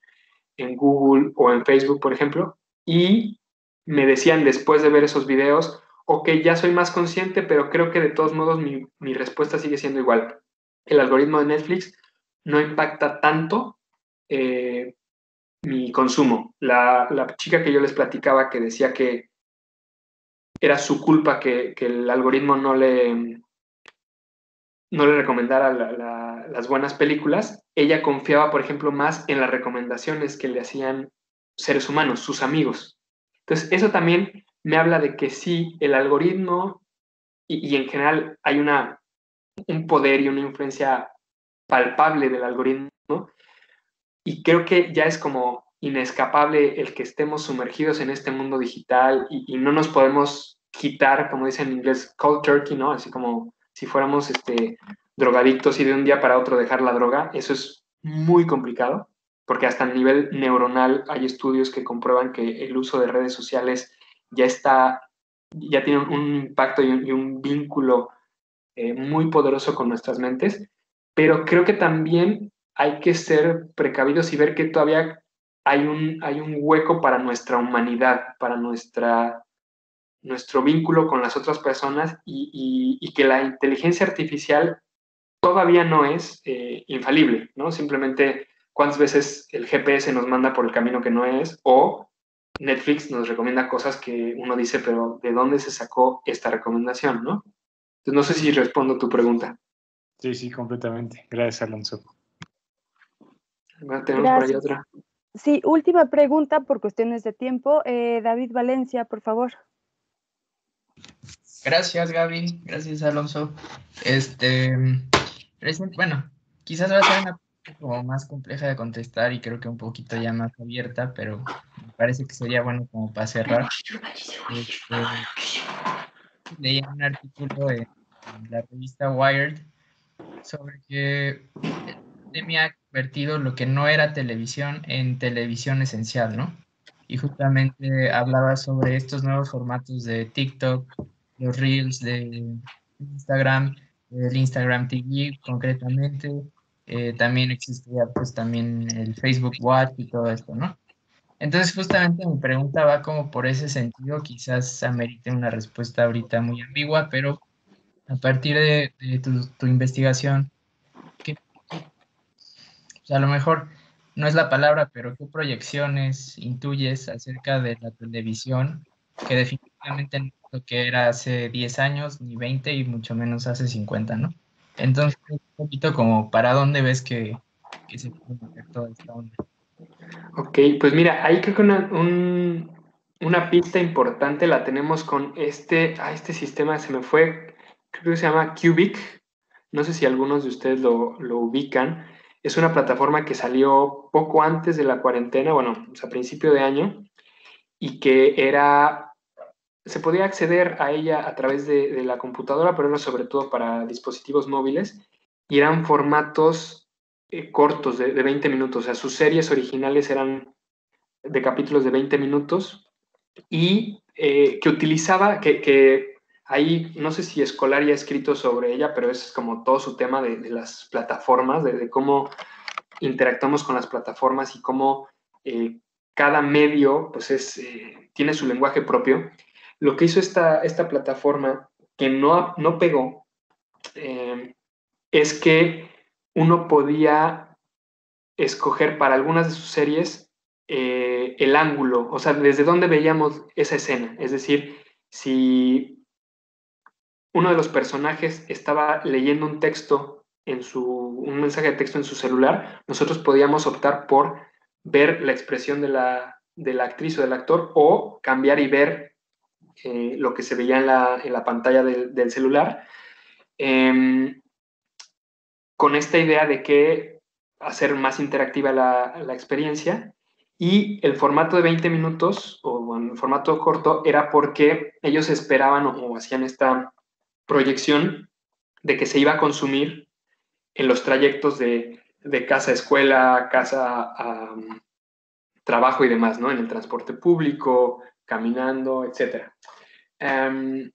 en Google o en Facebook, por ejemplo. Y me decían después de ver esos videos, ok, ya soy más consciente, pero creo que de todos modos mi, mi respuesta sigue siendo igual. El algoritmo de Netflix no impacta tanto eh, mi consumo. La, la, chica que yo les platicaba que decía que era su culpa que, el algoritmo no le, no le recomendara la, las buenas películas, ella confiaba, por ejemplo, más en las recomendaciones que le hacían seres humanos, sus amigos. Entonces, eso también me habla de que sí, el algoritmo y, y en general hay una, un poder y una influencia palpable del algoritmo, y creo que ya es como inescapable el que estemos sumergidos en este mundo digital y, no nos podemos quitar, como dicen en inglés, cold turkey, ¿no? Así como si fuéramos este, drogadictos y de un día para otro dejar la droga, eso es muy complicado, porque hasta a nivel neuronal hay estudios que comprueban que el uso de redes sociales ya está, ya tiene un, impacto y un, vínculo eh, muy poderoso con nuestras mentes pero creo que también hay que ser precavidos y ver que todavía hay un, hay un hueco para nuestra humanidad, para nuestra, nuestro vínculo con las otras personas y, que la inteligencia artificial todavía no es eh, infalible, ¿no? Simplemente cuántas veces el GPS nos manda por el camino que no es o Netflix nos recomienda cosas que uno dice, pero ¿de dónde se sacó esta recomendación, no? Entonces, no sé si respondo tu pregunta. Sí, sí, completamente. Gracias, Alonso. tenemos por ahí otra. Sí, última pregunta por cuestiones de tiempo. Eh, David Valencia, por favor. Gracias, Gaby. Gracias, Alonso. Este, bueno, quizás va a ser una como más compleja de contestar y creo que un poquito ya más abierta, pero me parece que sería bueno como para cerrar. Este, un artículo en la revista Wired sobre que la pandemia ha convertido lo que no era televisión en televisión esencial, ¿no? Y justamente hablaba sobre estos nuevos formatos de TikTok, los Reels de Instagram, el Instagram TV concretamente, eh, también existía pues también el Facebook Watch y todo esto, ¿no? Entonces justamente mi pregunta va como por ese sentido, quizás amerite una respuesta ahorita muy ambigua, pero a partir de, tu, investigación, ¿qué, a lo mejor no es la palabra, pero qué proyecciones intuyes acerca de la televisión que definitivamente no es lo que era hace 10 años, ni 20 y mucho menos hace 50, ¿no? Entonces, un poquito como para dónde ves que, se puede meter toda esta onda. Ok, pues mira, ahí creo que una, una pista importante la tenemos con este, ah, este sistema, se me fue, creo que se llama Cubic, no sé si algunos de ustedes lo, ubican, es una plataforma que salió poco antes de la cuarentena, bueno, a principio de año, y que era, se podía acceder a ella a través de, la computadora, pero era sobre todo para dispositivos móviles, y eran formatos eh, cortos de, 20 minutos, o sea, sus series originales eran de capítulos de 20 minutos, y eh, que utilizaba, que Ahí, no sé si Escolar ya ha escrito sobre ella, pero es como todo su tema de, las plataformas, de, cómo interactuamos con las plataformas y cómo eh, cada medio pues es, eh, tiene su lenguaje propio. Lo que hizo esta, esta plataforma, que no, no pegó, eh, es que uno podía escoger para algunas de sus series el ángulo, o sea, desde dónde veíamos esa escena. Es decir, si uno de los personajes estaba leyendo un texto en su, un mensaje de texto en su celular, nosotros podíamos optar por ver la expresión de la, de la actriz o del actor o cambiar y ver eh, lo que se veía en la, en la pantalla del, celular, em, con esta idea de que hacer más interactiva la, la, experiencia. Y el formato de 20 minutos, o bueno, formato corto, era porque ellos esperaban o hacían esta proyección de que se iba a consumir en los trayectos de, casa a escuela, casa a um, trabajo y demás, ¿no? En el transporte público, caminando, etc. Em,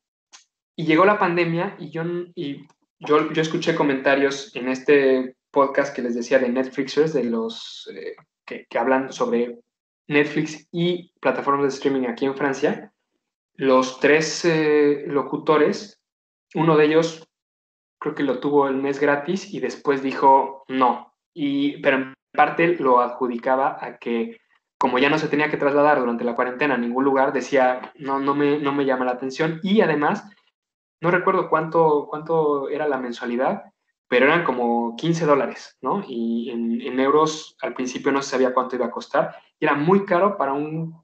y llegó la pandemia y yo, y yo, yo escuché comentarios en este podcast que les decía de Netflixers, de los eh, que, que, hablan sobre Netflix y plataformas de streaming aquí en Francia. Los tres eh, locutores, uno de ellos creo que lo tuvo el mes gratis y después dijo no. Y, pero en parte lo adjudicaba a que como ya no se tenía que trasladar durante la cuarentena a ningún lugar, decía, no, no, me, no me llama la atención. Y además, no recuerdo cuánto, cuánto era la mensualidad, pero eran como 15 dólares, ¿no? Y en, euros al principio no se sabía cuánto iba a costar. Y era muy caro para un,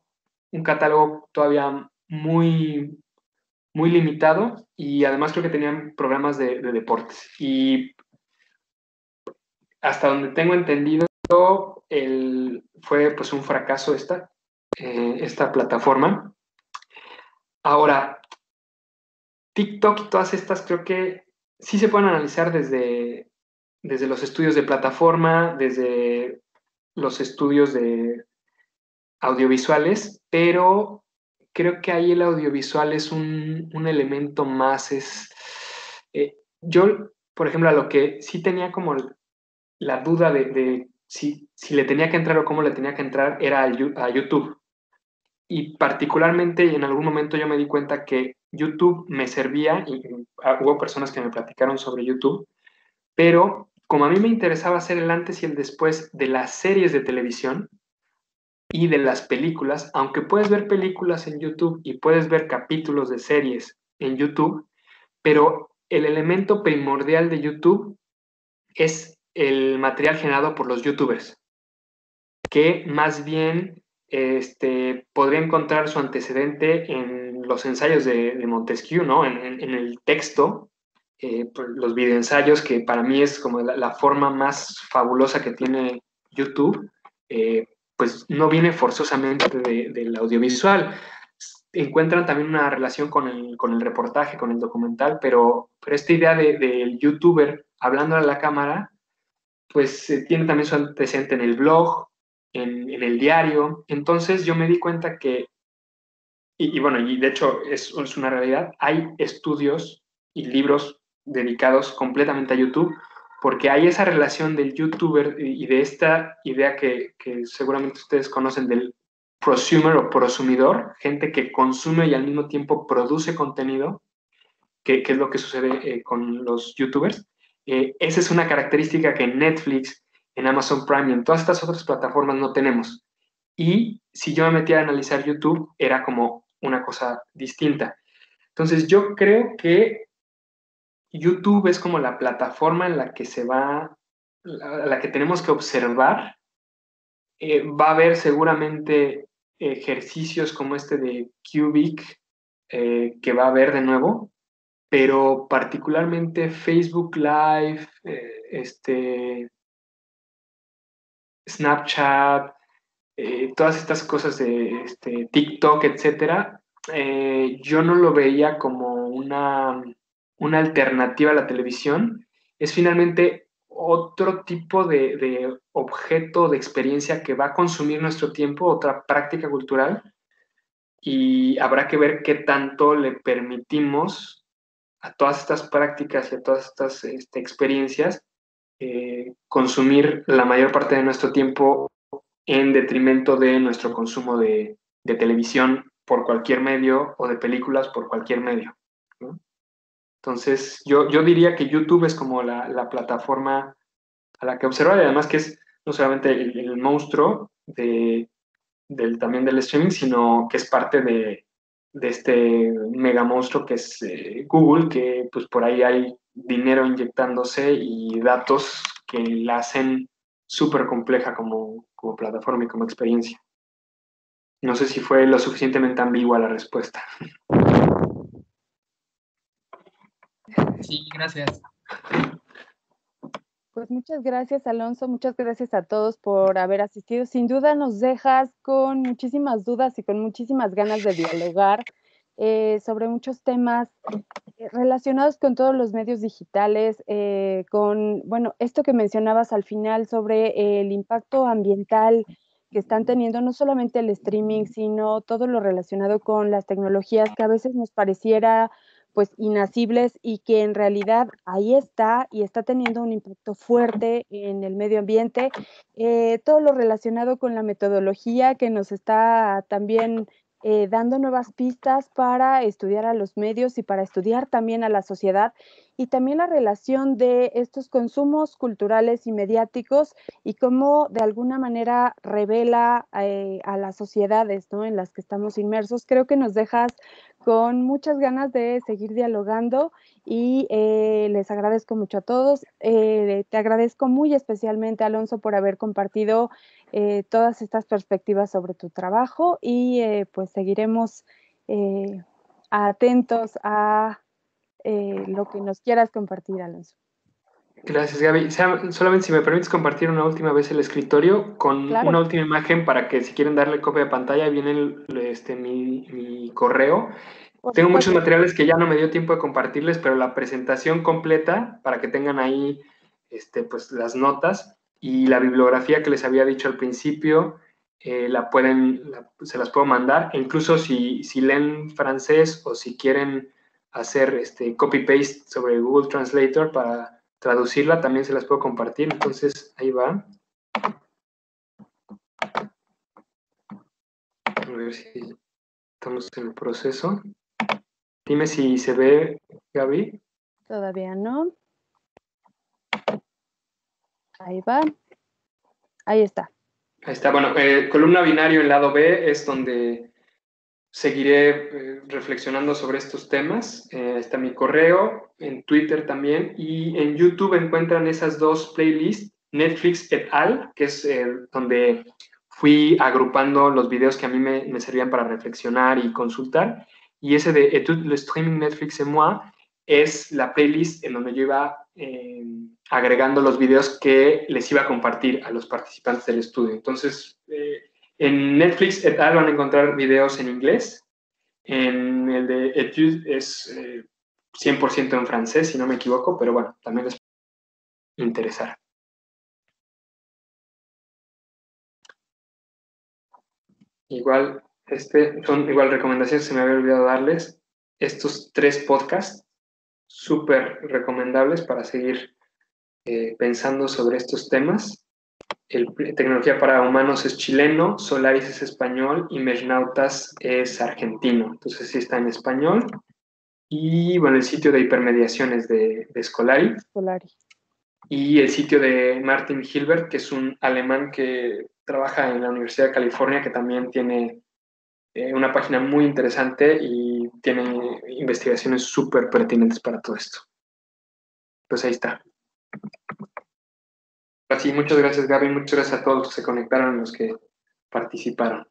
un catálogo todavía muy, muy limitado y además creo que tenían programas de, deportes. Y hasta donde tengo entendido, el, fue pues un fracaso esta, eh, esta plataforma. Ahora, TikTok y todas estas creo que sí se pueden analizar desde, desde los estudios de plataforma, desde los estudios de audiovisuales, pero creo que ahí el audiovisual es un, elemento más, es, eh, yo, por ejemplo, a lo que sí tenía como la duda de, si, si, le tenía que entrar o cómo le tenía que entrar era a YouTube. Y particularmente en algún momento yo me di cuenta que YouTube me servía, y hubo personas que me platicaron sobre YouTube, pero como a mí me interesaba hacer el antes y el después de las series de televisión, y de las películas, aunque puedes ver películas en YouTube y puedes ver capítulos de series en YouTube, pero el elemento primordial de YouTube es el material generado por los youtubers, que más bien este, podría encontrar su antecedente en los ensayos de, Montesquieu, ¿no? En, el texto, eh, los videoensayos, que para mí es como la, forma más fabulosa que tiene YouTube. Eh, pues no viene forzosamente del audiovisual. Encuentran también una relación con el, con el reportaje, con el documental, pero, pero esta idea del de, youtuber hablando a la cámara, pues eh, tiene también su antecedente en el blog, en, el diario. Entonces yo me di cuenta que, y, bueno, y de hecho es una realidad, hay estudios y libros dedicados completamente a YouTube porque hay esa relación del youtuber y de esta idea que, seguramente ustedes conocen del prosumer o prosumidor, gente que consume y al mismo tiempo produce contenido, que, es lo que sucede eh, con los youtubers. Eh, esa es una característica que en Netflix, en Amazon Prime y en todas estas otras plataformas no tenemos. Y si yo me metía a analizar YouTube, era como una cosa distinta. Entonces yo creo que YouTube es como la plataforma en la que se va, la, que tenemos que observar. Eh, va a haber seguramente ejercicios como este de Cubic eh, que va a haber de nuevo, pero particularmente Facebook Live, eh, este, Snapchat, todas estas cosas de este, TikTok, etcétera, yo no lo veía como una una alternativa a la televisión, es finalmente otro tipo de, objeto, de experiencia que va a consumir nuestro tiempo, otra práctica cultural, y habrá que ver qué tanto le permitimos a todas estas prácticas y a todas estas este, experiencias eh, consumir la mayor parte de nuestro tiempo en detrimento de nuestro consumo de, televisión por cualquier medio o de películas por cualquier medio. Entonces, yo, yo diría que YouTube es como la, la, plataforma a la que observar y además que es no solamente el, monstruo de, del, también del streaming, sino que es parte de, de este mega monstruo que es eh, Google, que pues por ahí hay dinero inyectándose y datos que la hacen súper compleja como, como plataforma y como experiencia. No sé si fue lo suficientemente ambigua la respuesta. Sí, gracias. Pues muchas gracias, Alonso. Muchas gracias a todos por haber asistido. Sin duda nos dejas con muchísimas dudas y con muchísimas ganas de dialogar eh, sobre muchos temas. Eh, relacionados con todos los medios digitales, eh, con, bueno, esto que mencionabas al final sobre el impacto ambiental que están teniendo no solamente el streaming, sino todo lo relacionado con las tecnologías que a veces nos pareciera pues inacibles y que en realidad ahí está y está teniendo un impacto fuerte en el medio ambiente. Eh, todo lo relacionado con la metodología que nos está también eh, dando nuevas pistas para estudiar a los medios y para estudiar también a la sociedad y también la relación de estos consumos culturales y mediáticos y cómo de alguna manera revela eh, a las sociedades ¿no? en las que estamos inmersos. Creo que nos dejas con muchas ganas de seguir dialogando y eh, les agradezco mucho a todos. te agradezco muy especialmente, Alonso, por haber compartido eh, todas estas perspectivas sobre tu trabajo y eh, pues seguiremos eh, atentos a lo que nos quieras compartir, Alonso. Gracias, Gaby. solamente si me permites compartir una última vez el escritorio con una última imagen para que si quieren darle copia de pantalla, viene este, mi, correo. Tengo muchos materiales que ya no me dio tiempo de compartirles, pero la presentación completa para que tengan ahí este, pues, las notas y la bibliografía que les había dicho al principio, eh, la pueden, se las puedo mandar. E incluso si, si, leen francés o si quieren hacer este copy-paste sobre Google Translator para traducirla, también se las puedo compartir. Entonces, ahí va. A ver si estamos en el proceso. Dime si se ve, Gaby. Todavía no. Ahí va. Ahí está. Ahí está. Bueno, eh, columna binario en lado B es donde seguiré eh, reflexionando sobre estos temas. Eh, está mi correo, en Twitter también, y en YouTube encuentran esas dos playlists, Netflix et al, que es donde fui agrupando los videos que a mí me, servían para reflexionar y consultar, y ese de Etude le streaming Netflix et moi es la playlist en donde yo iba eh, agregando los videos que les iba a compartir a los participantes del estudio. Entonces, eh, en Netflix et al van a encontrar videos en inglés. En el de Etude es 100% eh, en francés, si no me equivoco, pero bueno, también les puede interesar. Igual, este, son igual recomendaciones, se me había olvidado darles. Estos tres podcasts súper recomendables para seguir eh, pensando sobre estos temas. El, Tecnología para Humanos es chileno, Solaris es español y Meshnautas es argentino. Entonces sí está en español. Y bueno, el sitio de hipermediaciones de, de Scolari. Y el sitio de Martin Hilbert, que es un alemán que trabaja en la Universidad de California, que también tiene eh, una página muy interesante y tiene investigaciones súper pertinentes para todo esto. Pues ahí está. Así, muchas gracias Gaby, muchas gracias a todos los que se conectaron, los que participaron.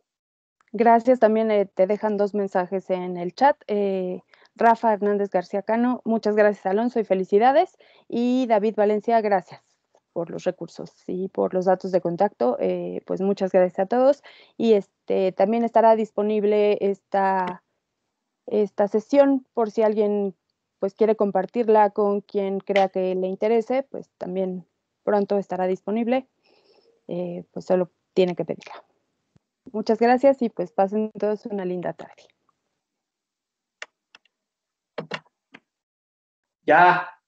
Gracias, también eh, te dejan dos mensajes en el chat. Eh, Rafa Hernández García Cano, muchas gracias Alonso y felicidades. Y David Valencia, gracias por los recursos y por los datos de contacto. Eh, pues muchas gracias a todos. Y este también estará disponible esta esta sesión por si alguien pues quiere compartirla con quien crea que le interese, pues también pronto estará disponible, eh, pues solo tiene que pedirla. Muchas gracias y pues pasen todos una linda tarde. Ya.